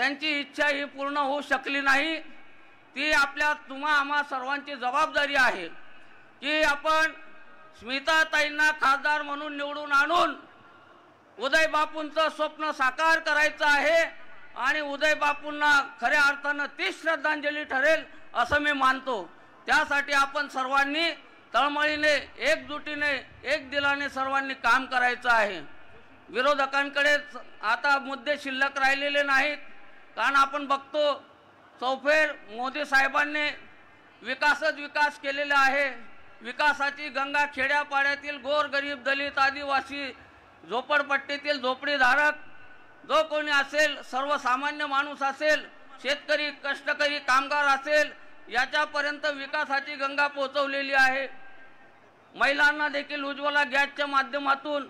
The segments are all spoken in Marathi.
त्यांची इच्छा ही पूर्ण होऊ शकली नाही. ती आपल्या तुम्हा आम्हा सर्वांची जबाबदारी आहे. की आपण स्मिताताईंना खासदार म्हणून निवडून आणून उदय बापूंचं स्वप्न साकार करायचं आहे आणि उदय बापूंना खऱ्या अर्थानं तीच श्रद्धांजली ठरेल असं मी मानतो. त्यासाठी आपण सर्वांनी तळमळीने एकजुटीने एक दिलाने सर्वांनी काम करायचं आहे. विरोधकांकडे आता मुद्दे शिल्लक राहिलेले नाहीत. कारण आपण बघतो चौफेर मोदी साहेबांनी विकासच विकास केलेला आहे. विकासाची गंगा खेड्यापाड्यातील गोरगरीब दलित आदिवासी झोपडपट्टीतील झोपडीधारक जो कोणी असेल सर्वसामान्य माणूस असेल शेतकरी कष्टकरी कामगार असेल याच्यापर्यंत विकासाची गंगा पोहोचवलेली आहे. महिलांना देखील उज्ज्वला गॅसच्या माध्यमातून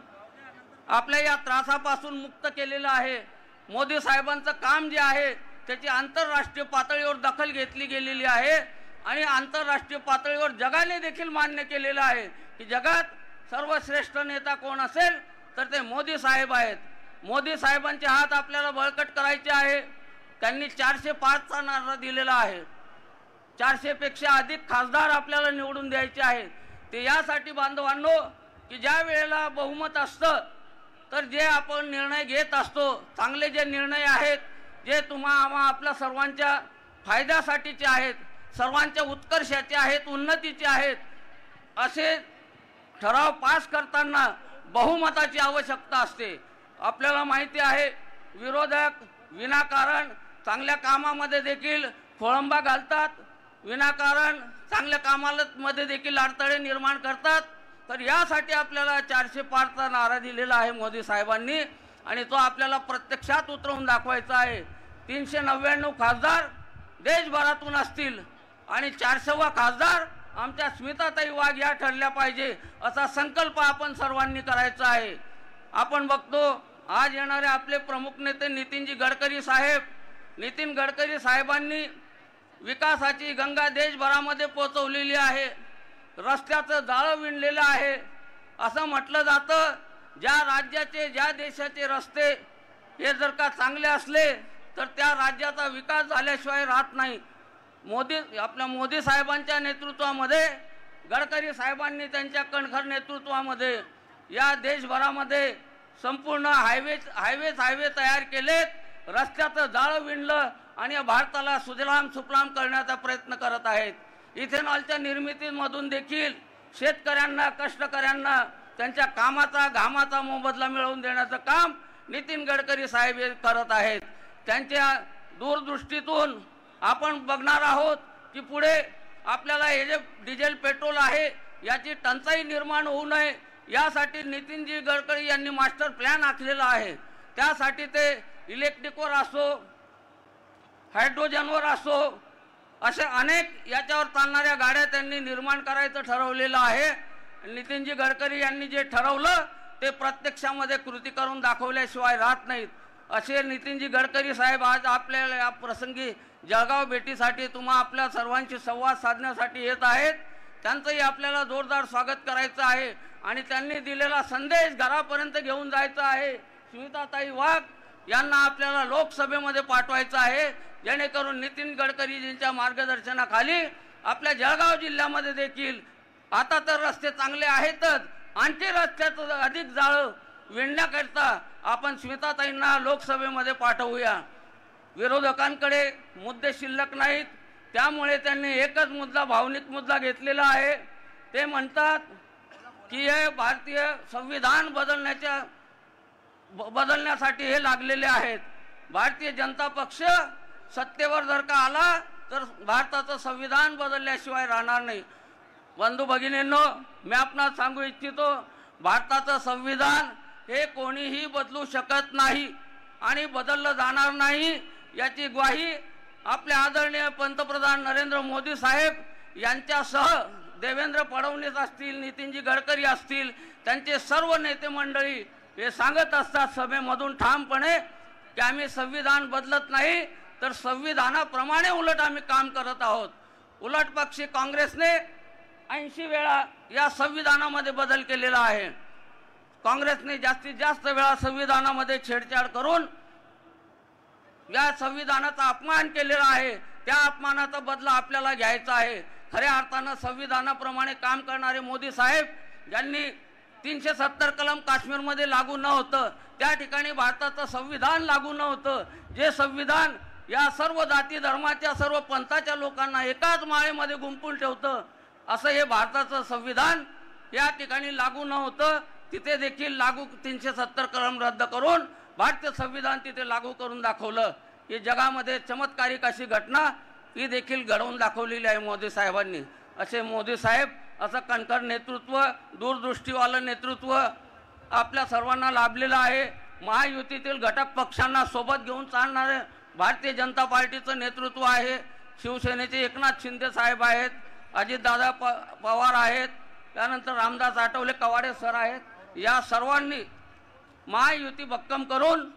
आपल्या या त्रासापासून मुक्त केलेलं आहे. मोदी साहेबांचं काम जे आहे त्याची आंतरराष्ट्रीय पातळीवर दखल घेतली गेलेली आहे आणि आंतरराष्ट्रीय पातळीवर जगाने देखील मान्य केलेलं आहे की जगात सर्वश्रेष्ठ नेता कोण असेल तर ते मोदी साहेब आहेत. मोदी साहेबांचे हात आपल्याला बळकट करायचे आहे. त्यांनी चारशे पाचचा नारा दिलेला आहे. चारशेपेक्षा अधिक खासदार आपल्याला निवडून द्यायचे आहेत. ते यासाठी बांधवांनो की ज्या वेळेला बहुमत असतं तर जे आपण निर्णय घेत असतो चांगले जे निर्णय आहेत जे तुम्हा आम्हा आपल्या सर्वांच्या फायद्यासाठीचे आहेत सर्वांच्या उत्कर्षाचे आहेत उन्नतीचे आहेत असे ठराव पास करताना बहुमताची आवश्यकता असते. आपल्याला माहिती आहे विरोधक विनाकारण चांगल्या कामामध्ये देखील खोळंबा घालतात विनाकारण चांगल्या कामाला मध्ये देखील अडथळे निर्माण करतात. तर यासाठी आपल्याला चारशे पारचा नारा दिलेला आहे मोदी साहेबांनी आणि तो आपल्याला प्रत्यक्षात उतरवून दाखवायचा आहे. तीनशे नव्याण्णव खासदार देशभरातून असतील आणि चारशेवा खासदार आमच्या स्मिताताई वाघ या ठरल्या पाहिजे असा संकल्प आपण सर्वांनी करायचा आहे. आपण बघतो आज येणारे आपले प्रमुख नेते नितीनजी गडकरी साहेब. नितीन गडकरी साहेबांनी विकासाची गंगा देशभरामध्ये पोचवलेली आहे. रस्त्याचं जाळं विणलेलं आहे. असं म्हटलं जातं ज्या राज्याचे ज्या देशाचे रस्ते हे जर का चांगले असले तर त्या राज्याचा विकास झाल्याशिवाय राहत नाही. मोदी आपल्या मोदी साहेबांच्या नेतृत्वामध्ये गडकरी साहेबांनी त्यांच्या कणखर नेतृत्वामध्ये या देशभरामध्ये संपूर्ण हायवे हायवेच हायवे तयार केलेत रस्त्याचं जाळं विणलं आणि भारताला सुजलाम सुफलाम करण्याचा प्रयत्न करत आहेत. इथेनॉलच्या निर्मितीमधून देखील शेतकऱ्यांना कष्टकऱ्यांना त्यांच्या कामाचा घामाचा मोबदला मिळवून देण्याचं काम नितीन गडकरी साहेब हे करत आहेत. त्यांच्या दूरदृष्टीतून आपण बघणार आहोत की पुढे आपल्याला हे जे डिझेल पेट्रोल आहे याची टंचाई निर्माण होऊ नये यासाठी नितीनजी गडकरी यांनी मास्टर प्लॅन आखलेला आहे. त्यासाठी ते इलेक्ट्रिकवर असो हायड्रोजनवर असो असे अनेक याच्यावर चालणाऱ्या गाड्या त्यांनी निर्माण करायचं ठरवलेलं आहे. नितीनजी गडकरी यांनी जे ठरवलं ते प्रत्यक्षामध्ये कृती करून दाखवल्याशिवाय राहत नाहीत. असे नितीनजी गडकरी साहेब आज आपल्याला या प्रसंगी जळगाव भेटीसाठी तुम्हा आपल्या सर्वांशी संवाद साधण्यासाठी येत आहेत. त्यांचंही आपल्याला जोरदार स्वागत करायचं आहे आणि त्यांनी दिलेला संदेश घरापर्यंत घेऊन जायचा आहे. सुविताताई वाघ यांना आपल्याला लोकसभेमध्ये पाठवायचं आहे. जेणेकरून नितीन गडकरीजींच्या मार्गदर्शनाखाली आपल्या जळगाव जिल्ह्यामध्ये देखील आता तर रस्ते चांगले आहेतच. आणखी रस्त्याचं अधिक जाळं विणण्याकरिता आपण स्मिताताईंना लोकसभेमध्ये पाठवूया. विरोधकांकडे मुद्दे शिल्लक नाहीत. त्यामुळे त्यांनी एकच मुद्दा भावनिक मुद्दा घेतलेला आहे. ते म्हणतात की हे भारतीय संविधान बदलण्याच्या ब- बदलण्यासाठी हे लागलेले आहेत. भारतीय जनता पक्ष सत्तेवर जर का आला तर भारताचं संविधान बदलल्याशिवाय राहणार नाही. बंधू भगिनींनो मी आपणास सांगू इच्छितो भारताचं संविधान हे कोणीही बदलू शकत नाही आणि बदललं जाणार नाही याची ग्वाही आपले आदरणीय पंतप्रधान नरेंद्र मोदी साहेब यांच्यासह देवेंद्र फडणवीस असतील नितीनजी गडकरी असतील त्यांचे सर्व नेते मंडळी हे सांगत असतात सभेमधून ठामपणे की आम्ही संविधान बदलत नाही. तर संविधानाप्रमाणे उलट आम्ही काम करत आहोत. उलट पक्षी काँग्रेसने ऐंशी वेळा या संविधानामध्ये बदल केलेला आहे. काँग्रेसने जास्तीत जास्त वेळा संविधानामध्ये छेडछाड करून या संविधानाचा अपमान केलेला आहे. त्या अपमानाचा बदला आपल्याला घ्यायचा आहे. खऱ्या अर्थानं संविधानाप्रमाणे काम करणारे मोदी साहेब ज्यांनी तीनशे सत्तर कलम काश्मीरमध्ये लागू न होतं त्या ठिकाणी भारताचं संविधान लागू न होतं जे संविधान या सर्व जाती धर्माच्या सर्व पंथाच्या लोकांना एकाच माळेमध्ये गुंपून ठेवतं. असं हे भारताचं संविधान या ठिकाणी लागू न होतं तिथे देखील लागू तीनशे सत्तर कलम रद्द करून भारतीय संविधान तिथे लागू करून दाखवलं. ही जगामध्ये चमत्कारिक अशी घटना ही देखील घडवून दाखवलेली आहे मोदी साहेबांनी. असे मोदी साहेब असं कणखर नेतृत्व दूरदृष्टीवालं नेतृत्व आपल्या सर्वांना लाभलेलं आहे. महायुतीतील घटक पक्षांना सोबत घेऊन चालणारे भारतीय जनता पार्टीचं नेतृत्व आहे. शिवसेनेचे एकनाथ शिंदे साहेब आहेत. अजितदादा प पवार आहेत. त्यानंतर रामदास आठवले कवाडे सर आहेत. या सर्वांनी महायुती भक्कम करून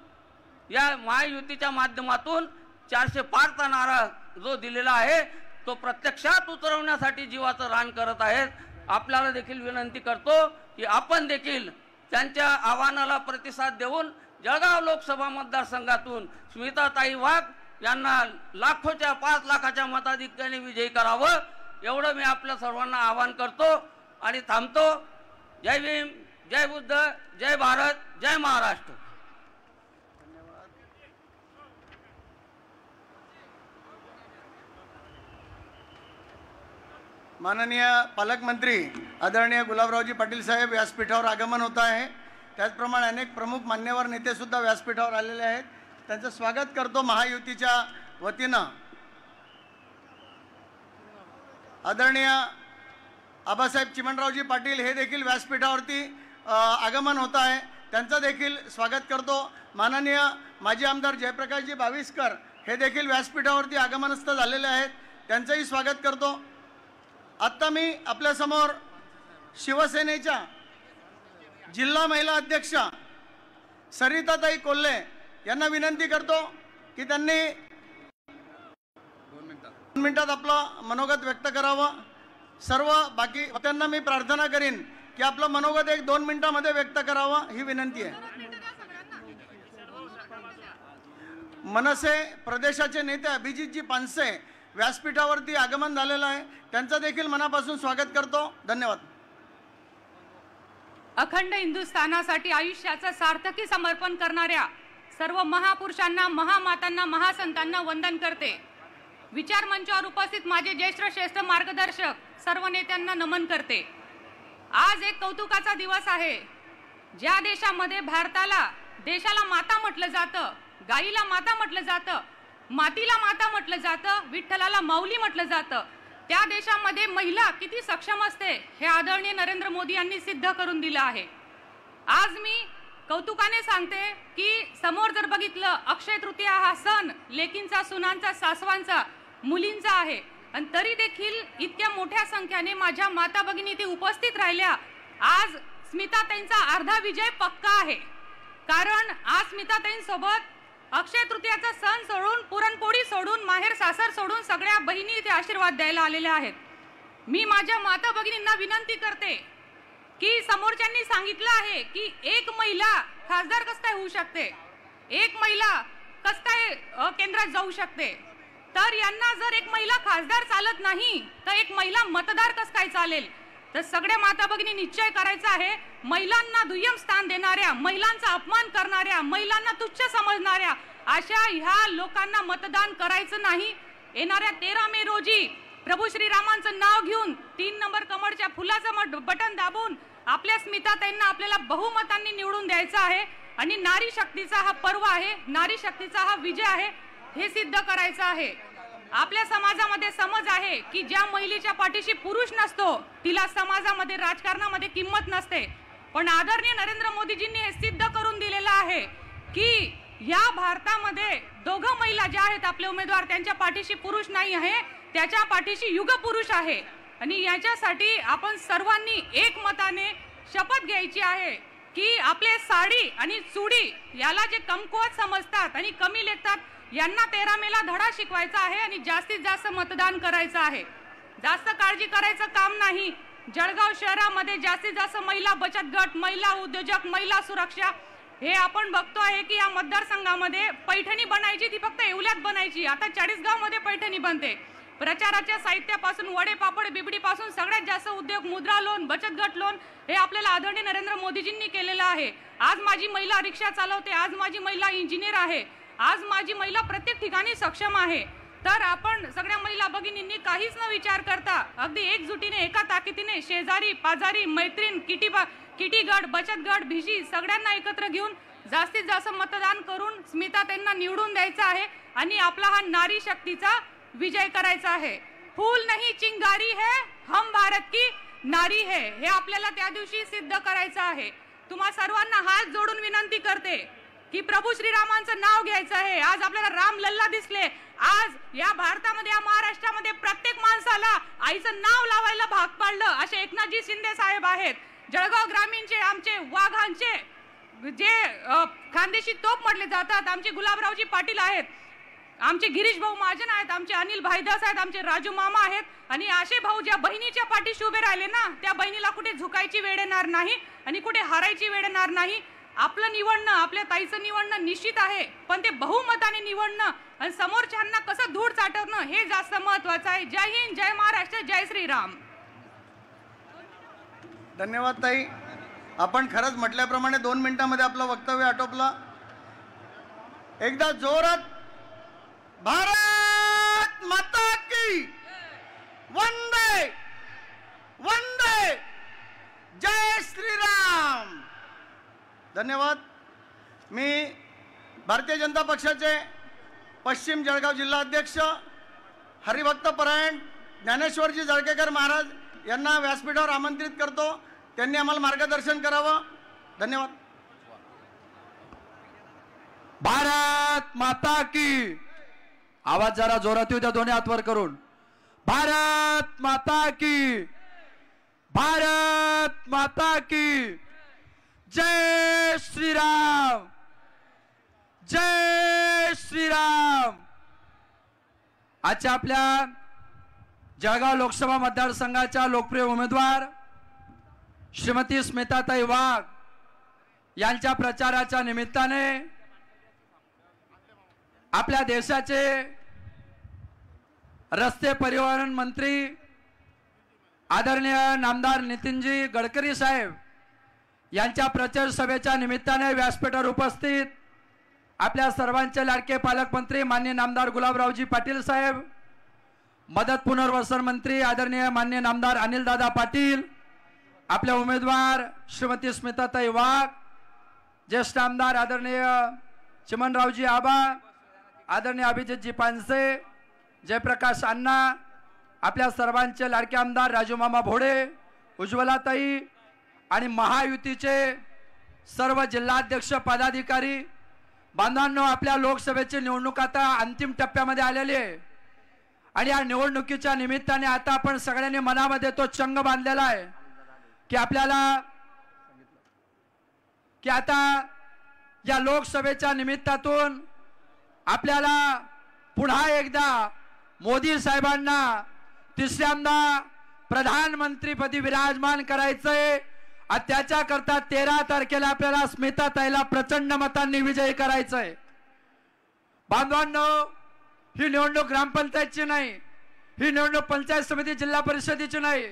या महायुतीच्या माध्यमातून चारशे पारचा नारा जो दिलेला आहे तो प्रत्यक्षात उतरवण्यासाठी जीवाचं रान करत आहेत. आपल्याला देखील विनंती करतो की आपण देखील त्यांच्या आव्हानाला प्रतिसाद देऊन जळगाव लोकसभा मतदारसंघातून स्मिताताई वाघ यांना लाखोच्या पाच लाखाच्या मताधिक्याने विजयी करावं एवढं मी आपल्या सर्वांना आवाहन करतो आणि थांबतो. जय भीम जय बुद्ध जय भारत जय महाराष्ट्र. माननीय पालकमंत्री आदरणीय गुलाबरावजी पाटील साहेब व्यासपीठावर आगमन होत आहे. त्याचप्रमाणे अनेक प्रमुख मान्यवर नेतेसुद्धा व्यासपीठावर आलेले आहेत. त्यांचं स्वागत करतो महायुतीच्या वतीनं. आदरणीय आबासाहेब चिमणरावजी पाटील हे देखील व्यासपीठावरती आगमन होत आहे. त्यांचं देखील स्वागत करतो. माननीय माजी आमदार जयप्रकाशजी बाविस्कर हे देखील व्यासपीठावरती आगमनस्थ झालेले आहेत. त्यांचंही स्वागत करतो. आत्ता मी आपल्यासमोर शिवसेनेच्या जिल्हा महिला अध्यक्षा सरिताताई कोल्हे यांना विनंती करतो की त्यांनी दोन मिनिटात. आपलं मनोगत व्यक्त करावं. सर्व बाकी त्यांना मी प्रार्थना करीन की आपलं मनोगत एक दोन मिनिटामध्ये व्यक्त करावं ही विनंती आहे. मनसे प्रदेशाचे नेते अभिजितजी पानसे व्यासपीठावरती आगमन झालेलं आहे. त्यांचं देखील मनापासून स्वागत करतो. धन्यवाद. अखंड हिंदुस्थानासाठी आयुष्याचं सार्थकी समर्पण करणाऱ्या सर्व महापुरुषांना महामातांना महासंतांना वंदन करते. विचार मंचावर उपस्थित माझे ज्येष्ठ श्रेष्ठ मार्गदर्शक सर्व नेत्यांना नमन करते. आज एक कौतुकाचा दिवस आहे. ज्या देशामध्ये भारताला देशाला माता म्हटलं जातं गाईला माता म्हटलं जातं मातीला माता म्हटलं जातं विठ्ठलाला माऊली म्हटलं जातं त्या देशामध्ये महिला किती सक्षम असते हे आदरणीय नरेंद्र मोदी यांनी सिद्ध करून दिलं आहे. आज मी कौतुकाने सांगते की समोर जर बघितलं अक्षय तृतीया हा सण लेकींचा सुनांचा सासवांचा मुलींचा आहे. आणि तरी देखील इतक्या मोठ्या संख्येने माझ्या माता भगिनी इथे उपस्थित राहिल्या. आज स्मिताताईंचा अर्धा विजय पक्का आहे. कारण आज स्मिताताईंसोबत अक्षय तृतीयाचा सण सोडून पुरणपोळी सोडून माहेर सासर सोडून सगळ्या बहिणी इथे आशीर्वाद द्यायला आलेल्या आहेत. मी माझ्या माता भगिनींना विनंती करते की समोरच्यांनी सांगितलं आहे की एक महिला खासदार कस काय होऊ शकते? एक महिला कसं काय केंद्रात जाऊ शकते? तर यांना जर एक महिला खासदार चालत नाही तर एक महिला मतदार कस काय चालेल? तर सगळ्या माता भगिनी निश्चय करायचा आहे महिलांना दुय्यम स्थान देणाऱ्या महिलांचा अपमान करणाऱ्या महिलांना तुच्छ समजणाऱ्या अशा ह्या लोकांना मतदान करायचं नाही. येणाऱ्या तेरा मे रोजी प्रभू श्रीरामांचं नाव घेऊन तीन नंबर कमळच्या फुलाचं मट- बटन दाबून आपल्या स्मिताताईंना आपल्याला बहुमतांनी निवडून द्यायचं आहे. आणि नारी शक्तीचा हा पर्व आहे नारी शक्तीचा हा विजय आहे हे सिद्ध करायचं आहे. आपल्या समाजामध्ये समज आहे की ज्या महिलेच्या पाठीशी पुरुष नसतो तिला समाजामध्ये राजकारणामध्ये किंमत नसते. पण आदरणीय नरेंद्र मोदीजींनी हे सिद्ध करून दिलेलं आहे की या भारतामध्ये दोघं महिला ज्या आहेत आपले उमेदवार त्यांच्या पाठीशी पुरुष नाही आहे त्याच्या पाठीशी युग पुरुष आहे. आणि याच्यासाठी आपण सर्वांनी एकमताने शपथ घ्यायची आहे की आपले साडी आणि चुडी याला जे कमकुवत समजतात आणि कमी लेखतात यांना तेरा मेला धडा शिकवायचा आहे आणि जास्तीत जास्त मतदान करायचं आहे. जास्त काळजी करायचं काम नाही. जळगाव शहरामध्ये जास्तीत जास्त महिला बचत गट महिला उद्योजक महिला सुरक्षा हे आपण बघतो आहे की या मतदारसंघामध्ये पैठणी बनायची ती फक्त येवल्यात बनायची. आता चाळीसगावमध्ये पैठणी बनते. प्रचाराच्या साहित्यापासून वडे पापड बिबडीपासून सगळ्यात जास्त उद्योग मुद्रा लोन बचत गट लोन हे आपल्याला आदरणीय नरेंद्र मोदीजींनी केलेलं आहे. आज माझी महिला रिक्षा चालवते आज माझी महिला इंजिनियर आहे. आज माझी महिला प्रत्येक ठिकाणी सक्षम आहे. तर आपण सगळ्या महिला भगिनींनी काहीच न विचार करता अगदी एकजुटीने एका ताकदीने शेजारी पाजारी मैत्रीण किटी बा- किटी गट बचत गट भिशी सगळ्यांना एकत्र घेऊन जास्तीत जास्त मतदान करून स्मिता त्यांना निवडून द्यायचा आहे आणि आपला हा नारी शक्तीचा विजय करायचा आहे. फूल नाही चिंगारी है हम भारत की नारी है हे आपल्याला त्या दिवशी सिद्ध करायचं आहे. तुम्हा सर्वांना हात जोडून विनंती करते. की प्रभू श्रीरामांचं नाव घ्यायचं आहे. आज आपल्याला राम लल्ला दिसले. आज या भारतामध्ये या महाराष्ट्रामध्ये प्रत्येक माणसाला आईचं नाव लावायला भाग पाडलं असे एकनाथजी शिंदे साहेब आहेत. जळगाव ग्रामीणचे आमचे वाघांचे जे खानदेशी तोप म्हटले जातात आमचे गुलाबरावजी पाटील आहेत. आमचे गिरीश भाऊ महाजन आहेत आमचे अनिल भाईदास आहेत आमचे राजू मामा आहेत. आणि असे भाऊ ज्या बहिणीच्या पाठीशी उभे राहिले ना त्या बहिणीला कुठे झुकायची वेळ येणार नाही आणि कुठे हारायची वेळ येणार नाही. आपलं निवडणं आपल्या ताईचं निवडणं निश्चित आहे पण ते बहुमताने निवडणं आणि समोरच्यांना कसं धूळ चाटवणं हे जास्त महत्वाचं आहे. जय हिंद जय महाराष्ट्र जय श्रीराम. धन्यवाद ताई. आपण खरंच म्हटल्याप्रमाणे दोन मिनिटांमध्ये आपलं वक्तव्य आटोपलं. एकदा जोरात भारत माता की! वंदे! वंदे! जय श्रीराम! धन्यवाद. मी भारतीय जनता पक्षाचे पश्चिम जळगाव जिल्हा अध्यक्ष हरिभक्त परायण ज्ञानेश्वरजी जळकेकर महाराज यांना व्यासपीठावर आमंत्रित करतो. त्यांनी आम्हाला मार्गदर्शन करावं. धन्यवाद. भारत माता की. आवाज जरा जोरात येऊ द्या दोन्ही हातवर करून. भारत माता की. भारत माता की. जय श्रीराम। जय श्रीराम। आजच्या आपल्या जळगाव लोकसभा मतदारसंघाच्या लोकप्रिय उमेदवार श्रीमती स्मिताताई वाघ यांच्या प्रचाराच्या निमित्ताने आपल्या देशाचे रस्ते परिवहन मंत्री आदरणीय नामदार नितीनजी गडकरी साहेब यांच्या प्रचार सभेच्या निमित्ताने व्यासपीठावर उपस्थित आपल्या सर्वांचे लाडके पालकमंत्री मान्य नामदार गुलाबरावजी पाटील साहेब मदत पुनर्वसन मंत्री आदरणीय मान्य नामदार अनिलदादा पाटील आपल्या उमेदवार श्रीमती स्मिताताई वाघ ज्येष्ठ आमदार आदरणीय चिमनरावजी आबा आदरणीय अभिजितजी पानसे जयप्रकाश अण्णा आपल्या सर्वांचे लाडके आमदार राजूमामा भोडे उज्ज्वलाताई आणि महायुतीचे सर्व जिल्हाध्यक्ष पदाधिकारी बांधवांनो आपल्या लोकसभेची निवडणूक आता अंतिम टप्प्यामध्ये आलेली आहे. आणि या निवडणुकीच्या निमित्ताने आता आपण सगळ्यांनी मनामध्ये तो चंग बांधलेला आहे की आपल्याला की आता या लोकसभेच्या निमित्तातून आपल्याला पुन्हा एकदा मोदी साहेबांना तिसऱ्यांदा प्रधानमंत्रीपदी विराजमान करायचंय. त्याच्याकरता तेरा तारखेला आपल्याला स्मिता ताईला प्रचंड मतांनी विजयी करायचंय. बांधवांनो ही निवडणूक ग्रामपंचायतची नाही ही निवडणूक पंचायत समिती जिल्हा परिषदेची नाही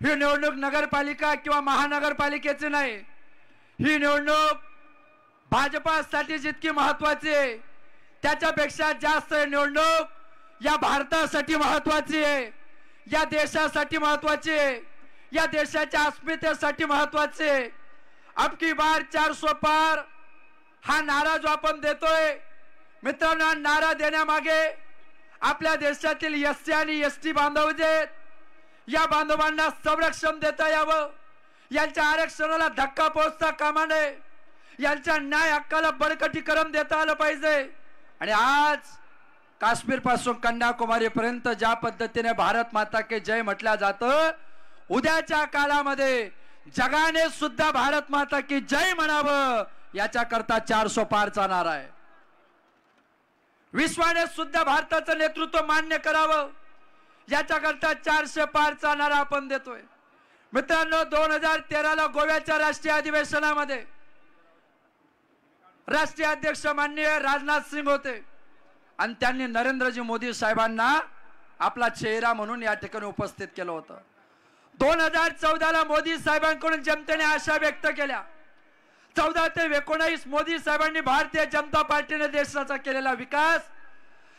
ही निवडणूक नगरपालिका किंवा महानगरपालिकेची नाही ही निवडणूक भाजपासाठी जितकी महत्वाची आहे त्याच्यापेक्षा जास्त निवडणूक या भारतासाठी महत्वाची आहे या देशासाठी महत्वाची आहे. या देशाच्या अस्मितेसाठी महत्त्वाचे. अबकी बार चार सो पार. हा नारा जो आपण देतोय मित्रांनो नारा देण्यामागे आपल्या देशातील एस सी आणि एस टी बांधव जे या बांधवांना संरक्षण देता यावं. यांच्या आरक्षणाला धक्का पोहोचता कामा नये. यांच्या न्याय हक्काला बळकटीकरण देता आलं पाहिजे. आणि आज काश्मीरपासून कन्याकुमारी पर्यंत ज्या पद्धतीने भारत माता के जय म्हटलं जातं उद्याच्या काळामध्ये जगाने सुद्धा भारत माता की जय म्हणावं याच्याकरता चारशे पारचा नारा आहे. विश्वाने सुद्धा भारताचं नेतृत्व मान्य करावं याच्याकरता चारशे पारचा नारा आपण देतोय. मित्रांनो दोन हजार तेराला गोव्याच्या राष्ट्रीय अधिवेशनामध्ये राष्ट्रीय अध्यक्ष माननीय राजनाथ सिंग होते. आणि त्यांनी नरेंद्रजी मोदी साहेबांना आपला चेहरा म्हणून या ठिकाणी उपस्थित केलं होतं. दोन हजार चौदाला मोदी साहेबांकडून जनतेने आशा व्यक्त केल्या. चौदा ते एकोणावीस मोदी साहेबांनी भारतीय जनता पार्टीने देशाचा केलेला विकास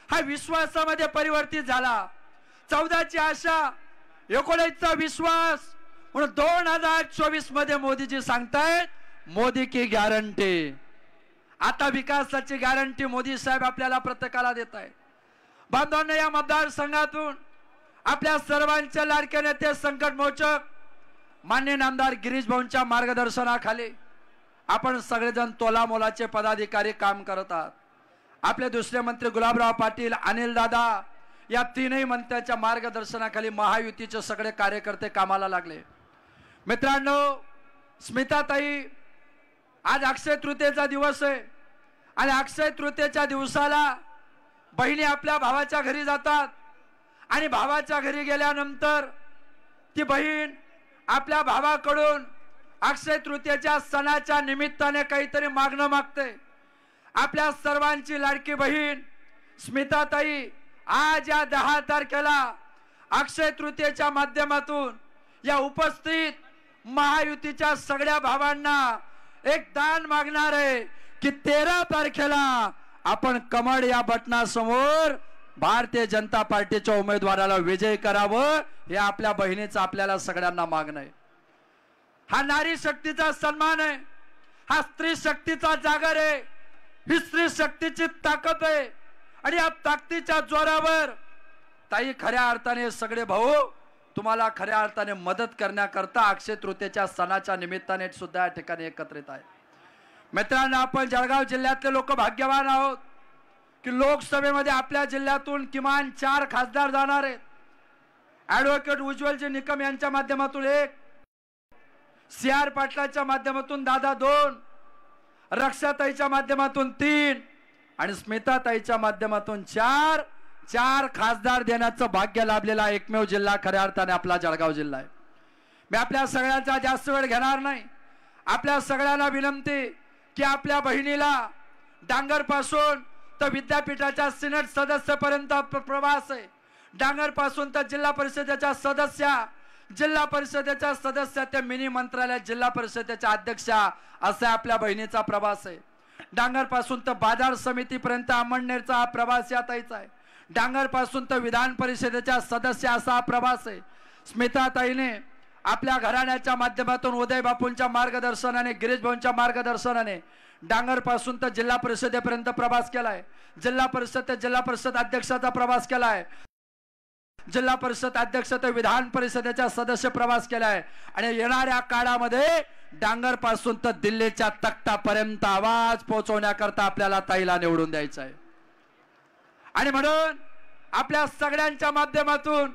हा विश्वासामध्ये परिवर्तित झाला. चौदाची आशा एकोणीसचा विश्वास म्हणून दोन हजार चोवीसमध्ये मोदीजी सांगतायत मोदी की गॅरंटी आता विकासाची गॅरंटी मोदी साहेब आपल्याला प्रत्येकाला देत आहेत बांधवांना या मतदारसंघातून आपल्या सर्वांच्या लाडक्या नेते संकट मोचक मान्य नामदार गिरीश भाऊंच्या मार्गदर्शनाखाली आपण सगळेजण तोला मोलाचे पदाधिकारी काम करत आहात. आपले दुसरे मंत्री गुलाबराव पाटील अनिल दादा या तीनही मंत्र्यांच्या मार्गदर्शनाखाली महायुतीचे सगळे कार्यकर्ते कामाला लागले. मित्रांनो स्मिताताई आज अक्षय तृतीयेचा दिवस आहे आणि अक्षय तृतीयेच्या दिवसाला बहिणी आपल्या भावाच्या घरी जातात. आणि भावाच्या घरी गेल्यानंतर ती बहीण आपल्या भावाकडून अक्षय तृतीयेच्या सणाच्या निमित्ताने काहीतरी मागणं मागते. आपल्या सर्वांची लाडकी बहीण स्मिताताई आज या दहा तारखेला अक्षय तृतीयेच्या माध्यमातून या उपस्थित महायुतीच्या सगळ्या भावांना एक दान मागणार आहे की तेरा तारखेला आपण कमळ या बटनासमोर भारतीय जनता पार्टीच्या उमेदवाराला विजय करावं हे आपल्या बहिणीचं आपल्याला सगळ्यांना मागणं आहे. हा नारी शक्तीचा सन्मान आहे. हा स्त्री शक्तीचा जागर आहे. ही स्त्री शक्तीची ताकद आहे. आणि या ताकदीच्या जोरावर ताई खऱ्या अर्थाने सगळे भाऊ तुम्हाला खऱ्या अर्थाने मदत करण्याकरता अक्षय तृतीयेच्या सणाच्या निमित्ताने सुद्धा या ठिकाणी एकत्रित आहे. मित्रांनो आपण जळगाव जिल्ह्यातले लोक भाग्यवान आहोत. की लोकसभेमध्ये आपल्या जिल्ह्यातून किमान चार खासदार जाणार आहेत. ॲडव्होकेट उज्ज्वलजी निकम यांच्या माध्यमातून एक सी आर पाटलाच्या माध्यमातून दादा दोन रक्षाताईच्या माध्यमातून तीन आणि स्मिताताईच्या माध्यमातून चार चार खासदार देण्याचं भाग्य लाभलेला एकमेव जिल्हा खऱ्या अर्थाने आपला जळगाव जिल्हा आहे. मी आपल्या सगळ्यांचा जास्त वेळ घेणार नाही. आपल्या सगळ्यांना विनंती की आपल्या बहिणीला डांगरपासून तर विद्यापीठाच्या सिनेट सदस्यपर्यंत प्रवास आहे. डांगरपासून तर जिल्हा परिषदेच्या सदस्या जिल्हा परिषदेच्या सदस्या ते मिनी मंत्रालय जिल्हा परिषदेच्या अध्यक्षा असा आपल्या बहिणीचा प्रवास आहे. डांगरपासून तर बाजार समितीपर्यंत अमळनेरचा हा प्रवास या आहे. डांगरपासून तर विधान परिषदेच्या सदस्य असा हा प्रवास आहे. स्मिताताईने आपल्या घराण्याच्या माध्यमातून उदय बापूंच्या मार्गदर्शनाने गिरीश भाऊंच्या मार्गदर्शनाने डांगरपासून तर जिल्हा परिषदेपर्यंत प्रवास केलाय. जिल्हा परिषद ते जिल्हा परिषद अध्यक्षाचा प्रवास केलाय. जिल्हा परिषद अध्यक्ष ते विधान परिषदेच्या सदस्य प्रवास केलाय. आणि येणाऱ्या काळामध्ये डांगरपासून तर दिल्लीच्या तख्तापर्यंत आवाज पोहोचवण्याकरता आपल्याला ताईला निवडून द्यायचा आहे आणि म्हणून आपल्या सगळ्यांच्या माध्यमातून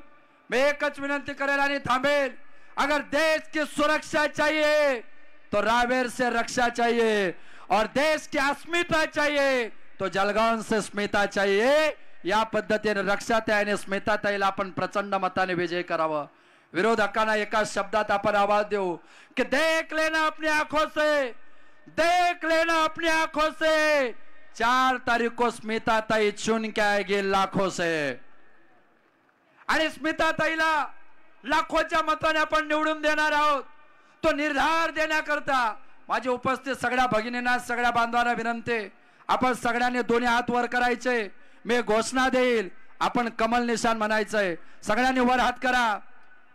मी एकच विनंती करेल आणि थांबेल. अगर देश की सुरक्षा चाहिए तो रावेर से रक्षा चाहिए. और देश की अस्मिता चाहिए। तो जलगाव से स्मिता चाहिए। या पद्धतीने रक्षाताई आणि स्मिताताईला आपण प्रचंड मताने विजय करावा. विरोधकांना एका शब्दात आपण आवाज देऊ की देख लेना अपनी आंखों से देख लेना अपनी आंखों से। चार तारीख को स्मिता ताई चुन के आएगी लाखों से। आणि स्मिता ताईला लाखोच्या मताने आपण निवडून देणार आहोत. तो निर्धार देण्याकरता माझी उपस्थित सगळ्या भगिनींना सगळ्या बांधवांना विनंती आपण सगळ्यांनी दोन्ही हात वर करायचे. मी घोषणा देईल आपण कमल निशान म्हणायचंय. सगळ्यांनी वर हात करा.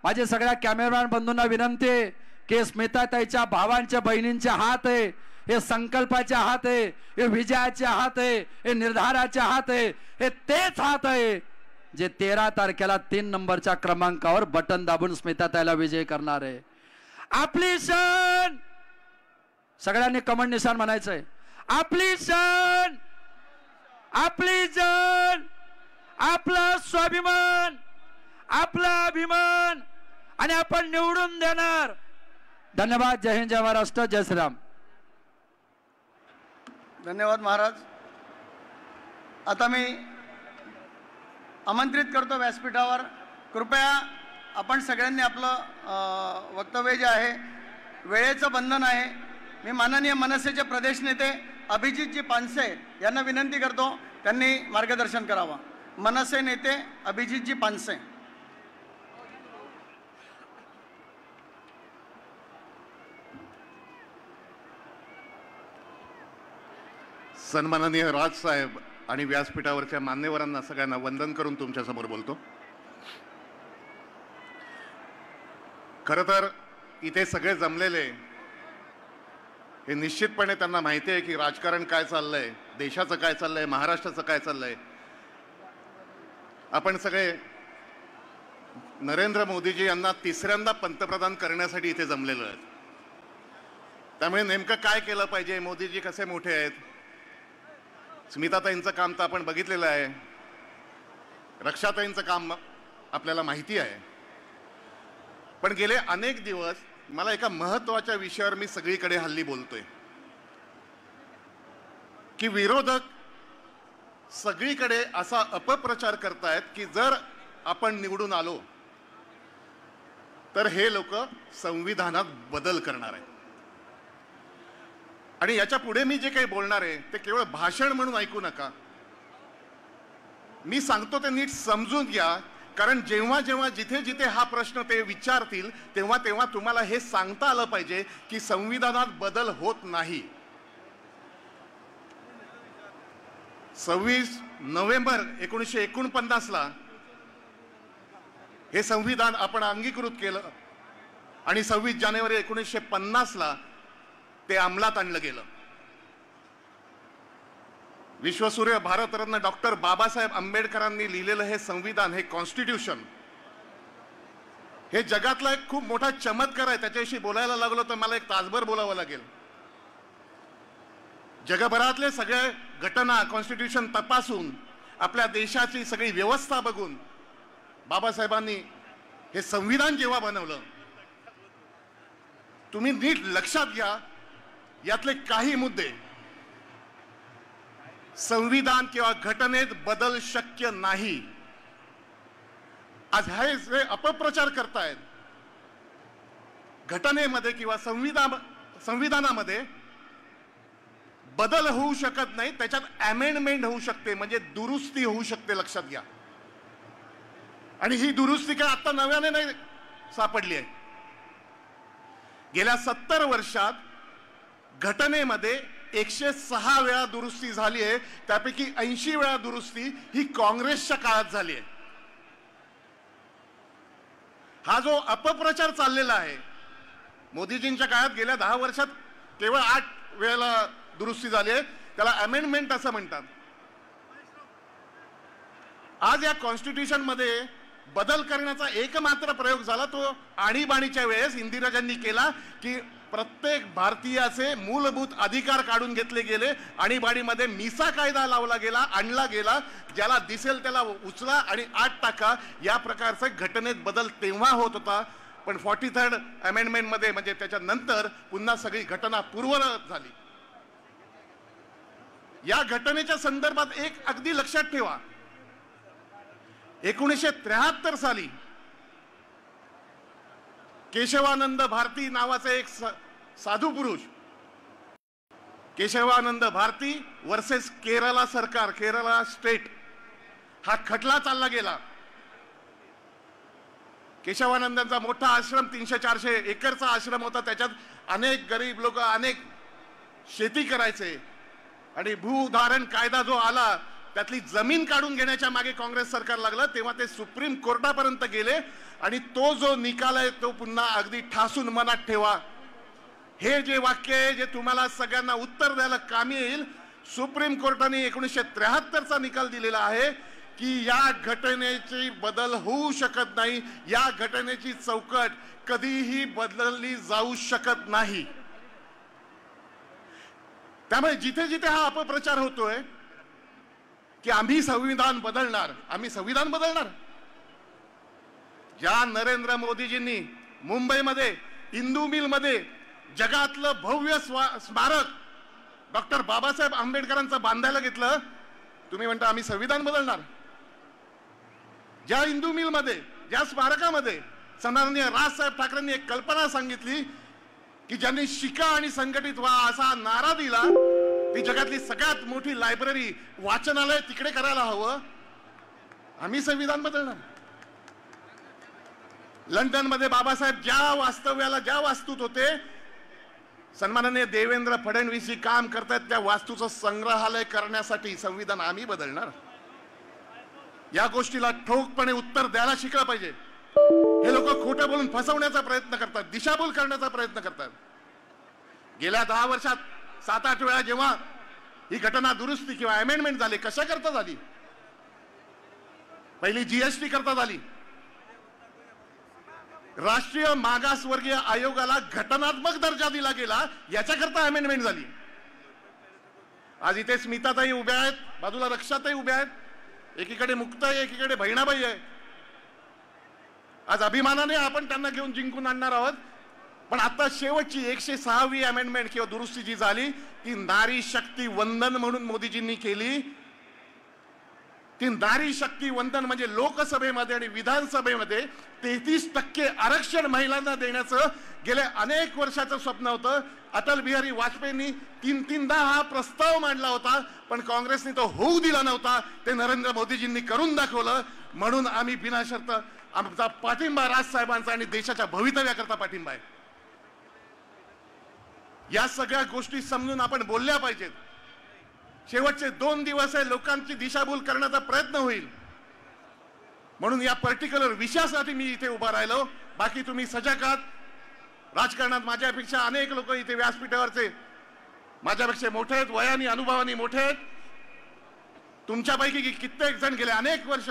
माझे सगळ्या कॅमेरामॅन बंधूंना विनंती आहे स्मिता स्मिताताईच्या भावांच्या बहिणींचे हात आहे हे संकल्पाचे हात आहे हे विजयाचे हात आहे हे निर्धाराचे हात आहे हे तेच हात आहे जे तेरा तारखेला तीन नंबरच्या क्रमांकावर बटन दाबून स्मिताताईला विजय करणार आहे. आपली सण सगळ्यांनी कमंड निशान म्हणायचंय. आपली सण! आपली जण आपला स्वाभिमान! आपला अभिमान! आणि आपण निवडून देणार. धन्यवाद जय हिंद जय महाराष्ट्र जय श्रीराम. धन्यवाद महाराज. आता मी आमंत्रित करतो व्यासपीठावर. कृपया आपण सगळ्यांनी आपलं वक्तव्य जे आहे वेळेचं बंधन आहे मी माननीय मनसेचे प्रदेश नेते अभिजितजी पानसे यांना विनंती करतो त्यांनी मार्गदर्शन करावं. मनसे नेते अभिजितजी पानसे. सन्माननीय राजसाहेब आणि व्यासपीठावरच्या मान्यवरांना सगळ्यांना वंदन करून तुमच्यासमोर बोलतो. खरं तर इथे सगळे जमलेले हे निश्चितपणे त्यांना माहिती आहे की राजकारण काय चाललं आहे देशाचं काय चाललं आहे महाराष्ट्राचं काय चाललं आहे आपण सगळे नरेंद्र मोदीजी यांना तिसऱ्यांदा पंतप्रधान करण्यासाठी इथे जमलेलो आहेत. त्यामुळे नेमकं काय केलं पाहिजे मोदीजी कसे मोठे आहेत? स्मिताताईंचं काम तर आपण बघितलेलं आहे. रक्षाताईंचं काम आपल्याला माहिती आहे. पण गेले अनेक दिवस मला एका महत्त्वाच्या विषयावर मी सगळीकडे हल्ली बोलतोय. की विरोधक सगळीकडे असा अपप्रचार करतायत की जर आपण निवडून आलो तर हे लोक संविधानात बदल करणार आहेत. आणि याच्यापुढे मी जे काही बोलणार आहे ते केवळ भाषण म्हणून ऐकू नका. मी सांगतो ते नीट समजून घ्या कारण जेव्हा जेव्हा जिथे जिथे हा प्रश्न ते विचारतील तेव्हा तेव्हा तुम्हाला हे सांगता आलं पाहिजे की संविधानात बदल होत नाही. सव्वीस नोव्हेंबर एकोणीसशे एकोणपन्नासला हे संविधान आपण अंगीकृत केलं आणि सव्वीस जानेवारी एकोणीसशे पन्नासला ते अंमलात आणलं गेलं. विश्वसूर्य भारतरत्न डॉक्टर बाबासाहेब आंबेडकरांनी लिहिलेलं हे संविधान हे कॉन्स्टिट्यूशन हे जगातला एक खूप मोठा चमत्कार आहे. त्याच्याविषयी बोलायला लागलो तर मला एक तासभर बोलावं लागेल. जगभरातले सगळे घटना कॉन्स्टिट्यूशन तपासून आपल्या देशाची सगळी व्यवस्था बघून बाबासाहेबांनी हे संविधान जेव्हा बनवलं तुम्ही नीट लक्षात घ्या. यातले काही मुद्दे संविधान किंवा घटनेत बदल शक्य नाही. आज हे जे अपप्रचार करतायत घटनेमध्ये किंवा संविधान संविधानामध्ये बदल होऊ शकत नाही त्याच्यात अमेंडमेंट होऊ शकते म्हणजे दुरुस्ती होऊ शकते लक्षात घ्या. आणि ही दुरुस्ती काय आता नव्याने नाही सापडली आहे. गेल्या सत्तर वर्षात घटनेमध्ये एकशे सहा वेळा दुरुस्ती झाली आहे त्यापैकी ऐंशी वेळा दुरुस्ती ही काँग्रेसच्या काळात झाली आहे. हा जो अपप्रचार चाललेला आहे मोदीजींच्या काळात गेल्या दहा वर्षात केवळ आठ वेळेला दुरुस्ती झाली आहे त्याला अमेंडमेंट असं म्हणतात. आज या कॉन्स्टिट्युशनमध्ये बदल करण्याचा एकमात्र प्रयोग झाला तो आणीबाणीच्या वेळेस इंदिराजांनी केला की प्रत्येक भारतीयाचे मूलभूत अधिकार काढून घेतले गेले. आणीबाणीमध्ये मिसा कायदा लावला गेला आणला गेला ज्याला दिसेल त्याला उचला आणि आठ टाका. या प्रकारचा घटनेत बदल तेव्हा होत होता. पण फॉर्टी थर्ड अमेंडमेंटमध्ये म्हणजे त्याच्यानंतर पुन्हा सगळी घटना पूर्ववत झाली. या घटनेच्या संदर्भात एक अगदी लक्षात ठेवा. एकोणीसशे त्र्याहत्तर साली केशवानंद भारती नावाचे एक साधू पुरुष. केशवानंद भारती वर्सेस केरला सरकार केरला स्टेट. हा खटला चालला गेला. केशवानंदांचा मोठा आश्रम तीनशे चारशे एकरचा आश्रम होता. त्याच्यात अनेक गरीब लोक अनेक शेती करायचे. आणि भूधारण कायदा जो आला त्यातली जमीन काढून घेण्याच्या मागे काँग्रेस सरकार लागलं तेव्हा ते सुप्रीम कोर्टापर्यंत गेले आणि तो जो निकाल आहे तो पुन्हा अगदी ठासून मनात ठेवा. हे जे वाक्य आहे जे तुम्हाला सगळ्यांना उत्तर द्यायला कामी येईल सुप्रीम कोर्टाने एकोणीसशे त्र्याहत्तरचा निकाल दिलेला आहे की या घटनेची बदल होऊ शकत नाही या घटनेची चौकट कधीही बदलली जाऊ शकत नाही. त्यामुळे जिथे जिथे हा अपप्रचार होतोय की आम्ही संविधान बदलणार. आम्ही संविधान बदलणार. ज्या नरेंद्र मोदीजींनी मुंबईमध्ये इंदू मिलमध्ये जगातलं भव्य स्मारक डॉक्टर बाबासाहेब आंबेडकरांचं बांधायला घेतलं. तुम्ही म्हणता आम्ही संविधान बदलणार. ज्या इंदू मिलमध्ये ज्या स्मारकामध्ये सन्माननीय राजसाहेब ठाकरेंनी एक कल्पना सांगितली की ज्यांनी शिका आणि संघटित व्हा असा नारा दिला ती जगातली सगळ्यात मोठी लायब्ररी वाचनालय तिकडे करायला हवं. आम्ही संविधान बदलणार. लंडनमध्ये बाबासाहेब ज्या वास्तव्याला ज्या वास्तूत होते सन्माननीय देवेंद्र फडणवीस काम करतायत त्या वास्तूचं संग्रहालय करण्यासाठी संविधान आम्ही बदलणार. या गोष्टीला ठोकपणे उत्तर द्यायला शिकलं पाहिजे. हे लोक खोटं बोलून फसवण्याचा प्रयत्न करतात दिशाभूल करण्याचा प्रयत्न करतात. गेल्या दहा वर्षात सात आठ वेळा जेव्हा ही घटना दुरुस्ती किंवा अमेंडमेंट झाली कशा करता झाली? पहिली जीएसटी करता झाली. राष्ट्रीय मागासवर्गीय आयोगाला घटनात्मक दर्जा दिला गेला याच्याकरता अमेंडमेंट झाली. आज इथे स्मिताताई उभ्या आहेत बाजूला रक्षाताई उभ्या आहेत. एकीकडे मुक्त आहे एकीकडे बहिणाबाई आहे. आज अभिमानाने आपण त्यांना घेऊन जिंकून आणणार आहोत. पण आता शेवटची एकशे सहावी अमेंडमेंट किंवा दुरुस्ती जी झाली ती नारी शक्ती वंदन म्हणून मोदीजींनी केली. ती नारी शक्ती वंदन म्हणजे लोकसभेमध्ये आणि विधानसभेमध्ये तेहतीस टक्के आरक्षण महिलांना देण्याचं गेल्या अनेक वर्षाचं स्वप्न होतं. अटल बिहारी वाजपेयींनी तीन तीनदा हा प्रस्ताव मांडला होता पण काँग्रेसने तो होऊ दिला नव्हता. ते नरेंद्र मोदीजींनी करून दाखवलं. म्हणून आम्ही बिनाशर्त आमचा पाठिंबा राजसाहेबांचा आणि देशाच्या भवितव्याकरता पाठिंबा आहे. या सगळ्या गोष्टी समजून आपण बोलल्या पाहिजेत. शेवटचे दोन दिवस आहे लोकांची दिशाभूल करण्याचा प्रयत्न होईल. म्हणून या पर्टिक्युलर विषयासाठी मी इथे उभा राहिलो. बाकी तुम्ही सजग आहात. राजकारणात माझ्यापेक्षा अनेक लोक इथे व्यासपीठावरचे माझ्यापेक्षा मोठे आहेत वयाने अनुभवानी मोठे आहेत. तुमच्यापैकी कित्येक जण गेले अनेक वर्ष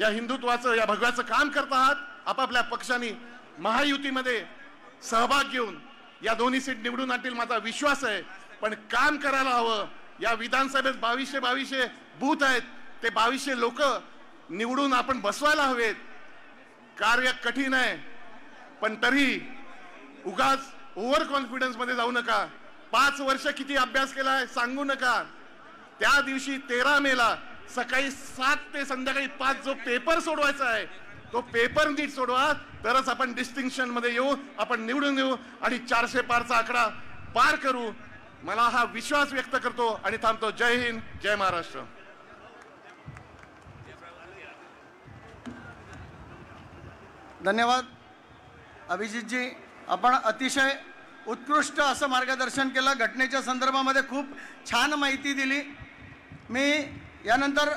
या हिंदुत्वाचं या भगव्याचं काम करत आहात. आपापल्या पक्षांनी महायुतीमध्ये सहभाग घेऊन या दोन्ही सीट निवडून आणतील माझा विश्वास आहे. पण काम करायला हवं. या विधानसभेत बावीसशे बावीसशे बूथ आहेत. ते बावीसशे लोक निवडून आपण बसवायला हवेत. कार्य कठीण आहे. पण तरी उगाच ओव्हर कॉन्फिडन्समध्ये जाऊ नका. पाच वर्ष किती अभ्यास केला आहे सांगू नका. त्या दिवशी तेरा मेला सकाळी सात ते संध्याकाळी पाच जो पेपर सोडवायचा आहे तो पेपर नीट सोडवा तरच आपण डिस्टिंक्शनमध्ये येऊ आपण निवडून येऊ आणि चारशे पारचा आकडा पार करू. मला हा विश्वास व्यक्त करतो आणि थांबतो. जय हिंद जय महाराष्ट्र. धन्यवाद. अभिजितजी आपण अतिशय उत्कृष्ट असं मार्गदर्शन केलं. घटनेच्या संदर्भामध्ये खूप छान माहिती दिली. मी यानंतर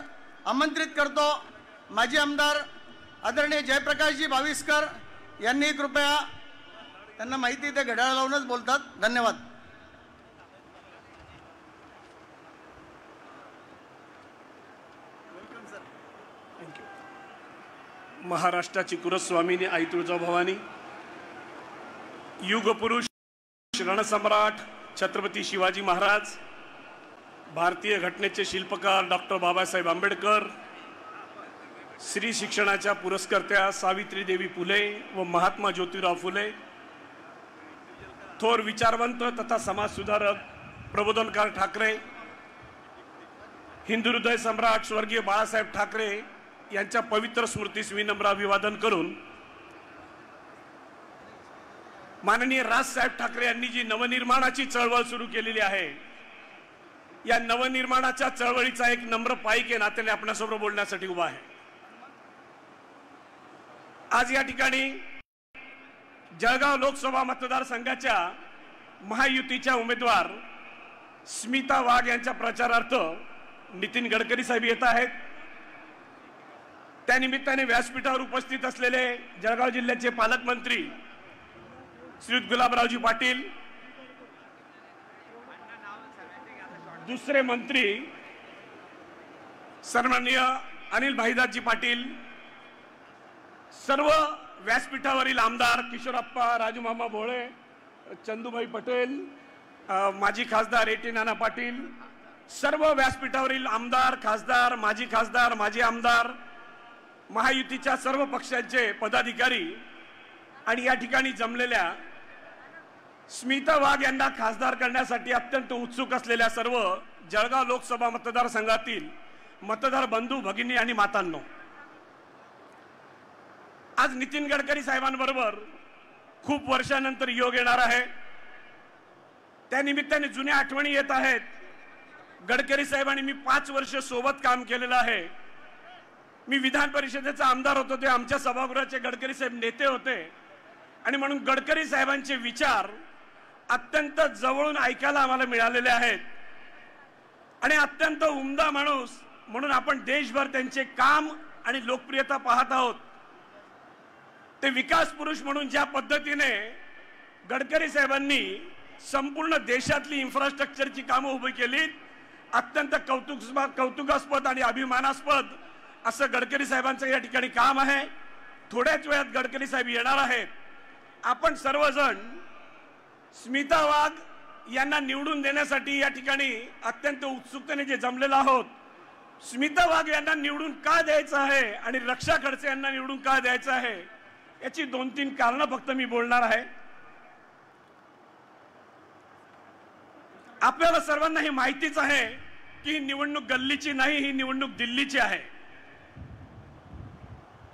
आमंत्रित करतो माजी आमदार आदरणीय जयप्रकाशजी भाविस्कर यांनी कृपया त्यांना माहिती ते घड्याळ लावूनच बोलतात. धन्यवाद. महाराष्ट्राची कुलस्वामिनी आई तुळजाभवानी युगपुरुष रणसम्राट छत्रपती शिवाजी महाराज भारतीय घटनेचे शिल्पकार डॉक्टर बाबासाहेब आंबेडकर स्त्री शिक्षणाच्या पुरस्कर्त्या सावित्रीदेवी फुले व महात्मा ज्योतिराव फुले. थोर विचारवंत तथा समाजसुधारक प्रबोधनकार ठाकरे हिंदू हृदय सम्राट स्वर्गीय बाळासाहेब ठाकरे यांच्या पवित्र स्मृतीस विनम्र अभिवादन करून माननीय राजसाहेब ठाकरे यांनी जी नवनिर्माणाची चळवळ सुरू केलेली आहे या नवनिर्माणाच्या चळवळीचा एक नम्र पाईक आहे नात्याने आपल्यासमोर बोलण्यासाठी उभा आहे. आज या ठिकाणी जळगाव लोकसभा मतदारसंघाच्या महायुतीच्या उमेदवार स्मिता वाघ यांच्या प्रचारार्थ नितीन गडकरी साहेब येत आहेत. त्यानिमित्ताने व्यासपीठावर उपस्थित असलेले जळगाव जिल्ह्याचे पालकमंत्री श्री गुलाबरावजी पाटील दुसरे मंत्री सन्माननीय अनिल भाईदासजी पाटील सर्व व्यासपीठावरील आमदार किशोरप्पा राजूमामा भोळे चंदूभाई पटेल माजी खासदार एटी नाना पाटील सर्व व्यासपीठावरील आमदार खासदार माजी खासदार माजी आमदार महायुतीच्या सर्व पक्षांचे पदाधिकारी आणि या ठिकाणी जमलेल्या स्मिता वाघ यांना खासदार करण्यासाठी अत्यंत उत्सुक असलेल्या सर्व जळगाव लोकसभा मतदारसंघातील मतदार बंधू भगिनी आणि मातांनो आज नितीन गडकरी साहेबांबरोबर खूप वर्षानंतर योग येणार आहे. त्या निमित्ताने जुन्या आठवणी येत आहेत. गडकरी साहेबांनी मी पाच वर्ष सोबत काम केलेलं आहे. मी विधान परिषदेचा आमदार होतो ते आमच्या सभागृहाचे गडकरी साहेब नेते होते. आणि म्हणून गडकरी साहेबांचे विचार अत्यंत जवळून ऐकायला आम्हाला मिळालेले आहेत. आणि अत्यंत उमदा माणूस म्हणून आपण देशभर त्यांचे काम आणि लोकप्रियता पाहत आहोत. ते विकास पुरुष म्हणून ज्या पद्धतीने गडकरी साहेबांनी संपूर्ण देशातली इन्फ्रास्ट्रक्चरची कामं उभी केली अत्यंत कौतुक कौतुकास्पद आणि अभिमानास्पद असं गडकरी साहेबांचं या ठिकाणी काम आहे. थोड्याच वेळात गडकरी साहेब येणार आहेत. आपण सर्वजण स्मिता वाघ यांना निवडून देण्यासाठी या ठिकाणी अत्यंत उत्सुकतेने जे जमलेलं आहोत. स्मिता वाघ यांना निवडून का द्यायचं आहे आणि रक्षा खडसे यांना निवडून का द्यायचं आहे? याची दोन तीन कारणं फक्त मी बोलणार आहे. आपल्याला सर्वांना हे माहितीच आहे की ही निवडणूक गल्लीची नाही ही निवडणूक दिल्लीची आहे.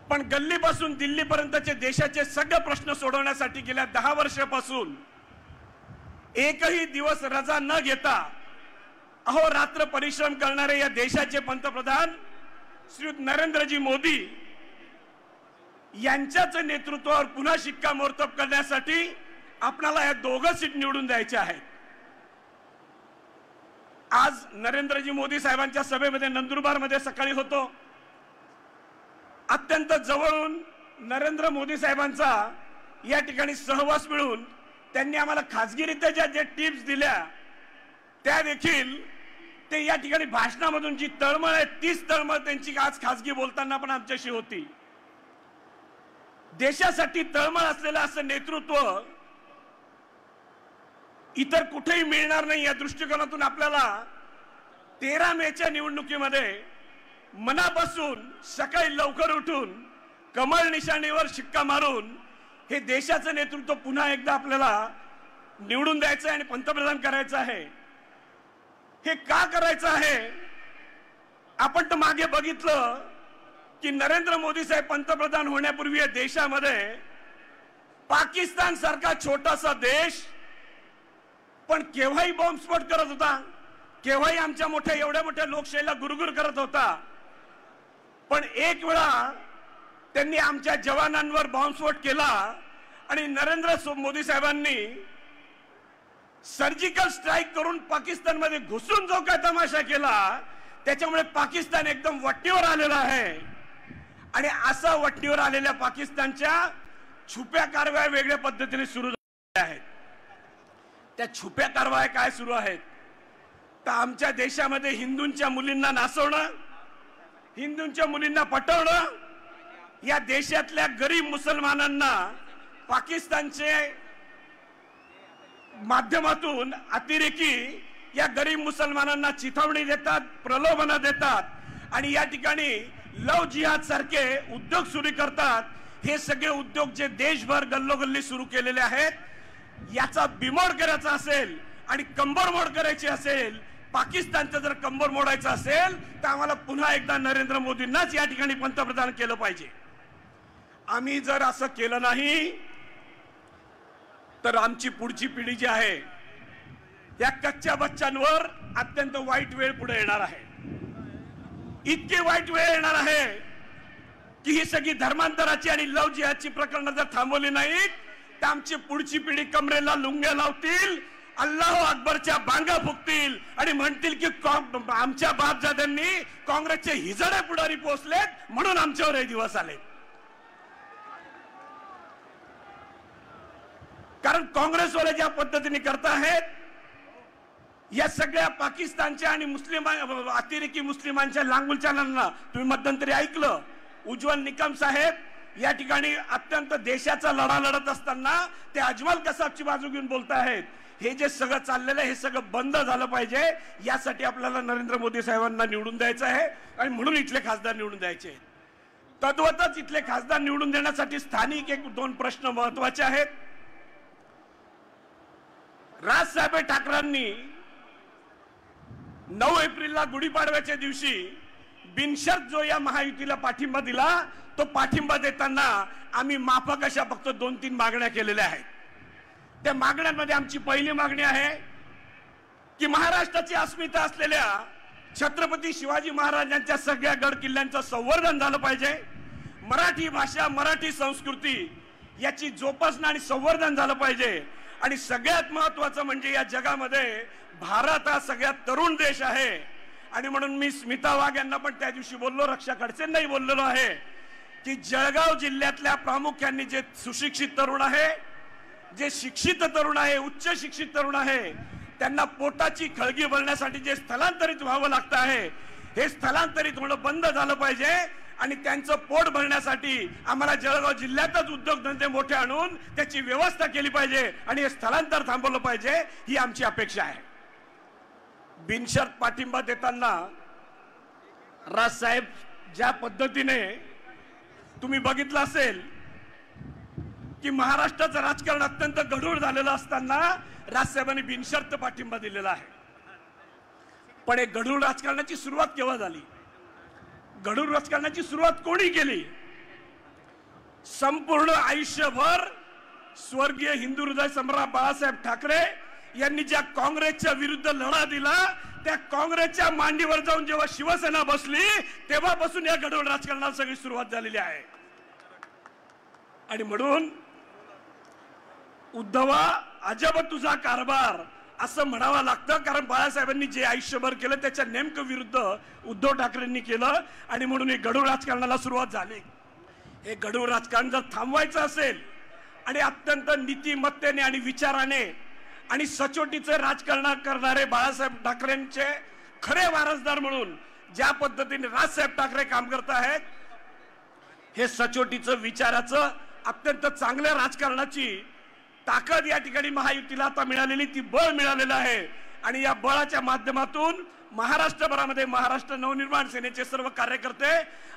पण गल्लीपासून दिल्लीपर्यंतचे देशाचे सगळे प्रश्न सोडवण्यासाठी गेल्या दहा वर्षापासून एकही दिवस रजा न घेता अहोरात्र परिश्रम करणारे या देशाचे पंतप्रधान श्री नरेंद्रजी मोदी यांच्याच नेतृत्वावर पुन्हा शिक्कामोर्तब करण्यासाठी आपणाला या दोघं सीट निवडून द्यायच्या आहेत. आज नरेंद्रजी मोदी साहेबांच्या सभेमध्ये नंदुरबारमध्ये सकाळी होतो. अत्यंत जवळून नरेंद्र मोदी साहेबांचा या ठिकाणी सहवास मिळून त्यांनी आम्हाला खाजगीरित्या ज्या ज्या टिप्स दिल्या त्या देखील ते या ठिकाणी भाषणामधून जी तळमळ आहे तीच तळमळ त्यांची आज खाजगी बोलताना पण आमच्याशी होती. देशासाठी तळमळ असलेलं असं नेतृत्व इतर कुठेही मिळणार नाही या दृष्टिकोनातून आपल्याला तेरा मेच्या निवडणुकीमध्ये मनापासून सकाळी लवकर उठून कमळ निशाणीवर शिक्का मारून हे देशाचं नेतृत्व पुन्हा एकदा आपल्याला निवडून द्यायचं आहे आणि पंतप्रधान करायचं आहे. हे का करायचं आहे? आपण तर मागे बघितलं की नरेंद्र मोदी साहेब पंतप्रधान होण्यापूर्वी या देशामध्ये पाकिस्तान सारखा छोटासा देश पण केव्हाही बॉम्बस्फोट करत होता केव्हाही आमच्या मोठ्या एवढ्या मोठ्या लोकशाहीला गुरगुर करत होता. पण एक वेळा त्यांनी आमच्या जवानांवर बॉम्बस्फोट केला आणि नरेंद्र मोदी साहेबांनी सर्जिकल स्ट्राईक करून पाकिस्तानमध्ये घुसून जो काय तमाशा केला त्याच्यामुळे पाकिस्तान एकदम वट्टीवर आलेला आहे. आणि असं वटणीवर आलेल्या पाकिस्तानच्या छुप्या कारवाया वेगळ्या पद्धतीने सुरू झाल्या आहेत. त्या छुप्या कारवाया काय सुरू आहेत? तर आमच्या देशामध्ये हिंदूंच्या मुलींना नासवणं हिंदूंच्या मुलींना पटवणं या देशातल्या गरीब मुसलमानांना पाकिस्तानचे माध्यमातून अतिरेकी या गरीब मुसलमानांना चिथावणी देतात प्रलोभन देतात. आणि या ठिकाणी लव जिहाद सारखे उद्योग सुरू करतात. हे सगळे उद्योग जे देशभर गल्लोगल्ली सुरू केलेले आहेत याचा बिमोड करायचा असेल आणि कंबर मोड करायची असेल पाकिस्तानचं जर कंबर मोडायचं असेल तर आम्हाला पुन्हा एकदा नरेंद्र मोदींनाच या ठिकाणी पंतप्रधान केलं पाहिजे. आम्ही जर असं केलं नाही तर आमची पुढची पिढी जी आहे या कच्च्या बच्चांवर अत्यंत वाईट वेळ पुढे येणार आहे. इतकी वाईट वेळ येणार आहे की ही सगळी धर्मांतराची आणि लव जिहाची प्रकरणं जर थांबवली नाहीत तर आमची पुढची पिढी कमरेला लुंग्या लावतील अल्लाह अकबरच्या बांगा फुकतील आणि म्हणतील की आमच्या बापजाद्यांनी काँग्रेसचे हिजडे पुढारी पोहोचलेत म्हणून आमच्यावर हे दिवस आले कारण काँग्रेसवाले ज्या पद्धतीने करत आहेत या सगळ्या पाकिस्तानच्या आणि मुस्लिम अतिरेकी मुस्लिमांच्या लांगुलचालांना तुम्ही मध्यंतरी ऐकलं. उज्ज्वल निकम साहेब या ठिकाणी अत्यंत देशाचा लढा लढत असताना ते अजमल कसाबची बाजू घेऊन बोलत आहेत हे जे सगळं चाललेलं आहे हे सगळं बंद झालं पाहिजे. यासाठी आपल्याला नरेंद्र मोदी साहेबांना निवडून द्यायचं आहे आणि म्हणून इथले खासदार निवडून द्यायचे तद्वतच इथले खासदार निवडून देण्यासाठी स्थानिक एक दोन प्रश्न महत्त्वाचे आहेत. राजसाहेब ठाकरेंनी नऊ एप्रिलला गुढीपाडव्याच्या दिवशी बिनशर्त जो या महायुतीला पाठिंबा दिला तो पाठिंबा देताना आम्ही माफक अशा फक्त दोन तीन मागण्या केलेल्या आहेत. त्या मागण्यांमध्ये आमची पहिली मागणी आहे की महाराष्ट्राची अस्मिता असलेल्या छत्रपती शिवाजी महाराजांच्या सगळ्या गड किल्ल्यांचं संवर्धन झालं पाहिजे. मराठी भाषा मराठी संस्कृती याची जोपासना आणि संवर्धन झालं पाहिजे. आणि सगळ्यात महत्वाचं म्हणजे या जगामध्ये भारत हा सगळ्यात तरुण देश आहे. आणि म्हणून मी स्मिता वाघ यांना पण त्या दिवशी बोललो रक्षा खडसेंनाही बोललेलो आहे की जळगाव जिल्ह्यातल्या प्रामुख्याने जे सुशिक्षित तरुण आहे जे शिक्षित तरुण आहे उच्च शिक्षित तरुण आहे त्यांना पोटाची खळगी भरण्यासाठी जे स्थलांतरित व्हावं लागतं आहे हे स्थलांतरित होणं बंद झालं पाहिजे आणि त्यांचं पोट भरण्यासाठी आम्हाला जळगाव जिल्ह्यातच उद्योगधंदे मोठे आणून त्याची व्यवस्था केली पाहिजे आणि हे स्थलांतर थांबवलं पाहिजे ही आमची अपेक्षा आहे. बिनशर्त पाठिंबा देताना राजसाहेब ज्या पद्धतीने तुम्ही बघितलं असेल की महाराष्ट्राचं राजकारण अत्यंत गढूळ झालेलं असताना राजसाहेबांनी बिनशर्त पाठिंबा दिलेला आहे. पण एक गढूळ राजकारणाची सुरुवात केव्हा झाली? गढूळ राजकारणाची सुरुवात कोणी केली? संपूर्ण आयुष्यभर स्वर्गीय हिंदू हृदय सम्राट बाळासाहेब ठाकरे यांनी ज्या काँग्रेसच्या विरुद्ध लढा दिला त्या काँग्रेसच्या मांडीवर जाऊन जेव्हा शिवसेना बसली तेव्हापासून या गढूळ राजकारणाला सगळी सुरुवात झालेली आहे. आणि म्हणून उद्धवा अजब तुझा कारभार असं म्हणावं लागतं. कारण बाळासाहेबांनी जे आयुष्यभर केलं त्याच्या नेमकं विरुद्ध उद्धव ठाकरेंनी केलं. आणि म्हणून हे गढूळ राजकारणाला सुरुवात झाली. हे गढूळ राजकारण जर थांबवायचं असेल आणि अत्यंत नीतिमत्तेने आणि विचाराने आणि सचोटीचं राजकारण करणारे बाळासाहेब ठाकरेंचे खरे वारसदार म्हणून ज्या पद्धतीने राजसाहेब ठाकरे काम करत आहेत हे सचोटीचं विचाराचं अत्यंत चांगल्या राजकारणाची ताकद या ठिकाणी महायुतीला आता मिळालेली ती बळ मिळालेलं आहे. आणि या बळाच्या माध्यमातून महाराष्ट्रभरामध्ये महाराष्ट्र नवनिर्माण सेनेचे सर्व कार्यकर्ते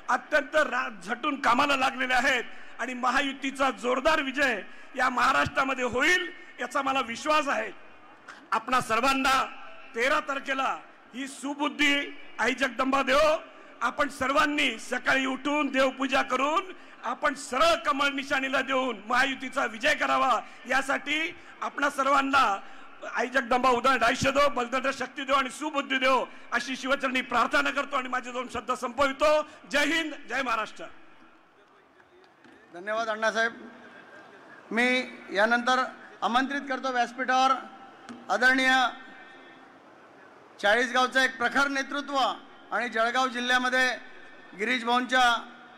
अत्यंत झटून कामाला लागलेले आहेत. आणि महायुतीचा जोरदार विजय या महाराष्ट्रामध्ये होईल याचा मला विश्वास आहे. आपणा सर्वांना तेरा तारखेला ही सुबुद्धी आई जगदंबा देव आपण सर्वांनी सकाळी उठून देवपूजा करून आपण सरळ कमळ निशाणीला देऊन महायुतीचा विजय करावा यासाठी आपणा सर्वांना आई जगदंबा उदाहरण आयुष्य दो बलदंड शक्ती देव आणि सुबुद्धी देव अशी शिवचरणी प्रार्थना करतो आणि माझे दोन शब्द संपवितो. जय हिंद जय महाराष्ट्र. धन्यवाद अण्णासाहेब. मी यानंतर आमंत्रित करतो व्यासपीठावर. आदरणीय चाळीसगावचं एक प्रखर नेतृत्व आणि जळगाव जिल्ह्यामध्ये गिरीश भाऊंच्या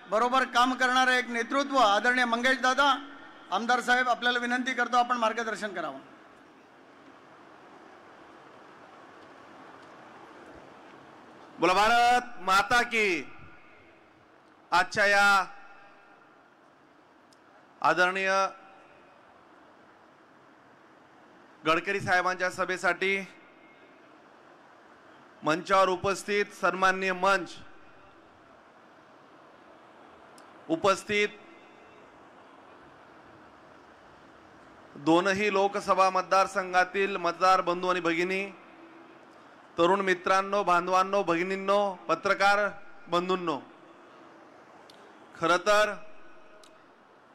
बरोबर काम करणारं एक नेतृत्व आदरणीय मंगेश दादा आमदार साहेब आपल्याला विनंती करतो आपण मार्गदर्शन करावं. बोला भारत माता की. आजच्या या आदरणीय गडकरी साहेबांच्या सभेसाठी मंचावर उपस्थित सन्माननीय मंच उपस्थित दोनही लोकसभा मतदारसंघातील मतदार बंधू आणि भगिनी तरुण मित्रांनो बांधवांनो भगिनींनो पत्रकार बंधूंनो खरं तर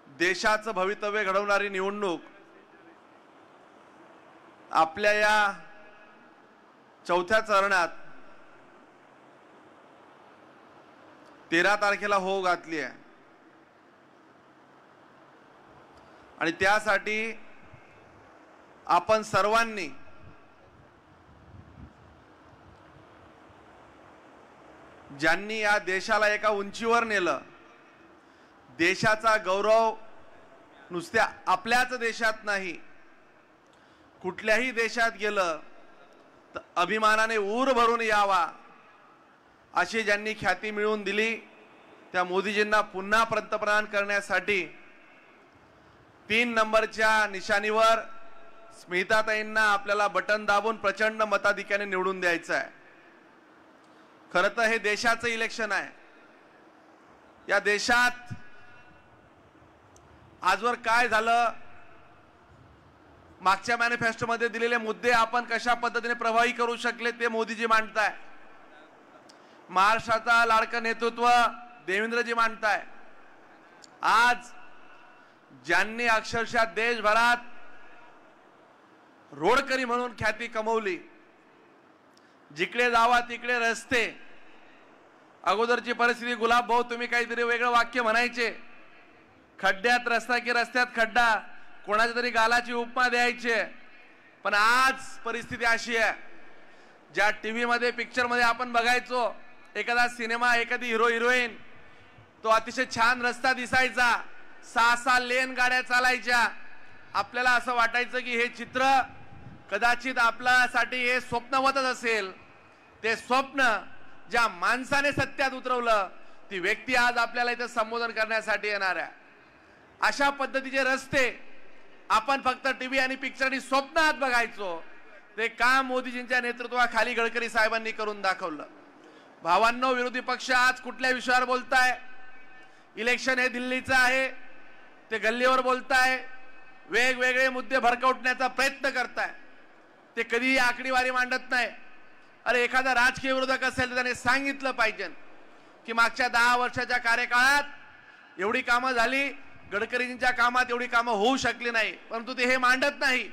देशाचं भवितव्य घडवणारी निवडणूक आपल्या या चौथ्या चरणात तेरा तारखेला हो घातली आहे. आणि त्यासाठी आपण सर्वांनी ज्यांनी या देशाला एका उंचीवर नेलं देशाचा गौरव नुसत्या आपल्याच देशात नाही कुठल्याही देशात गेलं तर अभिमानाने ऊर भरून यावा अशी ज्यांनी ख्याती मिळवून दिली त्या मोदीजींना पुन्हा पंतप्रधान करण्यासाठी तीन नंबरच्या निशाणीवर स्मिताताईंना आपल्याला बटन दाबून प्रचंड मताधिक्याने निवडून द्यायचं आहे. खरं तर हे देशाचं इलेक्शन आहे. या देशात आजवर काय झालं? मागच्या मॅनिफेस्टोमध्ये दिलेले मुद्दे आपण कशा पद्धतीने प्रभावी करू शकले ते मोदीजी मांडताय. महाराष्ट्राचा लाडकं नेतृत्व देवेंद्रजी मांडताय. आज ज्यांनी अक्षरशः देशभरात रोडकरी म्हणून ख्याती कमवली जिकडे जावा तिकडे रस्ते अगोदरची परिस्थिती गुलाब भाऊ तुम्ही काहीतरी वेगळं वाक्य म्हणायचे. खड्ड्यात रस्ता की रस्त्यात खड्डा? कोणाच्या तरी गालाची उपमा द्यायची पण आज परिस्थिती अशी आहे. ज्या टी व्हीमध्ये पिक्चरमध्ये आपण बघायचो एखादा सिनेमा एखादी हिरो हिरोईन तो अतिशय छान रस्ता दिसायचा. सहा सहा लेन गाड्या चालायच्या. आपल्याला असं वाटायचं की हे चित्र कदाचित आपल्यासाठी हे स्वप्नवतच असेल. ते स्वप्न ज्या माणसाने सत्यात उतरवलं ती व्यक्ती आज आपल्याला इथं संबोधन करण्यासाठी येणार आहे. अशा पद्धतीचे रस्ते आपण फक्त टीव्ही आणि पिक्चर आणि स्वप्नात बघायचो. ते काम मोदीजींच्या नेतृत्वाखाली गडकरी साहेबांनी करून दाखवलं? भावांनो विरोधी पक्ष आज कुठल्या विषयावर बोलताय? इलेक्शन हे दिल्लीचं आहे. ते गल्लीवर बोलताय. वेगवेगळे मुद्दे भरकवटण्याचा प्रयत्न करताय. ते कधीही आकडेवारी मांडत नाही. अरे एखादा राजकीय विरोधक असेल तर त्याने सांगितलं पाहिजे की मागच्या दहा वर्षाच्या कार्यकाळात एवढी कामं झाली गडकरींच्या कामात एवढी कामं होऊ शकली नाही परंतु ते हे मांडत नाही.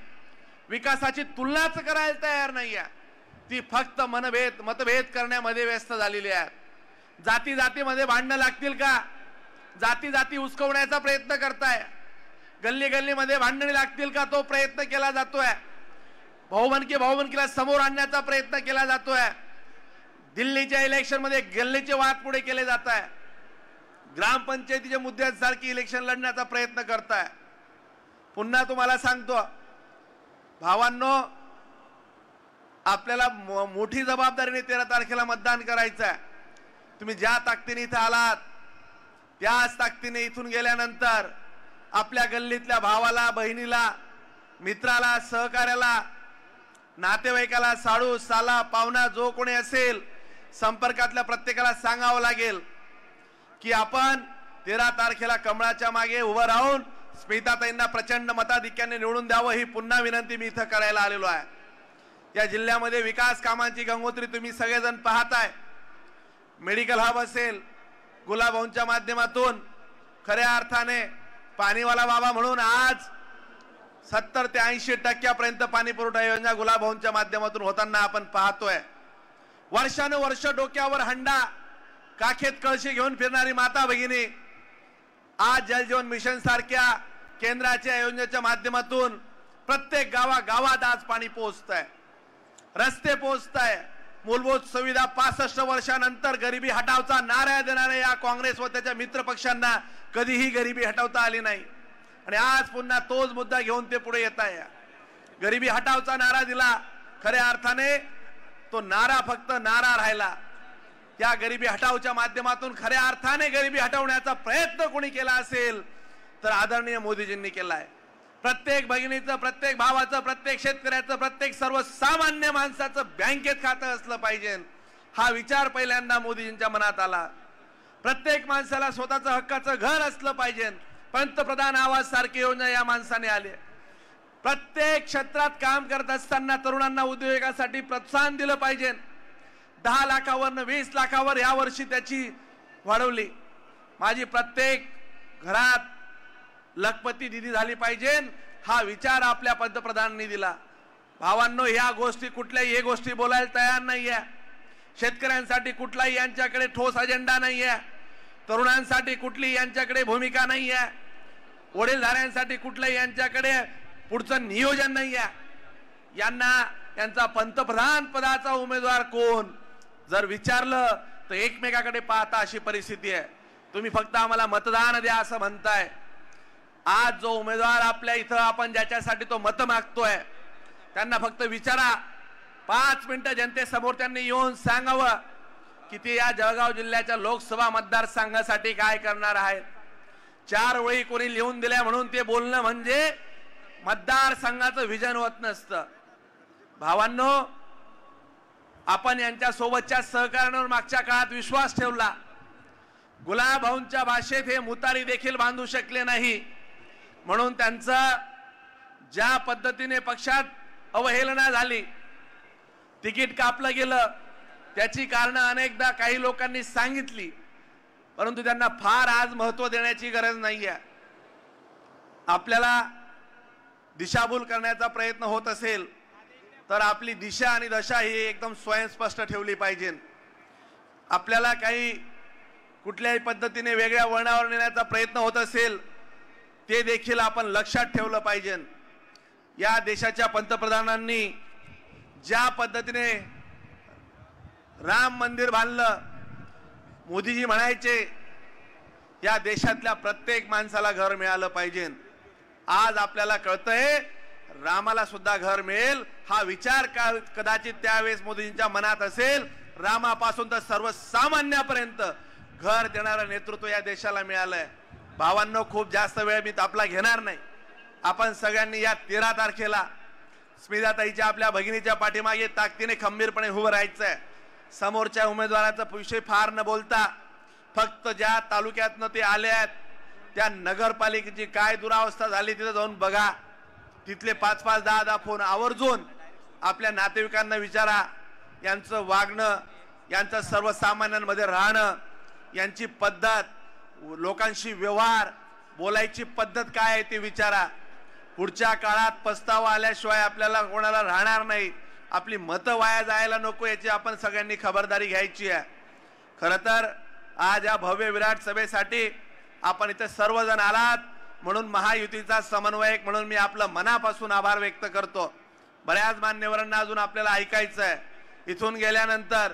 विकासाची तुलनाच करायला तयार नाही आहे ती फक्त मनभेद मतभेद करण्यामध्ये व्यस्त झालेली आहे. जाती जातीमध्ये भांडणं लागतील का? जाती जाती उचकवण्याचा प्रयत्न करताय. गल्ली गल्लीमध्ये भांडणी लागतील का? तो प्रयत्न केला जातोय. भाऊबनकी भाऊबनकीला समोर आणण्याचा प्रयत्न केला जातोय. दिल्लीच्या इलेक्शनमध्ये गल्लीचे वाद पुढे केले जात आहे ग्रामपंचायतीच्या मुद्द्यासारखी इलेक्शन लढण्याचा प्रयत्न करताय. पुन्हा तुम्हाला सांगतो भावांनो आपल्याला मो- मोठी जबाबदारीने तेरा तारखेला मतदान करायचं आहे तुम्ही ज्या ताकदीने इथं आलात त्याच ताकदीने इथून गेल्यानंतर आपल्या गल्लीतल्या भावाला बहिणीला मित्राला सहकार्याला नातेवाईकाला साडू साला पाहुणा जो कोणी असेल संपर्कातल्या प्रत्येकाला सांगावं लागेल. की आपण तेरा तारखेला कमळाच्या मागे उभं राहून स्मिताताईंना प्रचंड मताधिक्याने निवडून द्यावं ही पुन्हा विनंती मी इथं करायला आलेलो आहे. या जिल्ह्यामध्ये विकास कामांची गंगोत्री तुम्ही सगळेजण पाहताय. मेडिकल हब असेल गुलाबभाऊंच्या माध्यमातून खऱ्या अर्थाने पाणीवाला बाबा म्हणून आज सत्तर ते ऐंशी टक्क्यापर्यंत पाणी पुरवठा योजना गुलाबभाऊंच्या माध्यमातून होताना आपण पाहतोय. वर्षानुवर्ष डोक्यावर हंडा काखेत कळशी घेऊन फिरणारी माता भगिनी आज जलजीवन मिशन सारख्या केंद्राच्या योजनेच्या माध्यमातून प्रत्येक गावा गावात आज पाणी पोहोचत आहे रस्ते पोहोचत आहे मूलभूत सुविधा पासष्ट वर्षानंतर गरिबी हटावचा नारा देणाऱ्या या काँग्रेस व त्याच्या मित्रपक्षांना कधीही गरिबी हटवता आली नाही. आणि आज पुन्हा तोच मुद्दा घेऊन ते पुढे येत आहे. गरिबी हटावचा नारा दिला खऱ्या अर्थाने तो नारा फक्त नारा राहिला. या गरिबी हटावच्या माध्यमातून खऱ्या अर्थाने गरिबी हटवण्याचा प्रयत्न कोणी केला असेल तर आदरणीय मोदीजींनी केला आहे प्रत्येक भगिनीचं प्रत्येक भावाचं प्रत्येक शेतकऱ्याचं प्रत्येक सर्वसामान्य माणसाचं बँकेत खातं असलं पाहिजे. हा विचार पहिल्यांदा मोदीजींच्या मनात आला. प्रत्येक माणसाला स्वतःचं हक्काचं घर असलं पाहिजे. पंतप्रधान आवाज सारखी योजना या माणसाने आली प्रत्येक क्षेत्रात काम करत असताना तरुणांना उद्योगासाठी प्रोत्साहन दिलं पाहिजे. दहा लाखावर वीस लाखावर या वर्षी त्याची वाढवली. माझी प्रत्येक घरात लखपती दिदी झाली पाहिजे हा विचार आपल्या पंतप्रधानांनी दिला. भावांनो ह्या गोष्टी कुठल्याही हे गोष्टी बोलायला तयार नाही आहे शेतकऱ्यांसाठी कुठलाही यांच्याकडे ठोस अजेंडा नाही आहे तरुणांसाठी कुठली यांच्याकडे भूमिका नाही आहे वडीलधाऱ्यांसाठी कुठलंही यांच्याकडे पुढचं नियोजन नाही आहे यांना यांचा पंतप्रधान पदाचा उमेदवार कोण? जर विचारलं तर एकमेकाकडे पाहता अशी परिस्थिती आहे. तुम्ही फक्त आम्हाला मतदान द्या असं म्हणताय. आज जो उमेदवार आपल्या इथं आपण ज्याच्यासाठी तो मत मागतोय त्यांना फक्त विचारा. पाच मिनिटं जनतेसमोर त्यांनी येऊन सांगावं की ते या जळगाव जिल्ह्याच्या लोकसभा मतदारसंघासाठी काय करणार आहेत. चार वेळी कोणी लिहून दिल्या म्हणून ते बोलणं म्हणजे मतदारसंघाचं विजन होत नसतं. भावांनो आपण यांच्या सोबतच्या सहकार्यावर मागच्या काळात विश्वास ठेवला. गुलाबभाऊंच्या भाषेत हे मुतारी देखील बांधू शकले नाही. म्हणून त्यांचं ज्या पद्धतीने पक्षात अवहेलना झाली तिकीट कापलं गेलं त्याची कारणं अनेकदा काही लोकांनी सांगितली परंतु त्यांना फार आज महत्त्व देण्याची गरज नाही आहे आपल्याला दिशाभूल करण्याचा प्रयत्न होत असेल तर आपली दिशा आणि दशा ही एकदम स्वयंस्पष्ट ठेवली पाहिजे. आपल्याला काही कुठल्याही पद्धतीने वेगळ्या वळणावर नेण्याचा प्रयत्न होत असेल ते देखील आपण लक्षात ठेवलं पाहिजे. या देशाच्या पंतप्रधानांनी ज्या पद्धतीने राम मंदिर बांधलं मोदीजी म्हणायचे या देशातल्या प्रत्येक माणसाला घर मिळालं पाहिजे. आज आपल्याला कळतंय रामाला सुद्धा घर मिळेल. हा विचार का कदाचित त्यावेळेस मोदींच्या मनात असेल. रामापासून तर सर्वसामान्यापर्यंत घर देणारं नेतृत्व या देशाला मिळालंय. भावांनो खूप जास्त वेळ मी आपला घेणार नाही. आपण सगळ्यांनी या तेरा तारखेला स्मिताताईच्या आपल्या भगिनीच्या पाठीमागे ताकदीने खंबीरपणे उभं राहायचंय. समोरच्या उमेदवाराचा विषय फार न बोलता फक्त ज्या तालुक्यातनं ते आले आहेत त्या नगरपालिकेची काय दुरावस्था झाली तिथं जाऊन बघा. तिथले पाच पाच दहा दहा फोन आवर्जून आपल्या नातेवाईकांना विचारा. यांचं वागणं यांचं सर्वसामान्यांमध्ये राहणं यांची पद्धत लोकांशी व्यवहार बोलायची पद्धत काय आहे ते विचारा. पुढच्या काळात पस्तावा आल्याशिवाय आपल्याला कोणाला राहणार नाही. आपली मतं वाया जायला नको याची आपण सगळ्यांनी खबरदारी घ्यायची आहे. खरं तर आज या भव्य विराट सभेसाठी आपण इथे सर्वजण आलात. म्हणून महायुतीचा समन्वयक म्हणून मी आपलं मनापासून आभार व्यक्त करतो. बऱ्याच मान्यवरांना अजून आपल्याला ऐकायचं आहे इथून गेल्यानंतर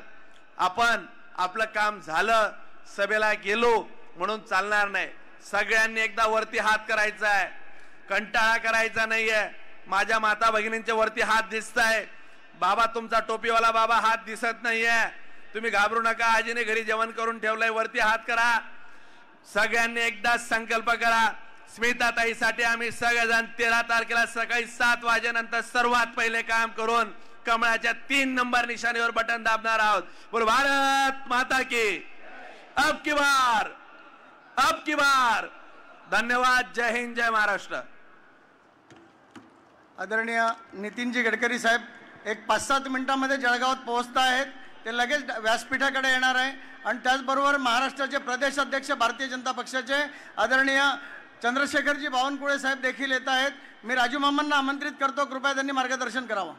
आपण आपलं काम झालं सभेला गेलो म्हणून चालणार नाही. सगळ्यांनी एकदा वरती हात करायचा आहे कंटाळा करायचा नाही आहे माझ्या माता भगिनींच्या वरती हात दिसत आहे बाबा तुमचा टोपीवाला बाबा हात दिसत नाही आहे तुम्ही घाबरू नका. आजीने घरी जेवण करून ठेवलंय. वरती हात करा. सगळ्यांनी एकदाच संकल्प करा. स्मिताताईसाठी आम्ही सगळेजण तेरा तारखेला सकाळी सात वाजेनंतर सर्वात पहिले काम करून कमळाच्या तीन नंबर निशाणीवर बटन दाबणार आहोत. बोल भारत माता की. अब की बार. अब की बार. धन्यवाद जय हिंद जय महाराष्ट्र. आदरणीय नितीनजी गडकरी साहेब एक पाच सात मिनिटांमध्ये जळगावात पोहोचत आहेत. ते लगेच व्यासपीठाकडे येणार आहे. आणि त्याचबरोबर महाराष्ट्राचे प्रदेश अध्यक्ष भारतीय जनता पक्षाचे आदरणीय चंद्रशेखरजी बावनकुळे साहेब देखील येत आहेत. मी राजू मामांना आमंत्रित करतो. कृपया त्यांनी मार्गदर्शन करावं.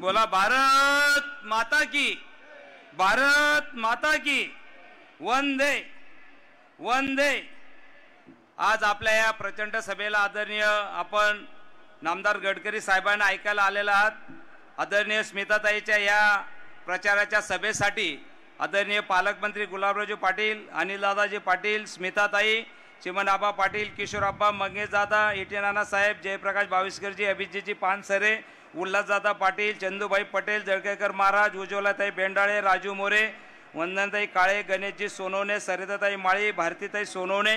बोला भारत माता की भारत माता की वंदे वंदे. आज आपल्या या प्रचंड सभेला आदरणीय आपण नामदार गडकरी साहेबांना ऐकायला आलेला आहात. आदरणीय स्मिताताईच्या या प्रचाराच्या सभेसाठी आदरणीय पालकमंत्री गुलाबरावजी पाटील अनिलदादाजी पाटील स्मिताताई चिमनआबा पाटील किशोरआबा मंगेशदादा इटे नाना साहेब जयप्रकाश बावीसकरजी अभिजितजी पानसरे उल्हासदादा पाटील चंदूभाई पटेल जळकेकर महाराज उज्ज्वलाताई बेंडाळे राजू मोरे वंदनताई काळे गणेशजी सोनवणे सरिताताई माळी भारतीताई सोनवणे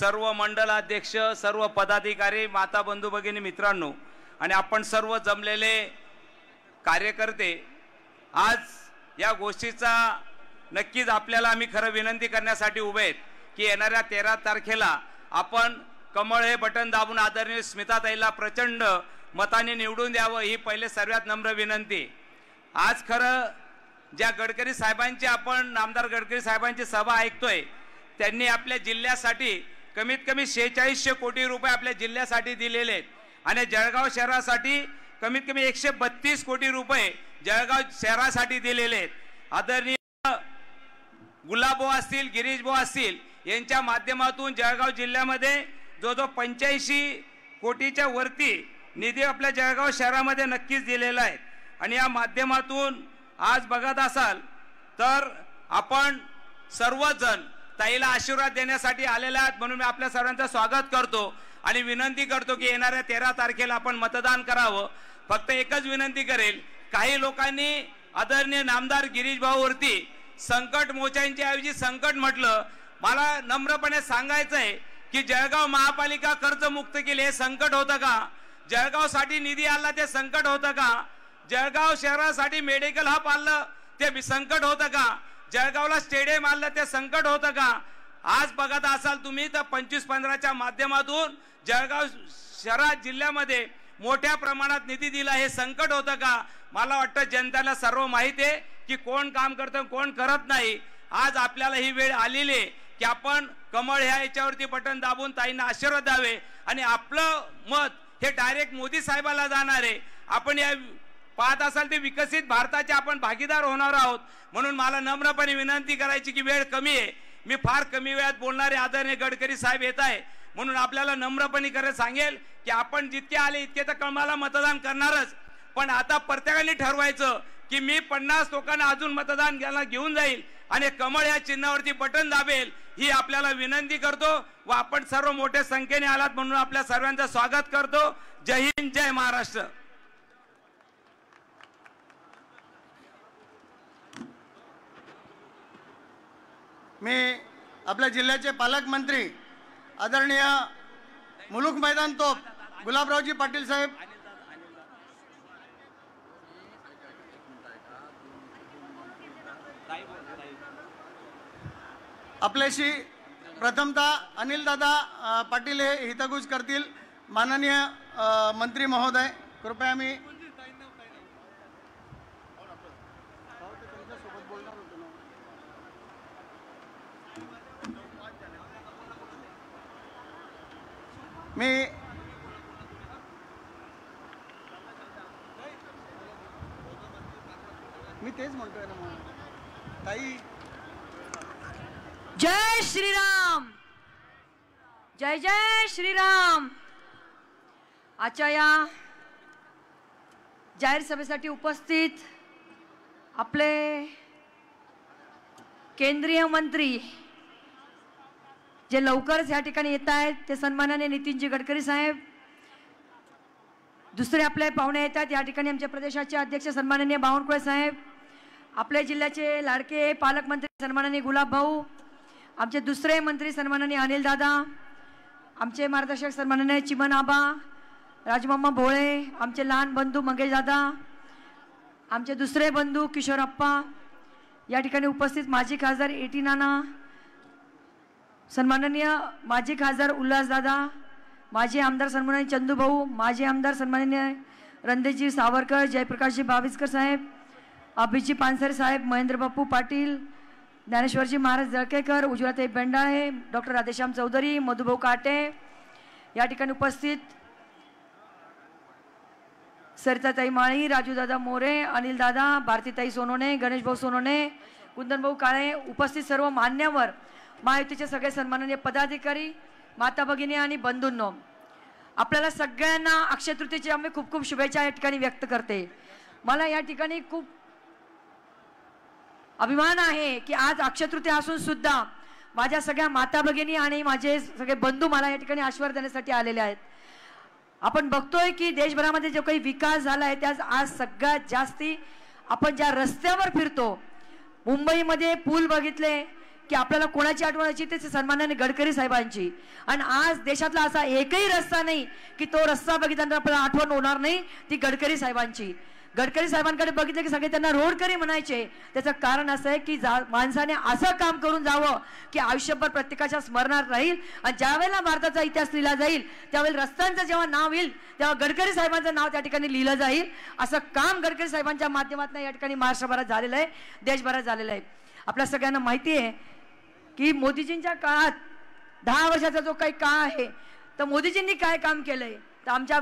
सर्व मंडलाध्यक्ष सर्व पदाधिकारी माता बंधू भगिनी मित्रांनो. आणि आपण सर्व जमलेले कार्यकर्ते आज या गोष्टीचा नक्कीच आपल्याला आम्ही खरं विनंती करण्यासाठी उभे आहेत की येणाऱ्या तेरा तारखेला आपण कमळ हे बटन दाबून आदरणीय स्मिताताईला प्रचंड मताने निवडून द्यावं ही पहिले सर्वात नम्र विनंती. आज खरं ज्या गडकरी साहेबांची आपण नामदार गडकरी साहेबांची सभा ऐकतोय त्यांनी आपल्या जिल्ह्यासाठी कमीत कमी शेहेचाळीसशे कोटी रुपये आपल्या जिल्ह्यासाठी दिलेले आहेत. आणि जळगाव शहरासाठी कमीत कमी एकशे बत्तीस कोटी रुपये जळगाव शहरासाठी दिलेले आहेत. आदरणीय गुलाबो असतील गिरीशबो असतील यांच्या माध्यमातून जळगाव जिल्ह्यामध्ये जो जो पंच्याऐंशी कोटीच्या वरती निधी आपल्या जळगाव शहरामध्ये नक्कीच दिलेला आहे. आणि या माध्यमातून आज बघत असाल तर आपण सर्वजण ताईला आशीर्वाद देण्यासाठी आलेले आहात म्हणून मी आपल्या सर्वांचं स्वागत करतो आणि विनंती करतो की येणाऱ्या तेरा तारखेला आपण मतदान करावं. फक्त एकच विनंती करेल काही लोकांनी आदरणीय नामदार गिरीश भाऊवरती संकट मोचांच्या ऐवजी संकट म्हटलं मला नम्रपणे सांगायचं आहे की जळगाव महापालिका कर्जमुक्त केली. हे संकट होतं का? जळगावसाठी निधी आला ते संकट होतं का? जळगाव शहरासाठी मेडिकल हब आलं ते संकट होतं का? जळगावला स्टेडियम आलं ते संकट होतं का? आज बघत असाल तुम्ही तर पंचवीस पंधराच्या माध्यमातून जळगाव शहरात जिल्ह्यामध्ये मोठ्या प्रमाणात निधी दिला. हे संकट होतं का? मला वाटतं जनतेला सर्व माहिती आहे. की कोण काम करतं कोण करत नाही. आज आपल्याला ही वेळ आलेली आहे की आपण कमळ ह्या याच्यावरती बटन दाबून ताईंना आशीर्वाद द्यावे आणि आपलं मत हे डायरेक्ट मोदी साहेबाला जाणार आहे. आपण या पाहत असाल ते विकसित भारताचे आपण भागीदार होणार आहोत. म्हणून मला नम्रपणे विनंती करायची की वेळ कमी आहे. मी फार कमी वेळात बोलणारे आदरणीय गडकरी साहेब येत आहे. म्हणून आपल्याला नम्रपणे करत सांगेल की आपण जितके आले इतके तर कळमाला मतदान करणारच. पण आता प्रत्येकाने ठरवायचं की मी पन्नास लोकांना अजून मतदान घ्यायला घेऊन जाईल आणि कमळ या चिन्हावरती बटन दाबेल ही आपल्याला विनंती करतो व आपण सर्व मोठ्या संख्येने आलात म्हणून आपल्या सर्वांचं स्वागत करतो. जय हिंद जय महाराष्ट्र. मी आपल्या जिल्ह्याचे पालकमंत्री आदरणीय मुलुक मैदान तोप गुलाबरावजी पाटील साहेब आपल्याशी प्रथमतः अनिलदादा पाटील हे हितगुज करतील. माननीय मंत्री महोदय कृपया मी मी मी तेच म्हणतोय ना मग. ताई जय श्रीराम। जय जय श्रीराम। आजच्या या जाहीर सभेसाठी उपस्थित आपले केंद्रीय मंत्री जे लवकरच या ठिकाणी येत आहेत ते सन्मानाने नितीनजी गडकरी साहेब दुसरे आपले पाहुणे येतात या ठिकाणी आमच्या प्रदेशाचे अध्यक्ष सन्माननीय बावनकुळे साहेब आपल्या जिल्ह्याचे लाडके पालकमंत्री सन्माननीय गुलाब भाऊ आमचे दुसरे मंत्री सन्माननीय अनिल दादा आमचे मार्गदर्शक सन्माननीय चिमन आबा राजमामा भोळे आमचे लहान बंधू मंगेश दादा आमचे दुसरे बंधू किशोरप्पा या ठिकाणी उपस्थित माजी खासदार एटी नाना सन्माननीय माजी खासदार उल्हासदादा माजी आमदार सन्माननीय चंदूभाऊ माजी आमदार सन्माननीय रणदेशजी सावरकर जयप्रकाशजी बाविस्कर साहेब अभिजी पानसरे साहेब महेंद्र बापू पाटील ज्ञानेश्वरजी महाराज जळकेकर उज्ज्वलाताई बेंडाळे डॉक्टर राधेश्याम चौधरी मधुभाऊ काटे या ठिकाणी उपस्थित. सरिताताई माळी राजूदादा मोरे अनिलदादा भारतीताई सोनोने गणेशभाऊ सोनोने कुंदनभाऊ काळे उपस्थित सर्व मान्यवर महायुतीचे सगळे सन्माननीय पदाधिकारी माता भगिनी आणि बंधूंनो आपल्याला सगळ्यांना अक्षय तृतीयेची आम्ही खूप खूप शुभेच्छा या ठिकाणी व्यक्त करते. मला या ठिकाणी खूप अभिमान आहे की आज अक्षतृतीय असून सुद्धा माझ्या सगळ्या माता भगिनी आणि माझे सगळे बंधू मला या ठिकाणी आशीर्वाद देण्यासाठी आलेले आहेत. आपण बघतोय की देशभरामध्ये जो काही विकास झाला आहे त्याच आज सगळ्यात जास्ती आपण ज्या रस्त्यावर फिरतो मुंबईमध्ये पूल बघितले की आपल्याला कोणाची आठवण यायची? ते सन्मानाने गडकरी साहेबांची. आणि आज देशातला असा एकही रस्ता नाही की तो रस्ता बघितल्यानंतर आपल्याला आठवण होणार नाही ती गडकरी साहेबांची. गडकरी साहेबांकडे बघितलं की सगळे त्यांना रोडकरी म्हणायचे. त्याचं कारण असं आहे की जा माणसाने असं काम करून जावं की आयुष्यभर प्रत्येकाच्या स्मरणात राहील आणि ज्यावेळेला भारताचा इतिहास लिहिला जाईल त्यावेळेला रस्त्यांचं जेव्हा नाव येईल तेव्हा गडकरी साहेबांचं नाव त्या ठिकाणी लिहिलं जाईल. असं काम गडकरी साहेबांच्या माध्यमातून या ठिकाणी महाराष्ट्रभरात झालेलं आहे देशभरात झालेलं आहे. आपल्या सगळ्यांना माहिती आहे की मोदीजींच्या काळात दहा वर्षाचा जो काही काळ आहे तर मोदीजींनी काय काम केलंय? तर आमच्या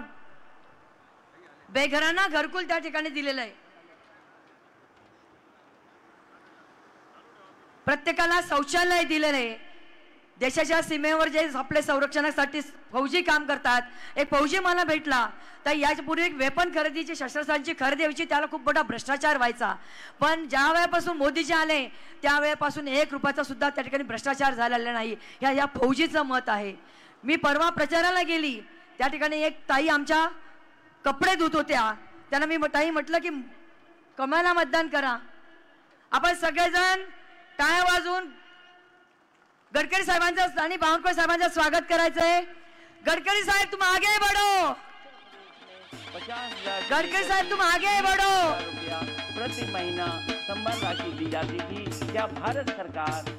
बेघरांना घरकुल त्या ठिकाणी दिलेलं आहे. प्रत्येकाला शौचालय दिलेलं आहे. देशाच्या सीमेवर जे आपले संरक्षणासाठी फौजी काम करतात एक फौजी मला भेटला तर याच्यापूर्वी एक वेपन खरेदीची शस्त्रास्त्रांची खरेदी व्हायची त्याला खूप मोठा भ्रष्टाचार व्हायचा. पण ज्या वेळेपासून मोदीजी आले त्यावेळेपासून एक रुपयाचा सुद्धा त्या ठिकाणी भ्रष्टाचार झालेला नाही. ह्या या फौजीचं मत आहे. मी परवा प्रचाराला गेली त्या ठिकाणी एक ताई आमच्या कपडे धुत होत्या. त्यांना मी ताई म्हटलं की कमळाला मतदान करा. आपण सगळेजण टाळ्या वाजवून गडकरी साहेबांचं आणि बावनकुळे साहेबांचं स्वागत करायचंय. गडकरी साहेब तुम आगे बढ़ो. गडकरी साहेब तुम आगे बढ़ो. प्रति महीना संबल राशि दी जाती थी क्या भारत सरकार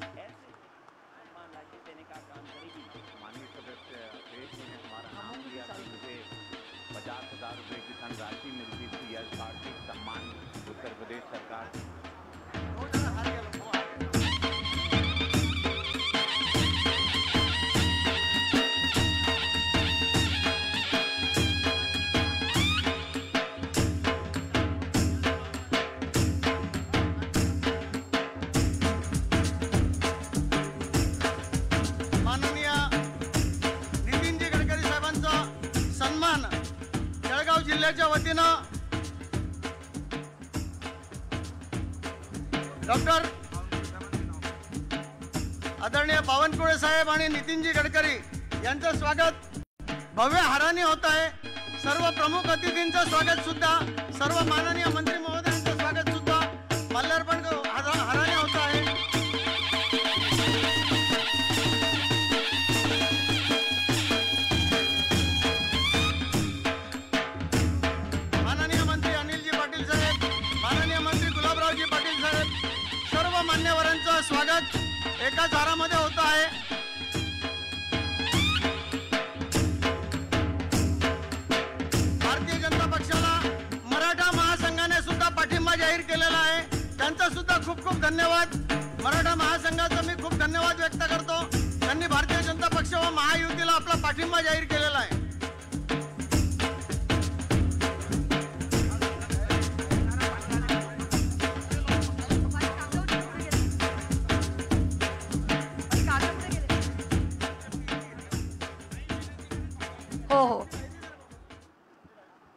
जिल्ह्याच्या वतीनं डॉक्टर आदरणीय बावनकुळे साहेब आणि नितीनजी गडकरी यांचं स्वागत. भव्य हाराने होत आहे. सर्व प्रमुख अतिथींचं स्वागत सुद्धा सर्व माननीय मंत्री महोदयांचं स्वागत सुद्धा. माल्यार्पण एकाच होत आहे. भारतीय जनता पक्षाला मराठा महासंघाने सुद्धा पाठिंबा जाहीर केलेला आहे. त्यांचा सुद्धा खूप खूप धन्यवाद. मराठा महासंघाचा मी खूप धन्यवाद व्यक्त करतो. त्यांनी भारतीय जनता पक्ष व महायुतीला आपला पाठिंबा जाहीर केलेला हो हो.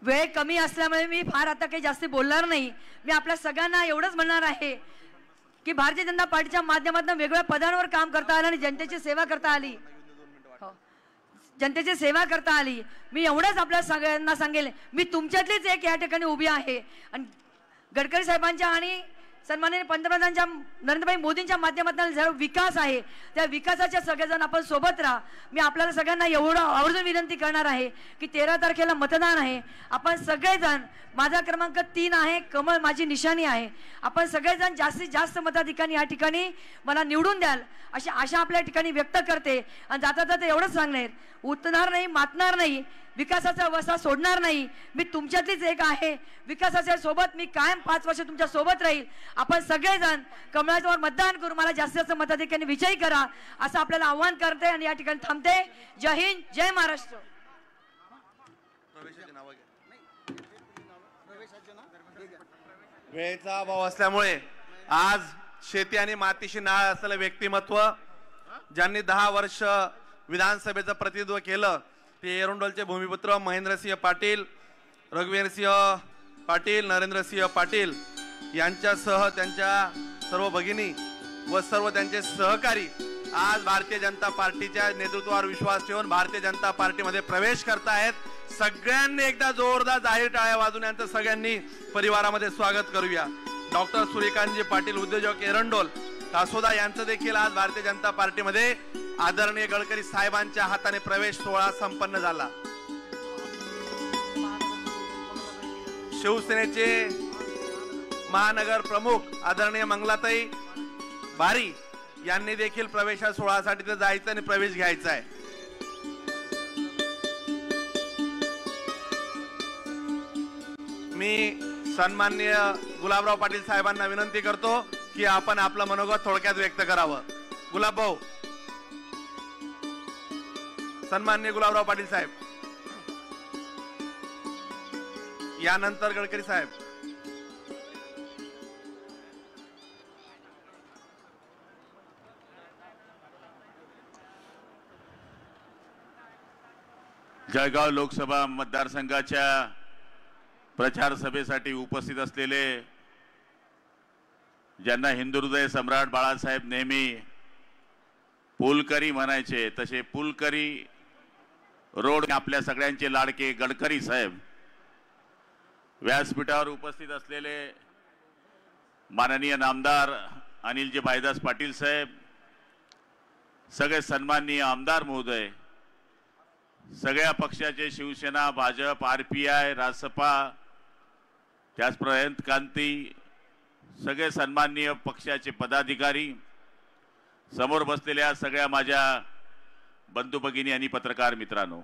वेळ कमी असल्यामुळे मी फार आता काही जास्त बोलणार नाही. मी आपल्या सगळ्यांना एवढंच म्हणणार आहे की भारतीय जनता पार्टीच्या माध्यमातून वेगवेगळ्या पदांवर काम करता आलं आणि जनतेची सेवा करता आली. हो. जनतेची सेवा करता आली. मी एवढंच आपल्या सगळ्यांना सांगेल. मी तुमच्यातलीच एक या ठिकाणी उभी आहे. आणि गडकरी साहेबांच्या आणि सन्माननीय पंतप्रधानांच्या नरेंद्रभाई मोदींच्या माध्यमातून जो विकास आहे त्या विकासाच्या सगळेजण आपण सोबत राहा. मी आपल्याला सगळ्यांना एवढं आवर्जून विनंती करणार आहे की तेरा तारखेला मतदान आहे. आपण सगळेजण माझा क्रमांक तीन आहे कमळ माझी निशाणी आहे. आपण सगळेजण जास्तीत जास्त मताधिकारी या ठिकाणी मला निवडून द्याल अशी आशा आपल्या ठिकाणी व्यक्त करते. आणि जाता जाता एवढंच सांगणार उतणार नाही मातणार नाही. विकासाचा वसा सोडणार नाही. मी तुमच्यातलीच एक आहे. विकासाच्या सोबत मी कायम पाच वर्ष तुमच्यासोबत राहील. आपण सगळेजण कमळाच्यावर मतदान करू. मला जास्तीत जास्त मताधिकाऱ्यांनी विजयी करा. असं आपल्याला आव्हान करते आणि या ठिकाणी थांबते. जय हिंद जय महाराष्ट्र. वेळेचा अभाव असल्यामुळे आज शेती आणि मातीशी नाळ असलेलं व्यक्तिमत्व ज्यांनी दहा वर्ष विधानसभेचं प्रतिनिधित्व केलं ते एरंडोलचे भूमिपुत्र महेंद्रसिंह पाटील रघुवीरसिंह पाटील नरेंद्रसिंह पाटील यांच्यासह त्यांच्या सर्व भगिनी व सर्व त्यांचे सहकारी आज भारतीय जनता पार्टीच्या नेतृत्वावर विश्वास ठेवून भारतीय जनता पार्टीमध्ये प्रवेश करतायत. सगळ्यांनी एकदा जोरदार जाहीर टाळ्या वाजून यांचं सगळ्यांनी परिवारामध्ये स्वागत करूया. डॉक्टर सूर्यकांतजी पाटील उद्योजक एरंडोल कासोदा यांचं देखील आज भारतीय जनता पार्टीमध्ये आदरणीय गडकरी साहेबांच्या हाताने प्रवेश सोहळा संपन्न झाला. शिवसेनेचे महानगर प्रमुख आदरणीय मंगलाताई बारी यांनी देखील प्रवेशा सोहळ्यासाठी तर जायचं आणि प्रवेश घ्यायचा आहे. मी सन्माननीय गुलाबराव पाटील साहेबांना विनंती करतो की आपण आपलं मनोगत थोडक्यात व्यक्त करावं. गुलाब भाऊ. सन्माननीय गुलाबराव पाटील साहेब. यानंतर गडकरी साहेब. जळगाव लोकसभा मतदारसंघाच्या प्रचार सभेसाठी उपस्थित असलेले ज्यांना हिंदू हृदय सम्राट बाळासाहेब नेहमी पुलकरी म्हणायचे तसे पुलकरी रोड आपल्या सगळ्यांचे लाडके गडकरी साहेब व्यासपीठावर उपस्थित असलेले माननीय नामदार अनिलजी भाईदास पाटील साहेब सगळे सन्माननीय आमदार महोदय सगळ्या पक्षाचे Shivsena Bhajap R P I Rasapa त्याचप्रमाणे क्रांती सगळे सन्माननीय पक्षाचे पदाधिकारी समोर बसलेल्या सगळ्या माझ्या बंधू भगिनी आणि पत्रकार मित्रांनो.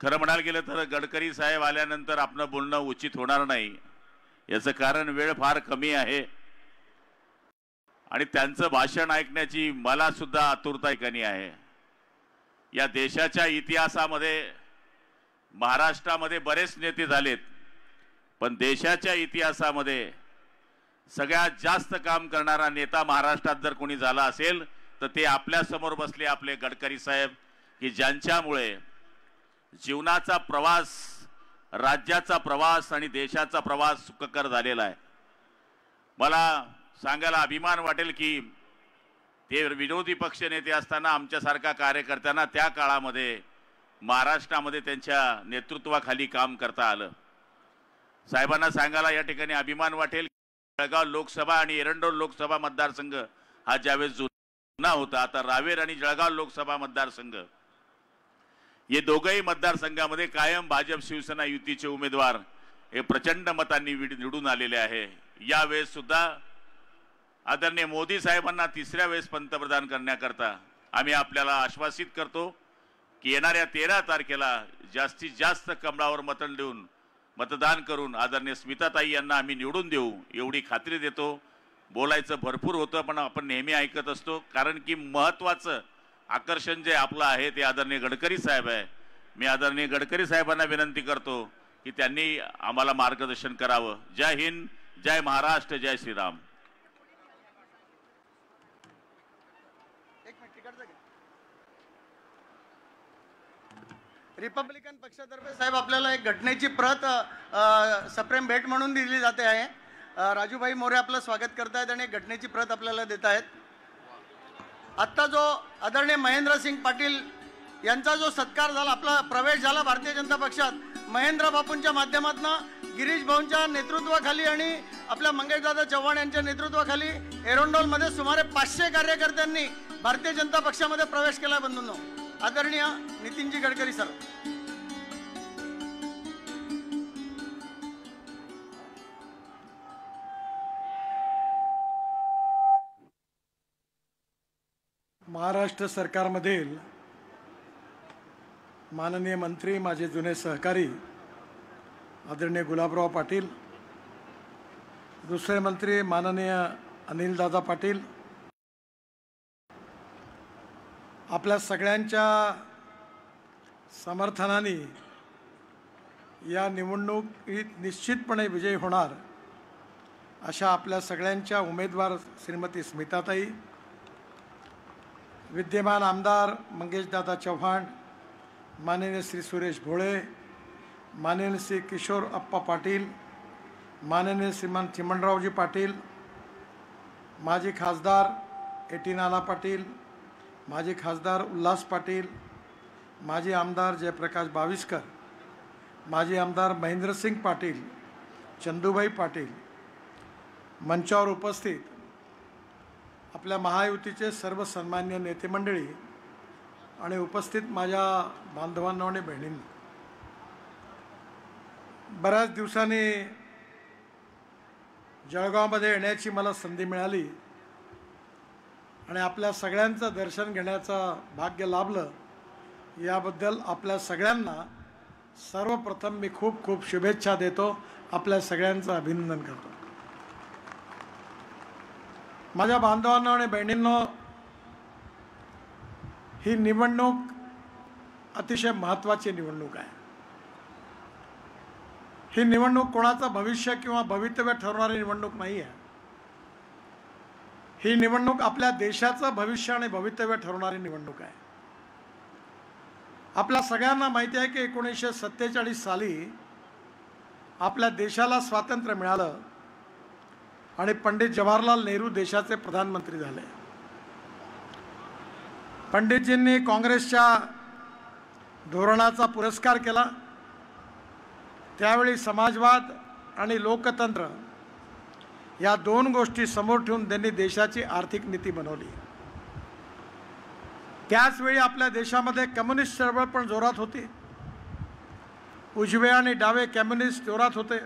खरं म्हणायला गेलं तर गडकरी साहेब आल्यानंतर आपलं बोलणं उचित होणार नाही. याचं कारण वेळ फार कमी आहे. आणि त्यांचं भाषण ऐकण्याची मला सुद्धा आतुरता ठिकाणी आहे. या देशाच्या इतिहासामध्ये महाराष्ट्रामध्ये बरेच नेते झालेत. पण देशाच्या इतिहासामध्ये सगळ्यात जास्त काम करणारा नेता महाराष्ट्रात जर कोणी झाला असेल तर ते आपल्यासमोर बसले आपले गडकरी साहेब की ज्यांच्यामुळे जीवनाचा प्रवास राज्याचा प्रवास आणि देशाचा प्रवास सुखकर झालेला आहे. मला सांगायला अभिमान वाटेल की ते विरोधी पक्षनेते असताना आमच्यासारख्या कार्यकर्त्यांना त्या काळामध्ये महाराष्ट्रामध्ये त्यांच्या नेतृत्वाखाली काम करता आलं. साहेबांना सांगायला या ठिकाणी अभिमान वाटेल जळगाव लोकसभा आणि एरंडोल लोकसभा मतदारसंघ हा ज्यावेळेस जुना होता आता रावेर आणि जळगाव लोकसभा मतदारसंघ. हे दोघंही मतदारसंघामध्ये कायम भाजप शिवसेना युतीचे उमेदवार हे प्रचंड मतांनी निवडून आलेले आहे. यावेळेस सुद्धा आदरणीय मोदी साहेबांना तिसऱ्या वेळेस पंतप्रधान करण्याकरता आम्ही आपल्याला आश्वासित करतो की येणाऱ्या तेरा तारखेला जास्तीत जास्त कमळावर मतन देऊन मतदान करून आदरणीय स्मिताताई यांना आम्ही निवडून देऊ एवढी खात्री देतो. बोलायचं भरपूर होतं पण आपण नेहमी ऐकत असतो. कारण की महत्त्वाचं आकर्षण जे आपलं आहे ते आदरणीय गडकरी साहेब आहे. मी आदरणीय गडकरी साहेबांना विनंती करतो की त्यांनी आम्हाला मार्गदर्शन करावं. जय हिंद जय महाराष्ट्र जय श्रीराम. रिपब्लिकन पक्षातर्फे साहेब आपल्याला एक घटनेची प्रत सप्रेम भेट म्हणून दिली जाते आहे. राजूभाई मोरे आपलं स्वागत करतायत आणि एक घटनेची प्रत आपल्याला देत आहेत आत्ता जो आदरणीय महेंद्रसिंग पाटील यांचा जो सत्कार झाला आपला प्रवेश झाला भारतीय जनता पक्षात महेंद्र बापूंच्या माध्यमातून गिरीश भाऊंच्या नेतृत्वाखाली आणि आपल्या मंगेशदादा चव्हाण यांच्या नेतृत्वाखाली एरोंडोलमध्ये सुमारे पाचशे कार्यकर्त्यांनी भारतीय जनता पक्षामध्ये प्रवेश केला बंधूंनो. आदरणीय नितीनजी गडकरी सर. महाराष्ट्र सरकारमधील माननीय मंत्री माझे जुने सहकारी आदरणीय गुलाबराव पाटील दुसरे मंत्री माननीय अनिलदादा पाटील आपल्या सगळ्यांच्या समर्थनाने या निवडणुकीत निश्चितपणे विजयी होणार अशा आपल्या सगळ्यांच्या उमेदवार श्रीमती स्मिताताई विद्यमान आमदार मंगेशदादा चव्हाण माननीय श्री सुरेश भोळे माननीय श्री किशोर अप्पा पाटील माननीय श्रीमान चिमणरावजी पाटील माजी खासदार एटी नाना पाटील माझे खासदार उल्हास पाटील माजी आमदार जयप्रकाश बाविस्कर माजी आमदार महेंद्रसिंग पाटील चंदूबाई पाटील मंचावर उपस्थित आपल्या महायुतीचे सर्व सन्मान्य नेते मंडळी आणि उपस्थित माझ्या बांधवांना आणि बहिणींना. बऱ्याच दिवसांनी जळगावमध्ये येण्याची मला संधी मिळाली. आणि आपल्या सगळ्यांचं दर्शन घेण्याचं भाग्य लाभलं याबद्दल आपल्या सगळ्यांना सर्वप्रथम मी खूप खूप शुभेच्छा देतो. आपल्या सगळ्यांचं अभिनंदन करतो. माझ्या बांधवांना आणि बहिणींनो ही निवडणूक अतिशय महत्त्वाची निवडणूक आहे. ही निवडणूक कोणाचं भविष्य किंवा भवितव्य ठरवणारी निवडणूक नाही आहे ही निवडणूक आपल्या देशाचं भविष्य आणि भवितव्य ठरवणारी निवडणूक आहे. आपल्या सगळ्यांना माहिती आहे की एकोणीसशे सत्तेचाळीस साली आपल्या देशाला स्वातंत्र्य मिळालं आणि पंडित जवाहरलाल नेहरू देशाचे प्रधानमंत्री झाले. पंडितजींनी काँग्रेसच्या धोरणाचा पुरस्कार केला. त्यावेळी समाजवाद आणि लोकतंत्र या दोन गोष्टी समोर ठेवून त्यांनी देशाची आर्थिक नीती बनवली. त्याचवेळी आपल्या देशामध्ये कम्युनिस्ट चळवळ पण जोरात होती. उजवे आणि डावे कम्युनिस्ट जोरात होते.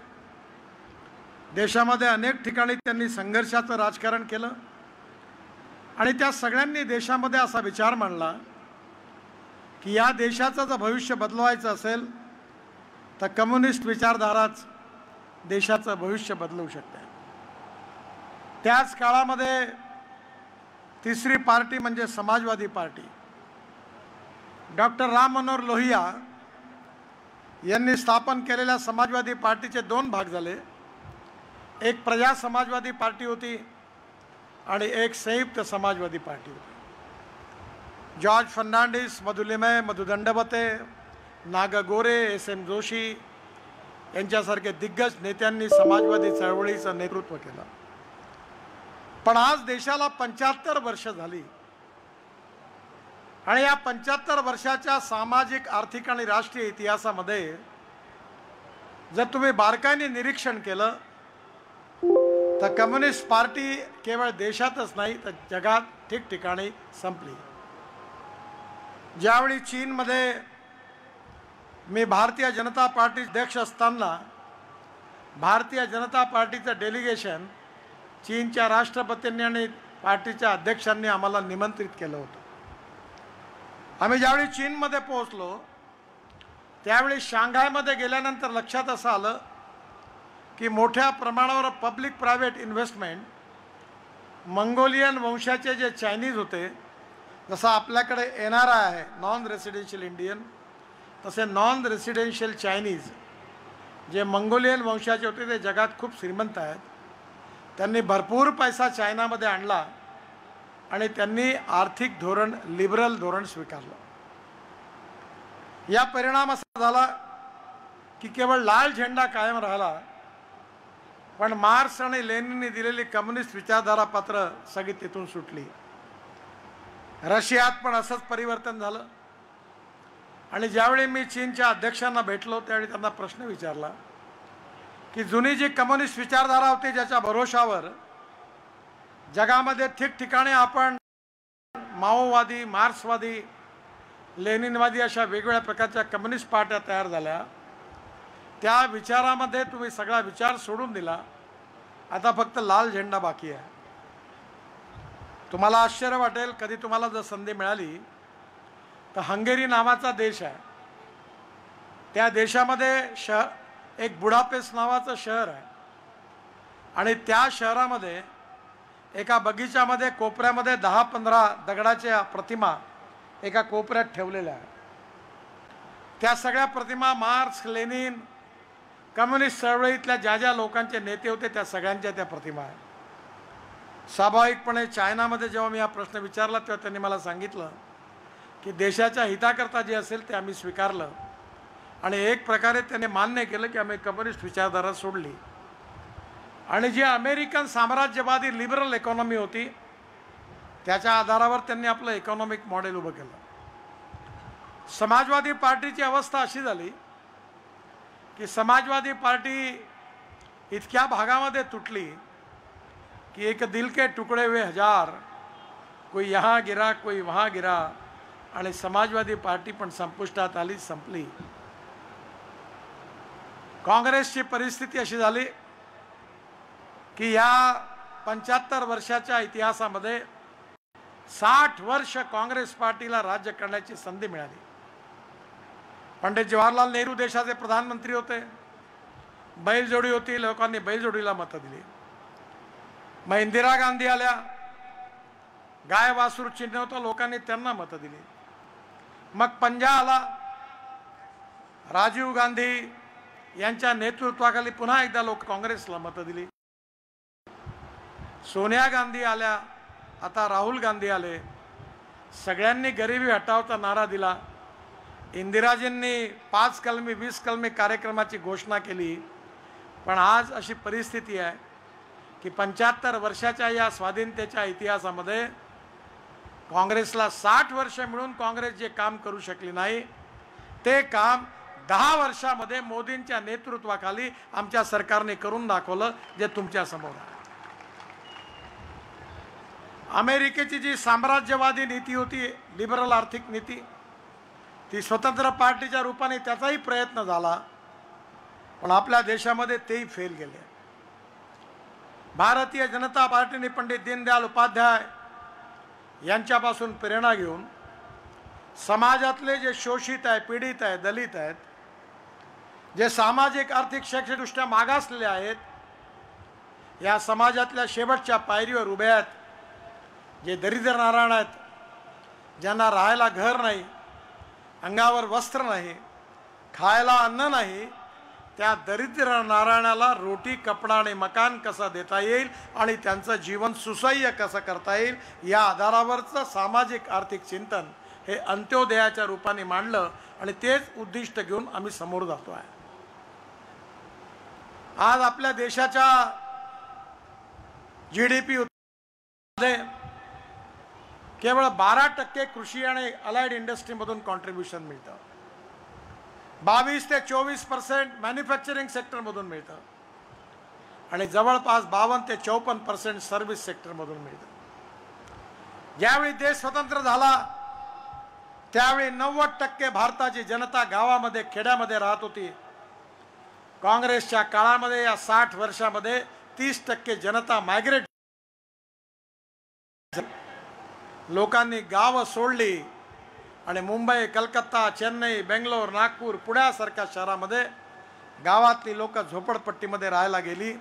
देशामध्ये अनेक ठिकाणी त्यांनी संघर्षाचं राजकारण केलं. आणि त्या सगळ्यांनी देशामध्ये असा विचार मांडला की या देशाचं जर भविष्य बदलवायचं असेल तर कम्युनिस्ट विचारधाराच देशाचं भविष्य बदलवू शकते. त्याच काळामध्ये तिसरी पार्टी म्हणजे समाजवादी पार्टी. डॉक्टर राम मनोहर लोहिया यांनी स्थापन केलेल्या समाजवादी पार्टीचे दोन भाग झाले. एक प्रजा समाजवादी पार्टी होती आणि एक संयुक्त समाजवादी पार्टी होती. जॉर्ज फर्नांडिस मधुलिमय मधुदंडवते नाग गोरे एस एम जोशी यांच्यासारखे दिग्गज नेत्यांनी समाजवादी चळवळीचं नेतृत्व केलं. पण आज देशाला पंच्याहत्तर वर्ष झाली. आणि या पंच्याहत्तर वर्षाच्या सामाजिक आर्थिक आणि राष्ट्रीय इतिहासामध्ये जर तुम्ही बारकाईने निरीक्षण केलं तर कम्युनिस्ट पार्टी केवळ देशातच नाही तर जगात ठिकठिकाणी संपली. ज्यावेळी चीनमध्ये मी भारतीय जनता पार्टी अध्यक्ष असताना भारतीय जनता पार्टीचं डेलिगेशन चीनच्या राष्ट्रपतींनी आणि पार्टीच्या अध्यक्षांनी आम्हाला निमंत्रित केलं होतं. आम्ही ज्यावेळी चीनमध्ये पोहोचलो त्यावेळी शांघायमध्ये गेल्यानंतर लक्षात असं आलं की मोठ्या प्रमाणावर पब्लिक प्रायव्हेट इन्व्हेस्टमेंट मंगोलियन वंशाचे जे चायनीज होते जसं आपल्याकडे एन आर आय आहे नॉन रेसिडेन्शियल इंडियन तसे नॉन रेसिडेन्शियल चायनीज जे मंगोलियन वंशाचे होते ते जगात खूप श्रीमंत आहेत. त्यांनी भरपूर पैसा चायनामध्ये आणला आणि त्यांनी आर्थिक धोरण लिबरल धोरण स्वीकारलं. या परिणाम असा झाला की केवळ लाल झेंडा कायम राहिला पण मार्क्स आणि लेनिननी दिलेली कम्युनिस्ट विचारधारा पात्र सगळी तिथून सुटली. रशियात पण असंच परिवर्तन झालं. आणि ज्यावेळी मी चीनच्या अध्यक्षांना भेटलो त्यावेळी त्यांना प्रश्न विचारला की जुनी जी कम्युनिस्ट विचारधारा होती ज्याच्या भरोशावर जगामध्ये ठिकठिकाणी आपण माओवादी मार्क्सवादी लेनिनवादी अशा वेगवेगळ्या प्रकारच्या कम्युनिस्ट पार्ट्या तयार झाल्या. त्या विचारामध्ये तुम्ही सगळा विचार सोडून दिला. आता फक्त लाल झेंडा बाकी आहे. तुम्हाला आश्चर्य वाटेल कधी तुम्हाला जर संधी मिळाली तर हंगेरी नावाचा देश आहे. त्या देशामध्ये शह एक बुडापेस नावाचं शहर आहे. आणि त्या शहरामध्ये एका बगीच्यामध्ये कोपऱ्यामध्ये दहा पंधरा दगडाच्या प्रतिमा एका कोपऱ्यात ठेवलेल्या आहे त्या सगळ्या प्रतिमा मार्क्स लेनिन कम्युनिस्ट चळवळीतल्या ज्या ज्या लोकांचे नेते होते त्या सगळ्यांच्या त्या प्रतिमा आहेत. स्वाभाविकपणे चायनामध्ये जेव्हा मी हा प्रश्न विचारला तेव्हा त्यांनी मला सांगितलं की देशाच्या हिताकरता जे असेल ते आम्ही स्वीकारलं. आणि एक प्रकारे त्याने मान्य केलं की आम्ही कम्युनिस्ट विचारधारा सोडली. आणि जी अमेरिकन साम्राज्यवादी लिबरल इकॉनॉमी होती त्याच्या आधारावर त्यांनी आपलं इकॉनॉमिक मॉडेल उभं केलं. समाजवादी पार्टीची अवस्था अशी झाली की समाजवादी पार्टी इतक्या भागामध्ये तुटली की एक दिल के टुकड़े हुए हजार कोई यहाँ गिरा कोई वहाँ गिरा आणि समाजवादी पार्टी पण संपुष्टात आली संपली. काँग्रेसची परिस्थिती अशी झाली की या पंच्याहत्तर वर्षाच्या इतिहासामध्ये साठ वर्ष काँग्रेस पार्टीला राज्य करण्याची संधी मिळाली. पंडित जवाहरलाल नेहरू देशाचे प्रधानमंत्री होते. बैलजोडी होती लोकांनी बैलजोडीला मतं दिली. मग इंदिरा गांधी आल्या. गाय वासूर चिन्ह होतं लोकांनी त्यांना मतं दिली. मग पंजा आला. राजीव गांधी यांच्या नेतृत्वाखाली पुन्हा एकदा लोक काँग्रेसला मतं दिली. सोनिया गांधी आल्या आता राहुल गांधी आले. सगळ्यांनी गरिबी हटावचा नारा दिला. इंदिराजींनी पाच कलमी वीस कलमी कार्यक्रमाची घोषणा केली. पण आज अशी परिस्थिती आहे की पंच्याहत्तर वर्षाच्या या स्वाधीनतेच्या इतिहासामध्ये काँग्रेसला साठ वर्ष मिळून काँग्रेस जे काम करू शकली नाही ते काम दहा वर्षामध्ये मोदींच्या नेतृत्वाखाली आमच्या सरकारने करून दाखवलं जे तुमच्यासमोर अमेरिकेची जी साम्राज्यवादी नीती होती लिबरल आर्थिक नीती ती स्वतंत्र पार्टीच्या रूपाने त्याचाही प्रयत्न झाला पण आपल्या देशामध्ये तेही फेल गेले. भारतीय जनता पार्टीने पंडित दीनदयाल उपाध्याय यांच्यापासून प्रेरणा घेऊन समाजातले जे शोषित आहे पीडित आहे दलित आहेत जे सामाजिक आर्थिक शैक्षणिकदृष्ट्या मागासलेले आहेत या समाजातल्या शेवटच्या पायरीवर उभे आहेत जे दरिद्र नारायण आहेत ज्यांना राहायला घर नाही अंगावर वस्त्र नाही खायला अन्न नाही त्या दरिद्र नारायणाला रोटी कपडा आणि मकान कसं देता येईल आणि त्यांचं जीवन सुसह्य कसं करता येईल या आधारावरचं सामाजिक आर्थिक चिंतन हे अंत्योदयाच्या रूपाने मांडलं आणि तेच उद्दिष्ट घेऊन आम्ही समोर जातो आहे आज आपल्या देशाच्या जी डी पी केवळ बारा टक्के कृषी आणि अलाइड इंडस्ट्रीमधून कॉन्ट्रीब्युशन मिळतं. बावीस ते चोवीस पर्सेंट मॅन्युफॅक्चरिंग सेक्टरमधून मिळतं. आणि जवळपास बावन्न ते चौपन्न पर्सेंट सर्व्हिस सेक्टरमधून मिळतं. ज्यावेळी देश स्वतंत्र झाला त्यावेळी नव्वद टक्के भारताची जनता गावामध्ये खेड्यामध्ये राहत होती. काँग्रेसच्या काळामध्ये या साठ वर्षामध्ये तीस टक्के जनता मायग्रेट लोकांनी गावं सोडली आणि मुंबई कलकत्ता चेन्नई बेंगलोर नागपूर पुण्यासारख्या शहरामध्ये गावातली लोक झोपडपट्टीमध्ये राहायला गेली.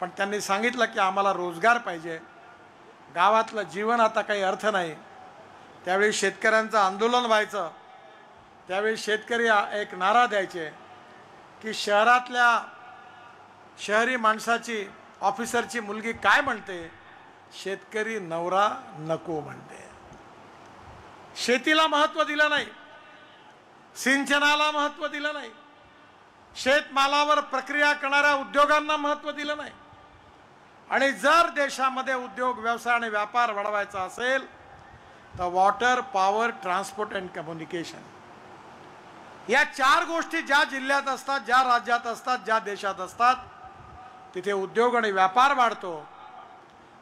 पण त्यांनी सांगितलं की आम्हाला रोजगार पाहिजे. गावातलं जीवन आता काही अर्थ नाही. त्यावेळी शेतकऱ्यांचं आंदोलन व्हायचं. त्यावेळी शेतकरी एक नारा द्यायचे. की शहरातल्या शहरी माणसाची ऑफिसरची मुलगी काय म्हणते? शेतकरी नवरा नको म्हणते. शेतीला महत्त्व दिलं नाही. सिंचनाला महत्त्व दिलं नाही. शेतमालावर प्रक्रिया करणाऱ्या उद्योगांना महत्त्व दिलं नाही. आणि जर देशामध्ये उद्योग व्यवसाय आणि व्यापार वाढवायचा असेल तर water power transport and communication या चार गोष्टी ज्या जिल्ह्यात असतात ज्या राज्यात असतात ज्या देशात असतात तिथे उद्योग आणि व्यापार वाढतो.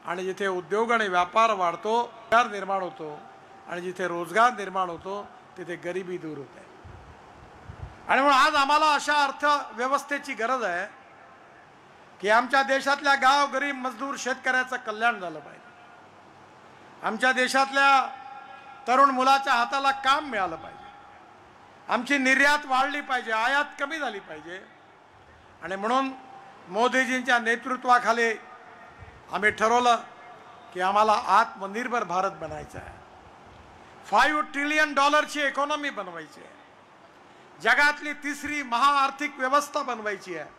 आणि जिथे उद्योग आणि व्यापार वाढतो रोजगार निर्माण होतो. आणि जिथे रोजगार निर्माण होतो तिथे गरिबी दूर होते. आणि म्हणून आज आम्हाला अशा अर्थव्यवस्थेची गरज आहे की आमच्या देशातल्या गाव गरीब मजदूर शेतकऱ्याचं कल्याण झालं पाहिजे. आमच्या देशातल्या तरुण मुलाच्या हाताला काम मिळालं पाहिजे. आमची निर्यात वाढली पाहिजे आयात कमी झाली पाहिजे. आणि म्हणून मोदीजींच्या नेतृत्वाखाली आम्ही ठरवलं की आम्हाला आत्मनिर्भर भारत बनायचा आहे. फाईव्ह ट्रिलियन डॉलरची इकॉनॉमी बनवायची आहे. जगातली तिसरी महाआर्थिक व्यवस्था बनवायची आहे.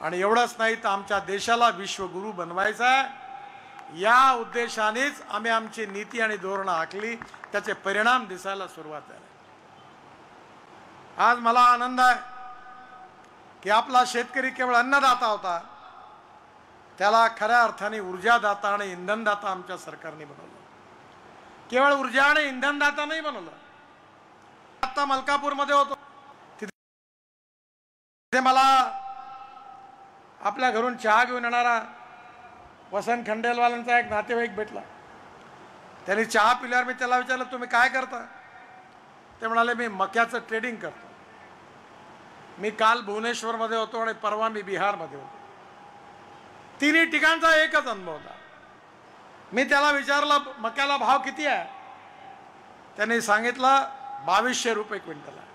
आणि एवढंच नाही तर आमच्या देशाला विश्वगुरू बनवायचा आहे. या उद्देशानेच आम्ही आमची नीती आणि धोरणं आखली त्याचे परिणाम दिसायला सुरुवात झाली. आज मला आनंद आहे की आपला शेतकरी केवळ अन्नदाता होता. त्याला खऱ्या अर्थाने ऊर्जादाता आणि इंधनदाता आमच्या सरकारने बनवलं. केवळ ऊर्जा आणि इंधनदाता नाही बनवलं. आता मलकापूरमध्ये होतो. तिथे मला आपल्या घरून चहा घेऊन येणारा वसंत खंडेलवालांचा एक नातेवाईक भेटला. त्यांनी चहा पिल्यावर मी त्याला विचारलं तुम्ही काय करता? ते म्हणाले मी मक्याचं ट्रेडिंग करतो. मी काल भुवनेश्वरमध्ये होतो आणि परवा मी बिहारमध्ये होतो. तिन्ही ठिकाणचा एकच अनुभव होता. मी त्याला विचारलं मक्याला भाव किती आहे? त्यांनी सांगितलं बावीसशे रुपये क्विंटल आहे.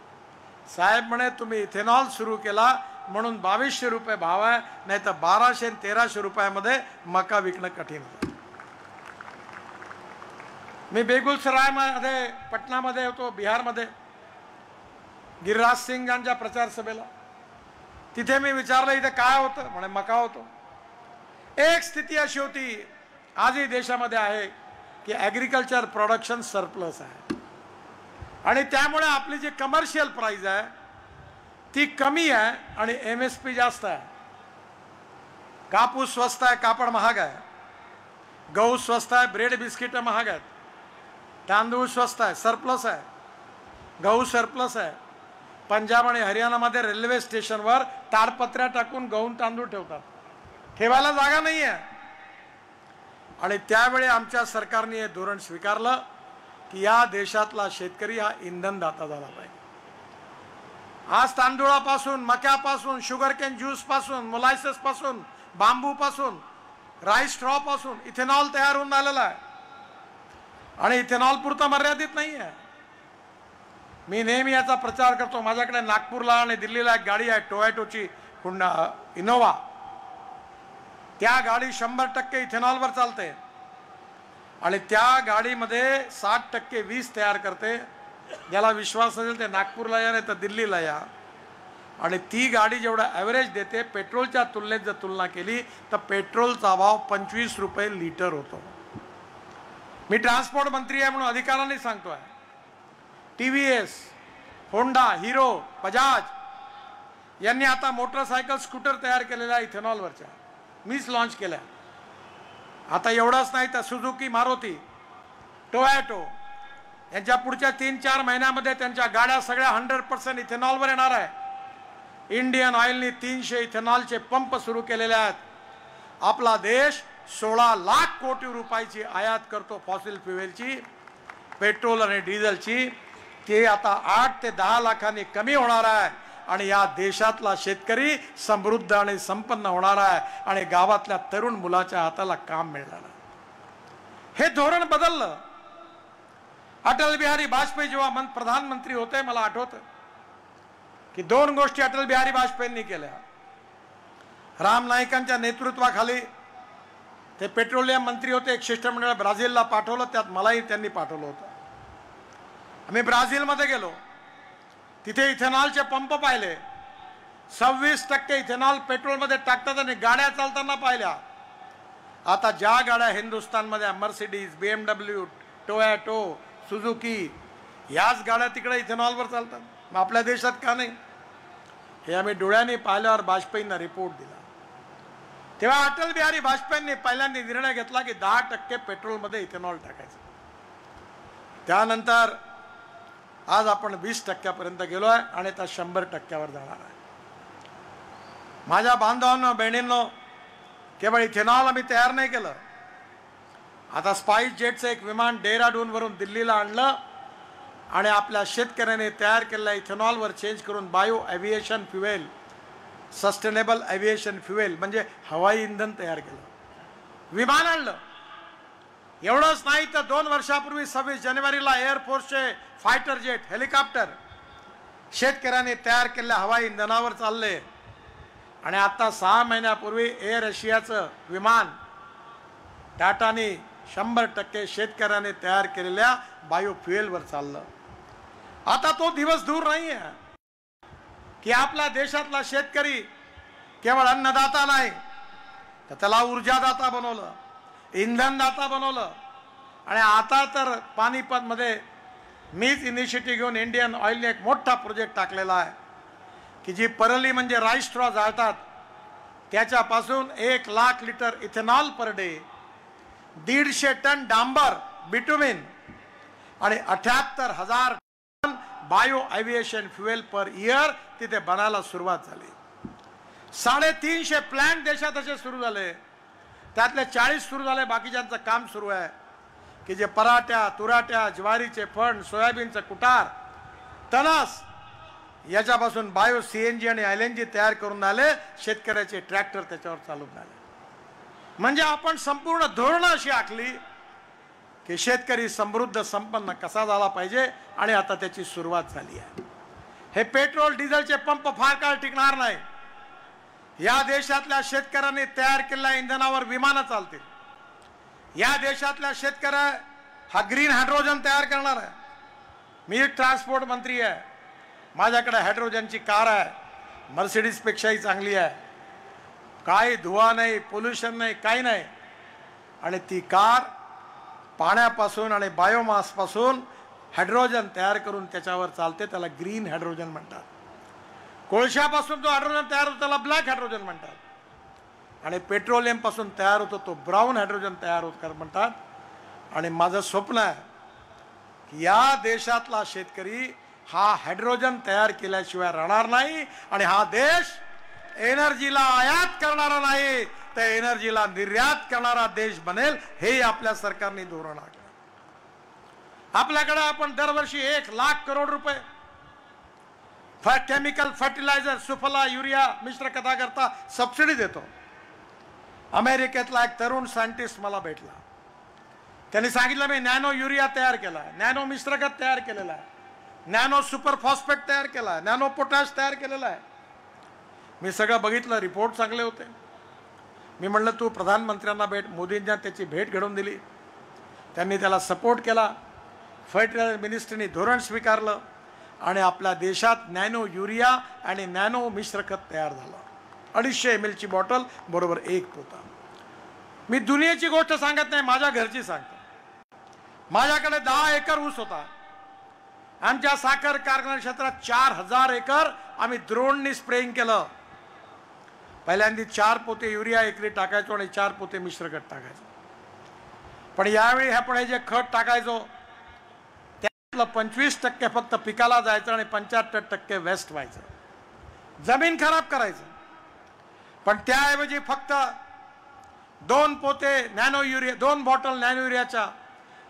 साहेब म्हणे तुम्ही इथेनॉल सुरू केला म्हणून बावीसशे रुपये भाव आहे नाही तर बाराशे आणि तेराशे रुपयामध्ये मका विकणं कठीण होतं. मी बेगुसरायमध्ये पटनामध्ये होतो बिहारमध्ये. गिरिराज सिंग यांच्या प्रचार सभेला तिथे मी विचारलं इथे काय होतं? म्हणे मका होतो. एक स्थिती अशी होती आजही देशामध्ये आहे की ॲग्रिकल्चर प्रोडक्शन सरप्लस आहे. आणि त्यामुळे आपली जी कमर्शियल प्राईज आहे ती कमी आहे आणि एम एस पी जास्त आहे. कापूस स्वस्त आहे कापड महाग आहे. गहू स्वस्त आहे ब्रेड बिस्किट महाग आहेत. तांदूळ स्वस्त आहे सरप्लस आहे. गहू सरप्लस आहे. पंजाब आणि हरियाणामध्ये रेल्वे स्टेशनवर ताडपत्र्या टाकून गहू तांदूळ ठेवतात. ठेवायला जागा नाही आहे आणि त्यावेळी आमच्या सरकारने हे धोरण स्वीकारलं की या देशातला शेतकरी हा इंधनदाता झाला पाहिजे. आज तांदूळापासून मक्यापासून शुगर कॅन ज्यूसपासून पासून बांबूपासून राईस स्ट्रॉपासून इथेनॉल तयार होऊन आलेला आहे. आणि इथेनॉल पुरतं मर्यादित नाही आहे मी नेहमी याचा प्रचार करतो. माझ्याकडे नागपूरला आणि दिल्लीला एक गाडी आहे टोयॅटोची हुंडा इनोवा. त्या गाडी शंभर टक्के इथेनॉलवर चालते. आणि त्या गाडीमध्ये साठ टक्के वीज तयार करते. ज्याला विश्वास असेल ते नागपूरला या नाही तर दिल्लीला या. आणि ती गाडी जेवढा ॲव्हरेज देते पेट्रोलच्या तुलनेत जर तुलना केली तर पेट्रोलचा भाव पंचवीस रुपये लिटर होतो. मी ट्रान्सपोर्ट मंत्री आहे म्हणून अधिकाराने आहे T V S Honda Hero Bajaj यांनी आता मोटरसायकल स्कूटर तयार केलेल्या इथेनॉलवरच्या. मीच लॉन्च केल्या. आता एवढंच नाही तर सुझुकी मारुती टोयॅटो यांच्या पुढच्या तीन चार महिन्यामध्ये त्यांच्या गाड्या सगळ्या हंड्रेड पर्सेंट इथेनॉलवर येणार आहे. इंडियन ऑइलनी तीनशे इथेनॉलचे पंप सुरू केलेले आहेत. आपला देश सोळा लाख कोटी रुपयाची आयात करतो फॉसिल फ्युएलची पेट्रोल आणि डिझेलची ते आता आठ ते दहा लाखांनी कमी होणार आहे. आणि या देशातला शेतकरी समृद्ध आणि संपन्न होणार आहे. आणि गावातल्या तरुण मुलाच्या हाताला काम मिळणार हे धोरण बदललं. अटल बिहारी वाजपेयी जेव्हा मन प्रधानमंत्री होते मला आठवतं की दोन गोष्टी अटल बिहारी वाजपेयींनी केल्या. राम नाईकांच्या नेतृत्वाखाली ते पेट्रोलियम मंत्री होते एक शिष्टमंडळ ब्राझीलला पाठवलं त्यात मलाही त्यांनी पाठवलं होतं. आम्ही ब्राझीलमध्ये गेलो. तिथे इथेनॉलचे पंप पाहिले. सव्वीस टक्के इथेनॉल पेट्रोलमध्ये टाकतात आणि गाड्या चालताना पाहिल्या. आता ज्या गाड्या हिंदुस्थानमध्ये Mercedes B M W Toyota Suzuki याच गाड्या तिकडे इथेनॉलवर चालतात. मग आपल्या देशात का नाही? हे आम्ही डोळ्यांनी पाहिल्यावर वाजपेयींना रिपोर्ट दिला. तेव्हा अटल बिहारी वाजपेयींनी पहिल्यांदा निर्णय घेतला की दहा टक्के पेट्रोलमध्ये इथेनॉल टाकायचं. त्यानंतर आज आपण वीस टक्क्यापर्यंत गेलो आहे आणि आता शंभर टक्क्यावर जाणार आहे. माझ्या बांधवांना बहिणींनो केवळ इथेनॉल आम्ही तयार नाही केलं. आता स्पाईस जेटचं एक विमान डेहराडूनवरून दिल्लीला आणलं आणि आपल्या शेतकऱ्याने तयार केलेल्या इथेनॉलवर चेंज करून bio aviation fuel sustainable aviation fuel म्हणजे हवाई इंधन तयार केलं. विमान आणलं. एवढंच नाही तर दोन वर्षापूर्वी सव्वीस जानेवारीला एअरफोर्सचे फायटर जेट हेलिकॉप्टर शेतकऱ्यांनी तयार केलेल्या हवाई इंधनावर चालले. आणि आता सहा महिन्यापूर्वी एअर एशियाचं विमान टाटाने शंभर टक्के शेतकऱ्याने तयार केलेल्या बायोफ्युएलवर चाललं. आता तो दिवस दूर नाही आहे की आपल्या देशातला शेतकरी केवळ अन्नदाता नाही तर त्याला ऊर्जादाता बनवलं. इंधनदाता बनवलं. आणि आता तर पानिपतमध्ये मीच इनिशिएटिव्ह घेऊन इंडियन ऑइलने एक मोठा प्रोजेक्ट टाकलेला आहे. की जी परली म्हणजे राईस स्ट्रॉ जाळतात. त्याच्यापासून एक lakh litre ethanol per day दीडशे टन डांबर बिटुमिन आणि अठ्याहत्तर हजार ton bio aviation fuel per year तिथे बनायला सुरुवात झाली. साडेतीनशे प्लॅन्ट देशात असे सुरू झाले. त्यातले चाळीस सुरू झाले बाकीच्यांचं काम सुरू आहे. की जे पराठ्या तुराट्या ज्वारीचे फण सोयाबीनचं कुटार तणास याच्यापासून बायो सी एन जी आणि एल एन जी तयार करून आले शेतकऱ्याचे ट्रॅक्टर त्याच्यावर चालू झाले. म्हणजे आपण संपूर्ण धोरणं अशी आखली की शेतकरी समृद्ध संपन्न कसा झाला पाहिजे आणि आता त्याची सुरुवात झाली आहे. हे पेट्रोल डिझेलचे पंप फार काळ टिकणार नाही. या देशातल्या शेतकऱ्यांनी तयार केलेल्या इंधनावर विमानं चालतील. या देशातल्या शेतकऱ्या हा ग्रीन हायड्रोजन तयार करणार आहे. मी एक ट्रान्सपोर्ट मंत्री आहे. माझ्याकडे हायड्रोजनची कार आहे. मर्सिडीजपेक्षाही चांगली आहे. काही धुवा नाही पोल्युशन नाही काही नाही. आणि ती कार पाण्यापासून आणि बायोमासपासून हायड्रोजन तयार करून त्याच्यावर चालते त्याला ग्रीन हायड्रोजन म्हणतात. कोळशापासून जो हायड्रोजन तयार होतो त्याला ब्लॅक हायड्रोजन म्हणतात. आणि पेट्रोलियमपासून तयार होतो तो ब्राऊन हायड्रोजन तयार होत म्हणतात. आणि माझं स्वप्न आहे की या देशातला शेतकरी हा हायड्रोजन तयार केल्याशिवाय राहणार नाही आणि हा देश एनर्जीला आयात करणारा नाही. तर एनर्जीला निर्यात करणारा देश बनेल हे आपल्या सरकारने धोरण आखलं. आपल्याकडे आपण दरवर्षी एक लाख करोड रुपये केमिकल फर्टिलायझर सुफला युरिया मिश्र कथाकरता सबसिडी देतो. अमेरिकेतला एक तरुण सायंटिस्ट मला भेटला. त्यांनी सांगितलं मी नॅनो युरिया तयार केला आहे नॅनो मिश्रखत तयार केलेला आहे नॅनो सुपर फॉस्फेट तयार केला आहे नॅनो पोटॅश तयार केलेला आहे. मी सगळं बघितलं रिपोर्ट चांगले होते. मी म्हणलं तू प्रधानमंत्र्यांना भेट मोदींना त्याची भेट घडवून दिली. त्यांनी त्याला सपोर्ट केला. फर्टिलायझर मिनिस्ट्रीने धोरण स्वीकारलं. आणि आपल्या देशात नॅनो युरिया आणि नॅनो मिश्र खत तयार झालं. अडीचशे एम एलची बॉटल बरोबर एक पोता. मी दुनियेची गोष्ट सांगत नाही माझ्या घरची सांगतो. माझ्याकडे दहा एकर ऊस होता. आमच्या साखर कारखाना क्षेत्रात चार हजार एकर आम्ही द्रोणनी स्प्रेइंग केलं. पहिल्यांदा चार पोते युरिया एकरी टाकायचो आणि चार पोते मिश्रखत टाकायचो. पण यावेळी आपण हे जे खत टाकायचो पंचवीस टक्के फक्त पिकाला जायचं आणि पंच्याहत्तर टक्के वेस्ट व्हायचं. जमीन खराब करायचं. पण त्याऐवजी फक्त दोन पोते नॅनो युरिया दोन बॉटल नॅनो युरियाच्या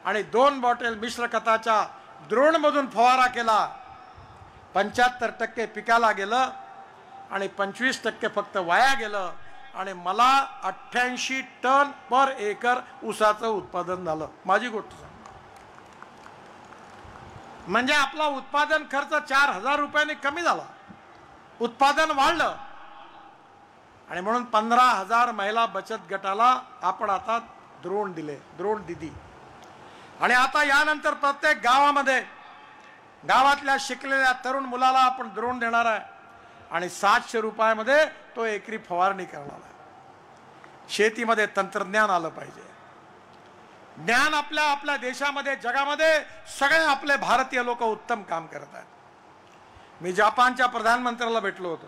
आणि दोन बॉटल मिश्र खताच्या द्रोणमधून फवारा केला पंच्याहत्तर टक्के पिकाला गेलं आणि पंचवीस टक्के फक्त वाया गेलं आणि मला अठ्ठ्याऐंशी टन पर एकर ऊसाचं उत्पादन झालं. माझी गोष्ट म्हणजे आपला उत्पादन खर्च चार हजार रुपयांनी कमी झाला. उत्पादन वाढलं. आणि म्हणून पंधरा हजार महिला बचत गटाला आपण आता द्रोण दिले द्रोण दिदी. आणि आता यानंतर प्रत्येक गावामध्ये गावातल्या शिकलेल्या तरुण मुलाला आपण द्रोण देणार आहे. आणि सातशे रुपयामध्ये तो एकरी फवारणी करणार आहे. शेतीमध्ये तंत्रज्ञान आलं पाहिजे. ज्ञान आपल्या आपल्या देशामध्ये जगामध्ये सगळे आपले भारतीय लोक उत्तम काम करत आहेत. मी जपानच्या प्रधानमंत्र्याला भेटलो होतो.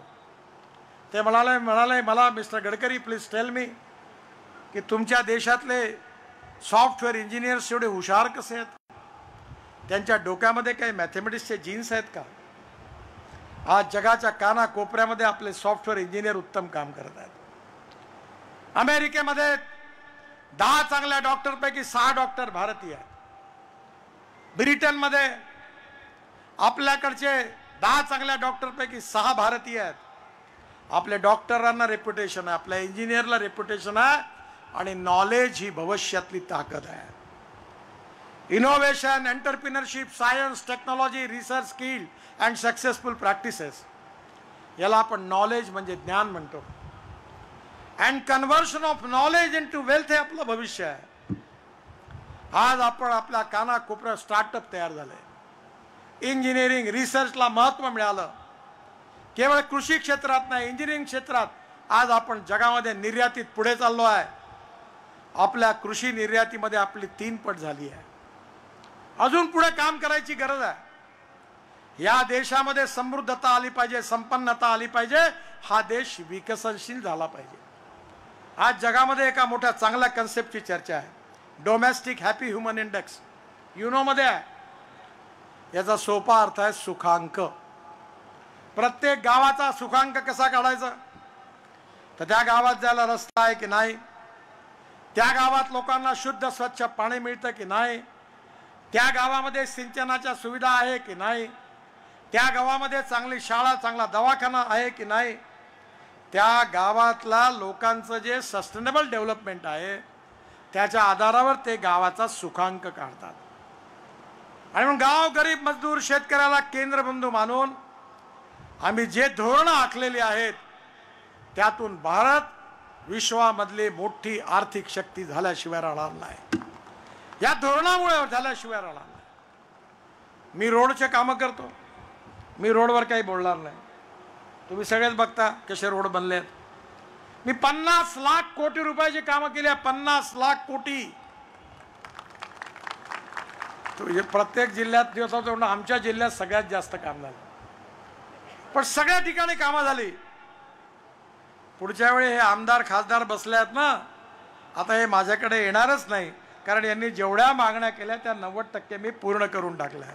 ते म्हणाले म्हणाले मला mister Gadkari please tell me की तुमच्या देशातले सॉफ्टवेअर इंजिनियर्स एवढे हुशार कसे आहेत? त्यांच्या डोक्यामध्ये काही मॅथमॅटिक्सचे जीन्स आहेत का? आज जगाच्या काना कोपऱ्यामध्ये आपले सॉफ्टवेअर इंजिनियर उत्तम काम करत आहेत. अमेरिकेमध्ये दहा चांगल्या डॉक्टरपैकी सहा डॉक्टर भारतीय आहेत. ब्रिटनमध्ये आपल्याकडचे दहा चांगल्या डॉक्टरपैकी सहा भारतीय आहेत. आपल्या डॉक्टरांना रेप्युटेशन आहे आपल्या इंजिनियरला रेप्युटेशन आहे आणि नॉलेज ही भविष्यातली ताकद आहे. Innovation entrepreneurship science technology research skill and successful practices याला आपण नॉलेज म्हणजे ज्ञान म्हणतो. And conversion of knowledge into wealth हे आपलं भविष्य आहे. आज आपण आपल्या कानाकोपऱ्यात स्टार्टअप तयार झाले इंजिनिअरिंग रिसर्चला महत्त्व मिळालं. केवळ कृषी क्षेत्रात नाही इंजिनिअरिंग क्षेत्रात आज आपण जगामध्ये निर्यातीत पुढे चाललो आहे. आपल्या कृषी निर्यातीमध्ये आपली तीन पट झाली आहे. अजून पुढे काम करायची गरज आहे. या देशामध्ये समृद्धता आली पाहिजे संपन्नता आली पाहिजे हा देश विकसनशील झाला पाहिजे. आज जगामध्ये एका मोठ्या चांगल्या कन्सेप्टची चर्चा आहे. डोमेस्टिक हॅपी ह्युमन इंडेक्स युनोमध्ये आहे. याचा सोपा अर्थ आहे सुखांक. प्रत्येक गावाचा सुखांक कसा काढायचा? तर त्या गावात जायला रस्ता आहे की नाही? त्या गावात लोकांना शुद्ध स्वच्छ पाणी मिळतं की नाही? त्या गावामध्ये सिंचनाच्या सुविधा आहे की नाही? त्या गावामध्ये चांगली शाळा चांगला दवाखाना आहे की नाही? त्या गावातला लोकांचं जे सस्टेनेबल डेव्हलपमेंट आहे त्याच्या आधारावर ते गावाचा सुखांक काढतात. आणि मग गाव गरीब मजदूर शेतकऱ्याला केंद्रबंधू मानून आम्ही जे धोरणं आखलेली आहेत त्यातून भारत विश्वामधली मोठी आर्थिक शक्ती झाल्याशिवाय राहणार नाही. या धोरणामुळे झाल्याशिवाय राहणार नाही. मी रोडचे कामं करतो. मी रोडवर काही बोलणार नाही. तुम्ही सगळेच बघता कसे रोड बनले आहेत. मी पन्नास लाख कोटी रुपयाची कामं केली आहे पन्नास लाख कोटी. हे प्रत्येक जिल्ह्यात दिवसा आमच्या जिल्ह्यात सगळ्यात जास्त काम झालं. पण सगळ्या ठिकाणी कामं झाली. पुढच्या वेळी हे आमदार खासदार बसले आहेत ना आता हे माझ्याकडे येणारच नाही. कारण यांनी जेवढ्या मागण्या केल्या त्या नव्वद टक्के मी पूर्ण करून टाकल्या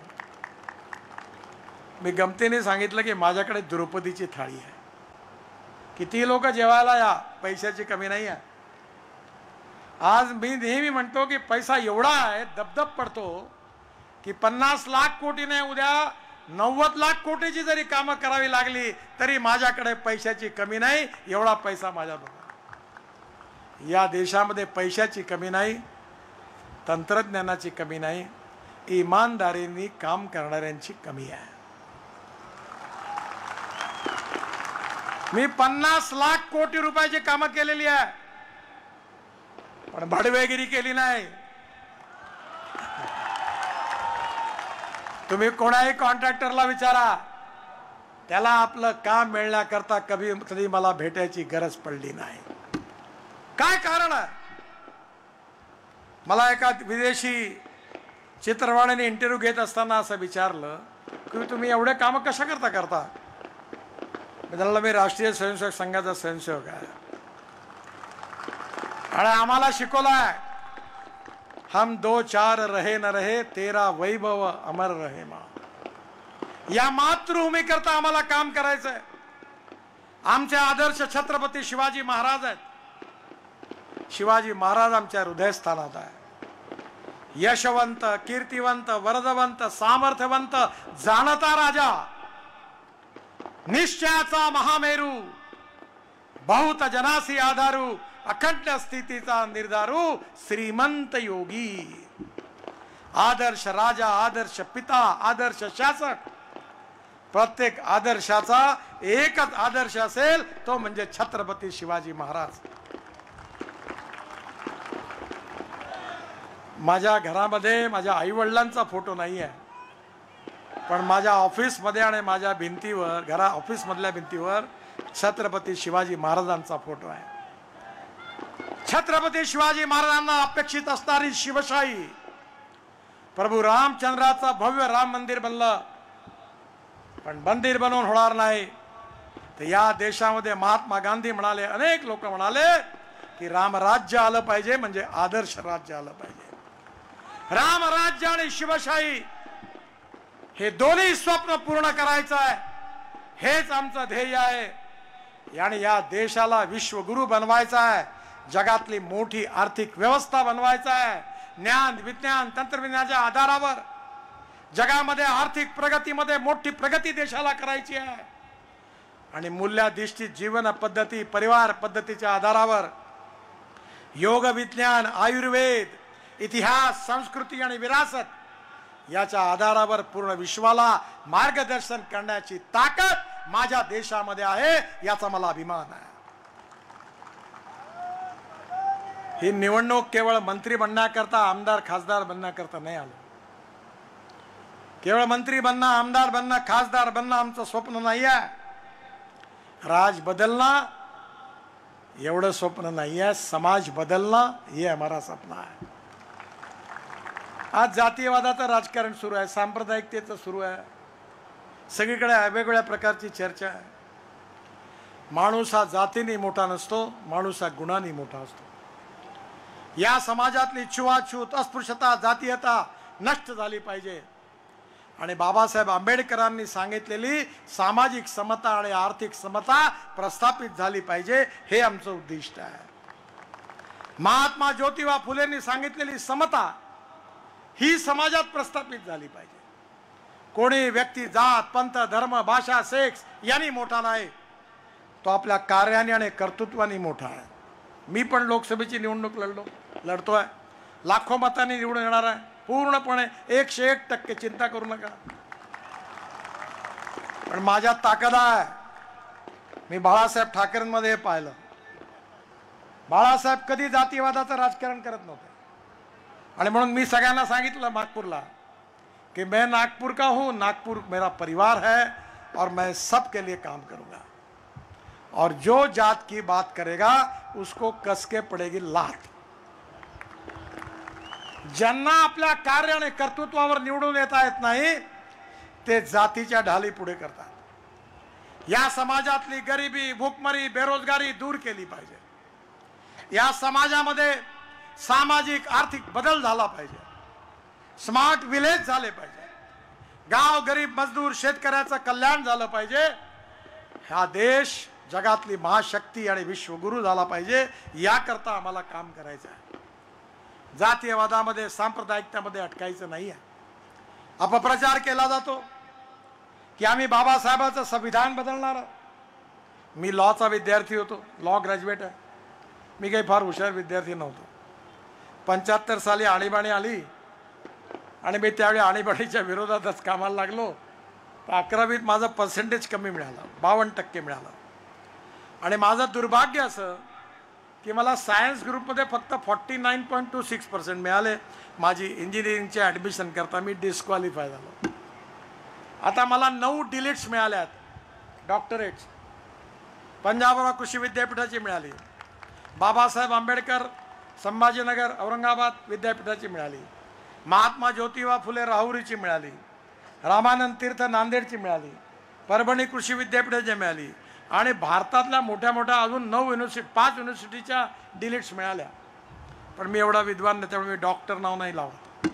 मी गमतीने सांगितलं की माझ्याकडे द्रौपदीची थाळी आहे. किती लोक जेवायला या? पैशाची कमी नाही आहे. आज मी नेहमी म्हणतो की पैसा एवढा आहे दबदब पडतो की पन्नास लाख कोटी नाही उद्या नव्वद लाख कोटीची जरी कामं करावी लागली तरी माझ्याकडे पैशाची कमी नाही एवढा पैसा माझ्याबरोबर या देशामध्ये पैशाची कमी नाही तंत्रज्ञानाची कमी नाही इमानदारीने काम करणाऱ्यांची कमी आहे. मी पन्नास लाख कोटी रुपयाची कामं केलेली आहे. पण भडवेगिरी केली नाही. तुम्ही कोणाही कॉन्ट्रॅक्टरला विचारा. त्याला आपलं काम मिळण्याकरता कधी कधी मला भेटायची गरज पडली नाही. काय कारण आहे? मला एका विदेशी चित्रवाणीने इंटरव्ह्यू घेत असताना असं विचारलं की तुम्ही एवढे कामं कशा करता करता त्यांना मी राष्ट्रीय स्वयंसेवक संघाचा स्वयंसेवक आहे आणि आम्हाला शिकवलाय हम दो चार रहे न रहे तेरा वैभव अमर रहे मा या मातृभूमी करता आम्हाला काम करायचंय आमचे आदर्श छत्रपती शिवाजी महाराज आहेत शिवाजी महाराज आमच्या हृदयस्थानात आहे यशवंत कीर्तिवंत वरदवंत सामर्थ्यवंत जाणता राजा निश्चयाचा महामेरू बहुत जनासी आधारू अखंड स्थितीचा निर्धारू श्रीमंत योगी. आदर्श राजा आदर्श पिता आदर्श शासक. प्रत्येक आदर्शाचा एकच आदर्श असेल तो म्हणजे छत्रपती शिवाजी महाराज. माझ्या घरामध्ये माझ्या आई वडिलांचा फोटो नाही आहे पण माझ्या ऑफिसमध्ये आणि माझ्या भिंतीवर घरा ऑफिसमधल्या भिंतीवर छत्रपती शिवाजी महाराजांचा फोटो आहे. छत्रपती शिवाजी महाराजांना अपेक्षित असणारी शिवशाही प्रभू रामचंद्राचा भव्य राम मंदिर बनलं. पण मंदिर बनवून होणार नाही. तर या देशामध्ये महात्मा गांधी म्हणाले अनेक लोक म्हणाले की रामराज्य आलं पाहिजे म्हणजे आदर्श राज्य आलं पाहिजे. रामराज्य आणि शिवशाही हे दोन्ही स्वप्न पूर्ण करायचं आहे. हेच आमचं ध्येय आहे. आणि या देशाला विश्वगुरु बनवायचा आहे. जगातली मोठी आर्थिक व्यवस्था बनवायचा आहे. ज्ञान विज्ञान तंत्रज्ञानाच्या आधारावर. जगामध्ये आर्थिक प्रगतीमध्ये मोठी प्रगती देशाला करायची आहे. आणि मूल्याधिष्ठित जीवन पद्धती परिवार पद्धतीच्या आधारावर. योग विज्ञान आयुर्वेद इतिहास संस्कृती आणि विरासत याच्या आधारावर पूर्ण विश्वाला मार्गदर्शन करण्याची ताकद माझ्या देशामध्ये आहे याचा मला अभिमान आहे. ही निवडणूक केवळ मंत्री बनण्याकरता आमदार खासदार बनण्याकरता नाही आलो. केवळ मंत्री बनणं आमदार बनणं खासदार बनणं आमचं स्वप्न नाही आहे राज बदलणं एवढं स्वप्न नाही आहे समाज बदलणं हे हमारा सपना आहे. आज जातीयवादाचं राजकारण सुरू आहे सांप्रदायिकतेचं सुरू आहे. सगळीकडे वेगवेगळ्या प्रकारची चर्चा आहे. माणूस हा जातीने मोठा नसतो माणूस हा गुणाने मोठा असतो. या समाजातली छुवाछूत अस्पृश्यता जातीयता नष्ट झाली पाहिजे. आणि बाबासाहेब आंबेडकरांनी सांगितलेली सामाजिक समता आणि आर्थिक समता प्रस्थापित झाली पाहिजे हे आमचं उद्दिष्ट आहे. महात्मा ज्योतिबा फुलेंनी सांगितलेली समता ही समाजात प्रस्थापित झाली पाहिजे. कोणी व्यक्ती जात पंथ धर्म भाषा सेक्स यांनी मोठा नाही. तो आपल्या कार्याने आणि कर्तृत्वाने मोठा आहे. मी पण लोकसभेची निवडणूक लढलो लढतो आहे लाखो मतांनी निवडून येणार आहे. पूर्णपणे एकशे एक टक्के चिंता करू नका. पण माझ्या ताकद आहे. मी बाळासाहेब ठाकरेंमध्ये हे पाहिलं. बाळासाहेब कधी जातीवादाचं राजकारण करत नव्हते. आणि म्हणून मी सगळ्यांना सांगितलं नागपूरला कि मैं नागपुर का हूँ, नागपुर मेरा परिवार है और मैं सबके लिए काम करूँगा। और जो जात की बात करेगा, उसको कसके पड़ेगी लात। ज्यांना आपल्या कार्य आणि कर्तृत्वावर निवडून येता येत नाही, ते जातीच्या ढाली पुढे करतात. या समाजातली गरिबी, भूकमरी, बेरोजगारी दूर केली पाहिजे. या समाजामध्ये सामाजिक आर्थिक बदल झाला पाहिजे. स्मार्ट विलेज झाले पाहिजे. गाव गरीब मजदूर शेतकऱ्याचं कल्याण झालं पाहिजे. हा देश जगातली महाशक्ती आणि विश्वगुरू झाला पाहिजे. याकरता आम्हाला काम करायचं आहे. जातीयवादामध्ये सांप्रदायिकतामध्ये अटकायचं नाही आहे. अपप्रचार केला जातो. की आम्ही बाबासाहेबाचं संविधान बदलणार मी लॉचा विद्यार्थी होतो. लॉ ग्रॅज्युएट आहे. मी काही फार हुशार विद्यार्थी नव्हतो. पंच्याहत्तर साली आणीबाणी आली. आणि मी त्यावेळी आणीबाणीच्या विरोधातच कामाला लागलो. तर अकरावीत माझं पर्सेंटेज कमी मिळालं. बावन्न टक्के मिळालं. आणि माझं दुर्भाग्य असं की मला सायन्स ग्रुपमध्ये फक्त forty nine point two six percent मिळाले. माझी इंजिनिअरिंगचे ॲडमिशन करता मी डिस्क्वालिफाय झालो. आता मला नऊ डिलीट्स मिळाल्यात. डॉक्टरेट्स पंजाबराव कृषी विद्यापीठाची मिळाली. बाबासाहेब आंबेडकर संभाजीनगर औरंगाबाद विद्यापीठाची मिळाली. महात्मा ज्योतिबा फुले राहुरीची मिळाली. रामानंद तीर्थ नांदेडची मिळाली. परभणी कृषी विद्यापीठाची मिळाली. आणि भारतातल्या मोठ्या मोठ्या अजून नऊ युनिव्हर्सिटी पाच युनिव्हर्सिटीच्या डिलीट्स मिळाल्या. पण मी एवढा विद्वान नाही त्यामुळे मी डॉक्टर नाव नाही लावत.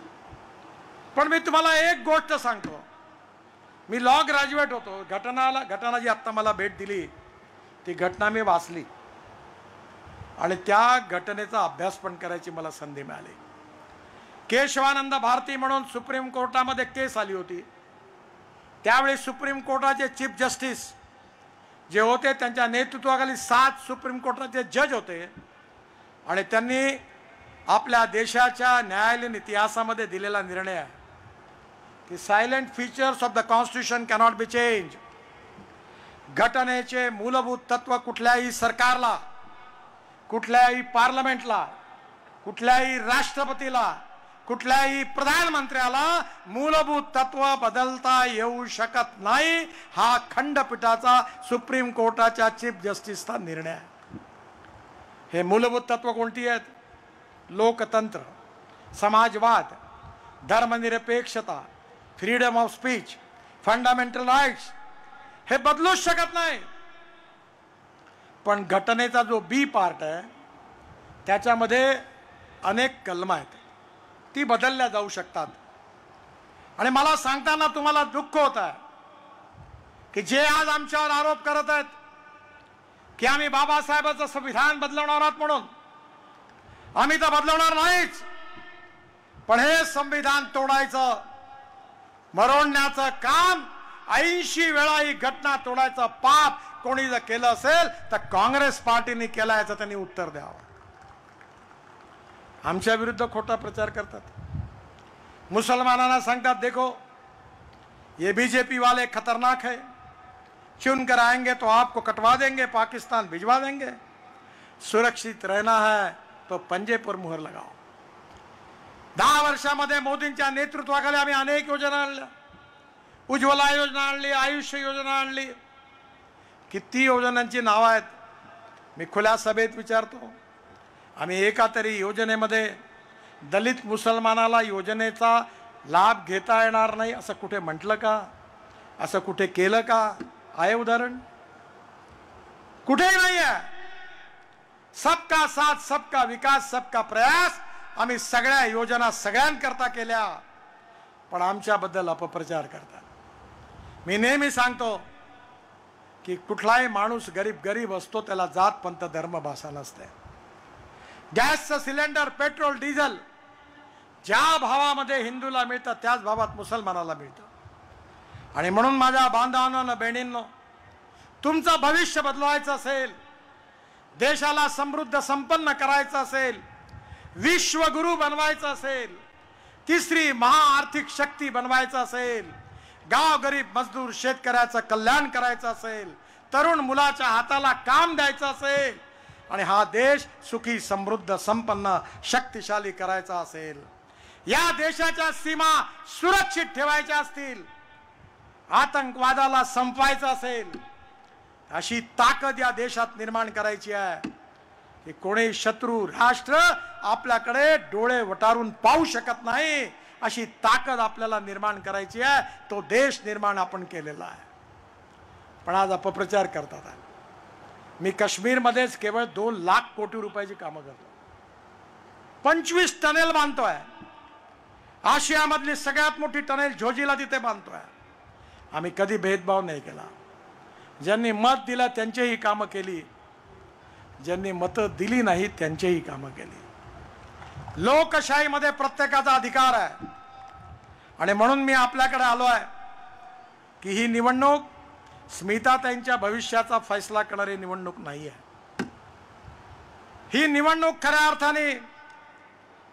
पण मी तुम्हाला एक गोष्ट सांगतो. मी लॉ ग्रॅज्युएट होतो. घटनाला घटना जी आत्ता मला भेट दिली ती घटना मी वाचली. आणि त्या घटनेचा अभ्यास पण करायची मला संधी मिळाली. केशवानंद भारती म्हणून सुप्रीम कोर्टामध्ये केस आली होती. त्यावेळी सुप्रीम कोर्टाचे चीफ जस्टिस जे होते त्यांच्या नेतृत्वाखाली सात सुप्रीम कोर्टाचे जज होते. आणि त्यांनी आपल्या देशाच्या न्यायालयीन इतिहासामध्ये दिलेला निर्णय आहे की salient features of the constitution cannot be change घटनेचे मूलभूत तत्व कुठल्याही सरकारला कुठल्याही पार्लमेंटला कुठल्याही राष्ट्रपतीला कुठल्याही प्रधानमंत्र्याला मूलभूत तत्व बदलता येऊ शकत नाही हा खंडपीठाचा सुप्रीम कोर्टाच्या चीफ जस्टिसचा निर्णय आहे. हे मूलभूत तत्व कोणती आहेत? लोकतंत्र समाजवाद धर्मनिरपेक्षता freedom of speech fundamental rights हे बदलूच शकत नाही पण घटनेचा जो बी पार्ट आहे त्याच्यामध्ये अनेक कलम आहेत. ती बदलल्या जाऊ शकतात. आणि मला सांगताना तुम्हाला दुःख होत आहे की जे आज आमच्यावर आरोप करत आहेत की आम्ही बाबासाहेबांचं संविधान बदलवणार आहात म्हणून. आम्ही तर बदलवणार नाहीच पण हे संविधान तोडायचं मरवण्याचं काम ऐंशी वेळा ही घटना तोडायचं पाप कोणी जर केलं असेल तर उत्तर द्यावं आमच्या विरुद्ध खोटा प्रचार करतात मुसलमानांना सांगतात देखो ये बीजेपी वाले खतरनाक है चुन कर आएँगे तो आपको कटवा देंगे पाकिस्तान भिजवा देंगे सुरक्षित रहना है तो पंजे पर मुहर लगाओ दहा वर्षामध्ये मोदींच्या नेतृत्वाखाली आम्ही अनेक योजना आणल्या उज्ज्वला योजना आणली आयुष्य योजना आणली किती योजनांची नावं आहेत? मी खुल्या सभेत विचारतो. आम्ही एका तरी योजनेमध्ये दलित मुसलमानाला योजनेचा लाभ घेता येणार नाही असं कुठे म्हटलं का? असं कुठे केलं का? आहे उदाहरण? कुठेही नाही आहे. सबका साथ सबका विकास सबका प्रयास आम्ही सगळ्या योजना सगळ्यांकरता केल्या. पण आमच्याबद्दल अपप्रचार करतात. मी नेहमी सांगतो की कुठलाही माणूस गरीब गरीब असतो त्याला जात पंत धर्म भाषा नसते. गॅसचं सिलेंडर पेट्रोल डिझेल ज्या भावामध्ये हिंदूला मिळतं त्याच भावात मुसलमानाला मिळतं. आणि म्हणून माझ्या बांधवांनो बहिणींनो तुमचं भविष्य बदलवायचं असेल देशाला समृद्ध संपन्न करायचं असेल विश्वगुरु बनवायचं असेल तिसरी महाआर्थिक शक्ती बनवायचं असेल गाव गरीब मजदूर शेतकऱ्याचं कल्याण करायचं असेल तरुण मुलाच्या हाताला काम द्यायचं असेल आणि हा देश सुखी समृद्ध संपन्न शक्तिशाली करायचा असेल. या देशाच्या सीमा सुरक्षित ठेवायच्या असतील आतंकवादाला संपवायचं असेल अशी ताकद या देशात निर्माण करायची आहे की कोणी शत्रू राष्ट्र आपल्याकडे डोळे वटारून पाहू शकत नाही अशी ताकद आपल्याला निर्माण करायची आहे. तो देश निर्माण आपण केलेला आहे. पण आज अपप्रचार करतात आहे मी काश्मीरमध्येच केवळ दोन लाख कोटी रुपयाची कामं करतो. पंचवीस टनेल बांधतोय. आशियामधली सगळ्यात मोठी टनेल झोजीला तिथे बांधतोय. आम्ही कधी भेदभाव नाही केला. ज्यांनी मत दिलं त्यांचीही कामं केली. ज्यांनी मतं दिली नाही त्यांचीही कामं केली. लोकशाहीमध्ये प्रत्येकाचा अधिकार आहे. आणि म्हणून मी आपल्याकडे आलो आहे की ही निवडणूक स्मिताताईंच्या भविष्याचा फैसला करणारी निवडणूक नाही आहे ही निवडणूक खऱ्या अर्थाने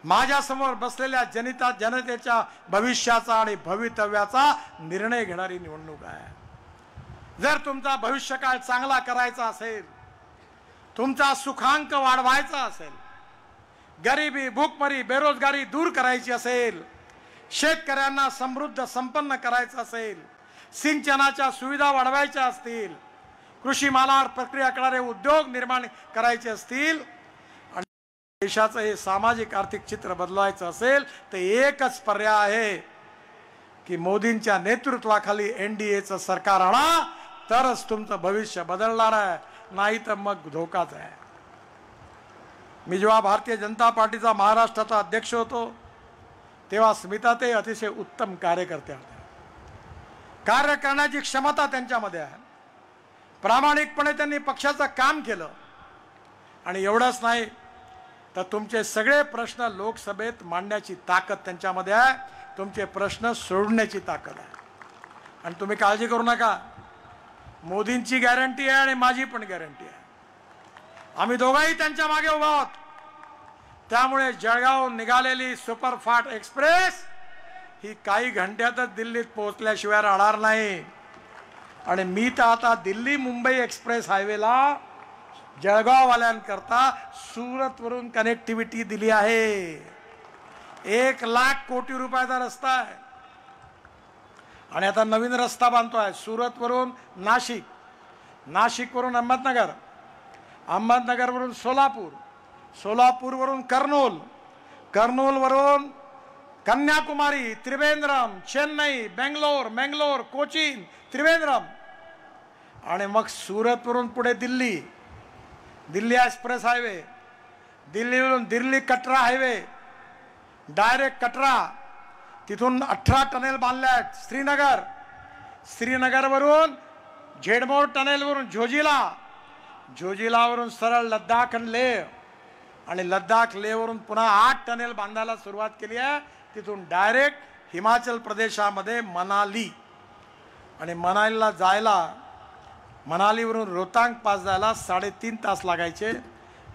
माझ्यासमोर बसलेल्या जनिता जनतेच्या भविष्याचा आणि भवितव्याचा निर्णय घेणारी निवडणूक आहे. जर तुमचा भविष्यकाळ चांगला करायचा असेल तुमचा सुखांक वाढवायचा असेल गरिबी भूकमरी बेरोजगारी दूर करायची असेल शेतकऱ्यांना समृद्ध संपन्न करायचं असेल सिंचनाच्या सुविधा वाढवायच्या असतील कृषी मालावर प्रक्रिया करणारे उद्योग निर्माण करायचे असतील आणि देशाचं हे सामाजिक आर्थिक चित्र बदलवायचं असेल तर एकच पर्याय आहे की मोदींच्या नेतृत्वाखाली एन डी एचं सरकार आणा तरच तुमचं भविष्य बदलणार आहे नाही तर मग धोकाच आहे. मी जेव्हा भारतीय जनता पार्टीचा महाराष्ट्राचा अध्यक्ष होतो तेव्हा स्मिता ते अतिशय उत्तम कार्यकर्त्या होत्या कार्य करण्याची क्षमता त्यांच्यामध्ये आहे. प्रामाणिकपणे त्यांनी पक्षाचं काम केलं. आणि एवढंच नाही तर तुमचे सगळे प्रश्न लोकसभेत मांडण्याची ताकद त्यांच्यामध्ये आहे. तुमचे प्रश्न सोडण्याची ताकद आहे. आणि तुम्ही काळजी करू नका. मोदींची गॅरंटी आहे आणि माझी पण गॅरंटी आहे. आम्ही दोघंही त्यांच्या मागे उभा आहोत. त्यामुळे जळगाव निघालेली सुपरफास्ट एक्सप्रेस ही काही घंट्यातच दिल्लीत पोहोचल्याशिवाय राहणार नाही. आणि मी तर आता दिल्ली मुंबई एक्सप्रेस हायवेला जळगाववाल्यांकरता सुरतवरून कनेक्टिव्हिटी दिली आहे. एक लाख कोटी रुपयाचा रस्ता आहे. आणि आता नवीन रस्ता बांधतो आहे सुरतवरून नाशिक. नाशिकवरून अहमदनगर. अहमदनगरवरून सोलापूर. सोलापूरवरून कर्नूल. कर्नूलवरून कन्याकुमारी त्रिवेंद्रम चेन्नई बेंगलोर मंगलोर कोचीन त्रिवेंद्रम. आणि मग सुरतवरून पुढे दिल्ली. Delhi express highway. दिल्लीवरून दिल्ली कटरा हायवे. डायरेक्ट कटरा. तिथून अठरा टनेल बांधल्या आहेत श्रीनगर. श्रीनगरवरून झेडमोर टनेलवरून झोजिला झोजिलावरून सरळ लद्दाख आणि लेह. आणि लद्दाख लेवरून पुन्हा आठ टनेल बांधायला सुरुवात केली आहे. तिथून डायरेक्ट हिमाचल प्रदेशामध्ये मनाली. आणि मनालीला जायला मनालीवरून रोहतांग पास जायला साडेतीन तास लागायचे.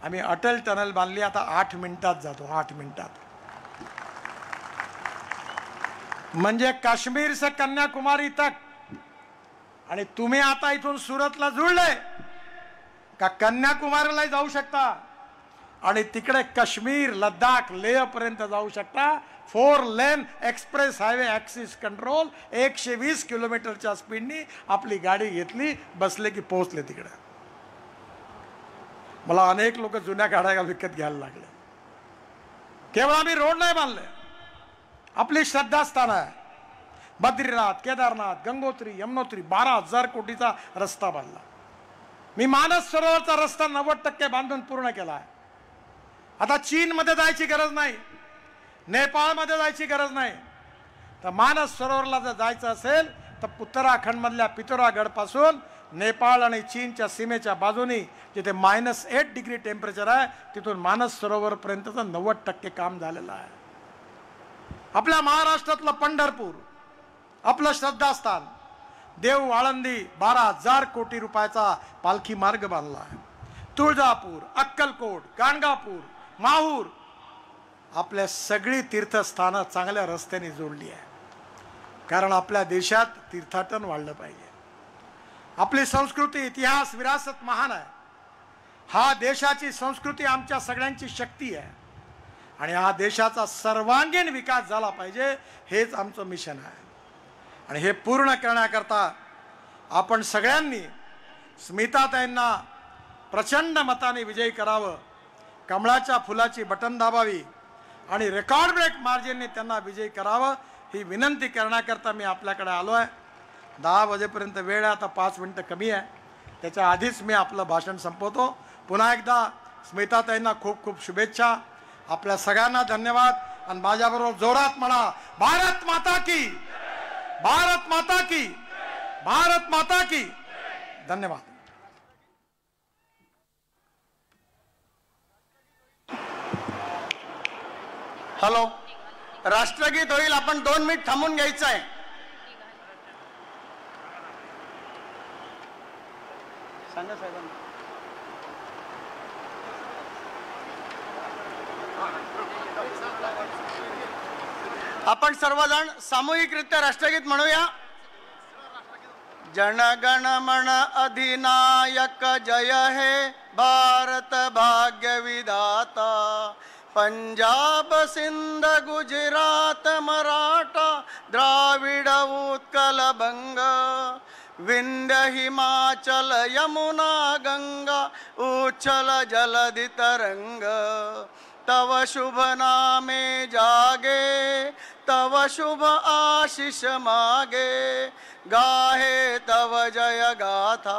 आम्ही अटल टनल बांधली आता आठ मिनिटात जातो आठ मिनिटात. म्हणजे काश्मीर से कन्याकुमारी तक आणि तुम्ही आता इथून सुरतला जुळले. का कन्याकुमारीला जाऊ शकता? आणि तिकडे काश्मीर लद्दाख लेहपर्यंत जाऊ शकता. Four lane express highway access control एकशे वीस किलोमीटरच्या स्पीडनी आपली गाडी घेतली बसले की पोहोचले तिकडे. मला अनेक लोक जुन्या गाड्या विकत घ्यायला लागले. केवळ आम्ही रोड नाही बांधले. आपली श्रद्धास्थान आहे. बद्रीनाथ केदारनाथ गंगोत्री यमुनोत्री बारा हजार कोटीचा रस्ता बांधला. मी मानस सरोवरचा रस्ता नव्वद टक्के बांधून पूर्ण केला आहे. आता चीनमध्ये जायची गरज नाही नेपाळमध्ये जायची गरज नाही. तर मानस सरोवरला जर जायचं असेल तर उत्तराखंडमधल्या पितोरागडपासून नेपाळ आणि चीनच्या सीमेच्या बाजूनी जिथे मायनस एट डिग्री टेम्परेचर आहे तिथून मानस सरोवरपर्यंतचं नव्वद टक्के काम झालेलं आहे. आपल्या महाराष्ट्रातलं पंढरपूर आपलं श्रद्धास्थान देव आळंदी बारा हजार कोटी रुपयाचा पालखी मार्ग बांधला आहे. तुळजापूर अक्कलकोट गाणगापूर माहूर. आपल्या सगळी तीर्थस्थानं चांगल्या रस्त्याने जोडली आहे. कारण आपल्या देशात तीर्थाटन वाढलं पाहिजे. आपली संस्कृती इतिहास विरासत महान आहे. हा देशाची संस्कृती आमच्या सगळ्यांची शक्ती आहे. आणि हा देशाचा सर्वांगीण विकास झाला पाहिजे हेच आमचं मिशन आहे. आणि हे पूर्ण करण्याकरता आपण सगळ्यांनी स्मिताताईंना प्रचंड मताने विजयी करावं कमळाच्या फुलाची बटन दाबावी आणि रेकॉर्ड ब्रेक मार्जिनने त्यांना विजयी करावं ही विनंती करण्याकरता मी आपल्याकडे आलो आहे दहा वाजेपर्यंत वेळ आहे आता पाच मिनटं कमी आहे. त्याच्या आधीच मी आपलं भाषण संपवतो. पुन्हा एकदा स्मिताताईंना खूप खूप शुभेच्छा. आपल्या सगळ्यांना धन्यवाद. आणि माझ्याबरोबर जोरात म्हणा भारत माता की! भारत माता की! भारत माता की! धन्यवाद. हॅलो. राष्ट्रगीत होईल आपण दोन मिनिट थांबून घ्यायचं आहे. सांगा साहेबांना. आपण सर्वजण सामूहिकरित्या राष्ट्रगीत म्हणूया. जनगण मन अधिनायक जय हे भारत भाग्य विधाता पंजाब, सिंध, गुजरात, मराठा, द्राविड, उत्कल, बंग, विंध्य, हिमाचल, यमुना, गंगा उच्छल जलधि तरंग तव शुभ नामे जागे, तव शुभ आशिष मागे, गाहे तव जय गाथा।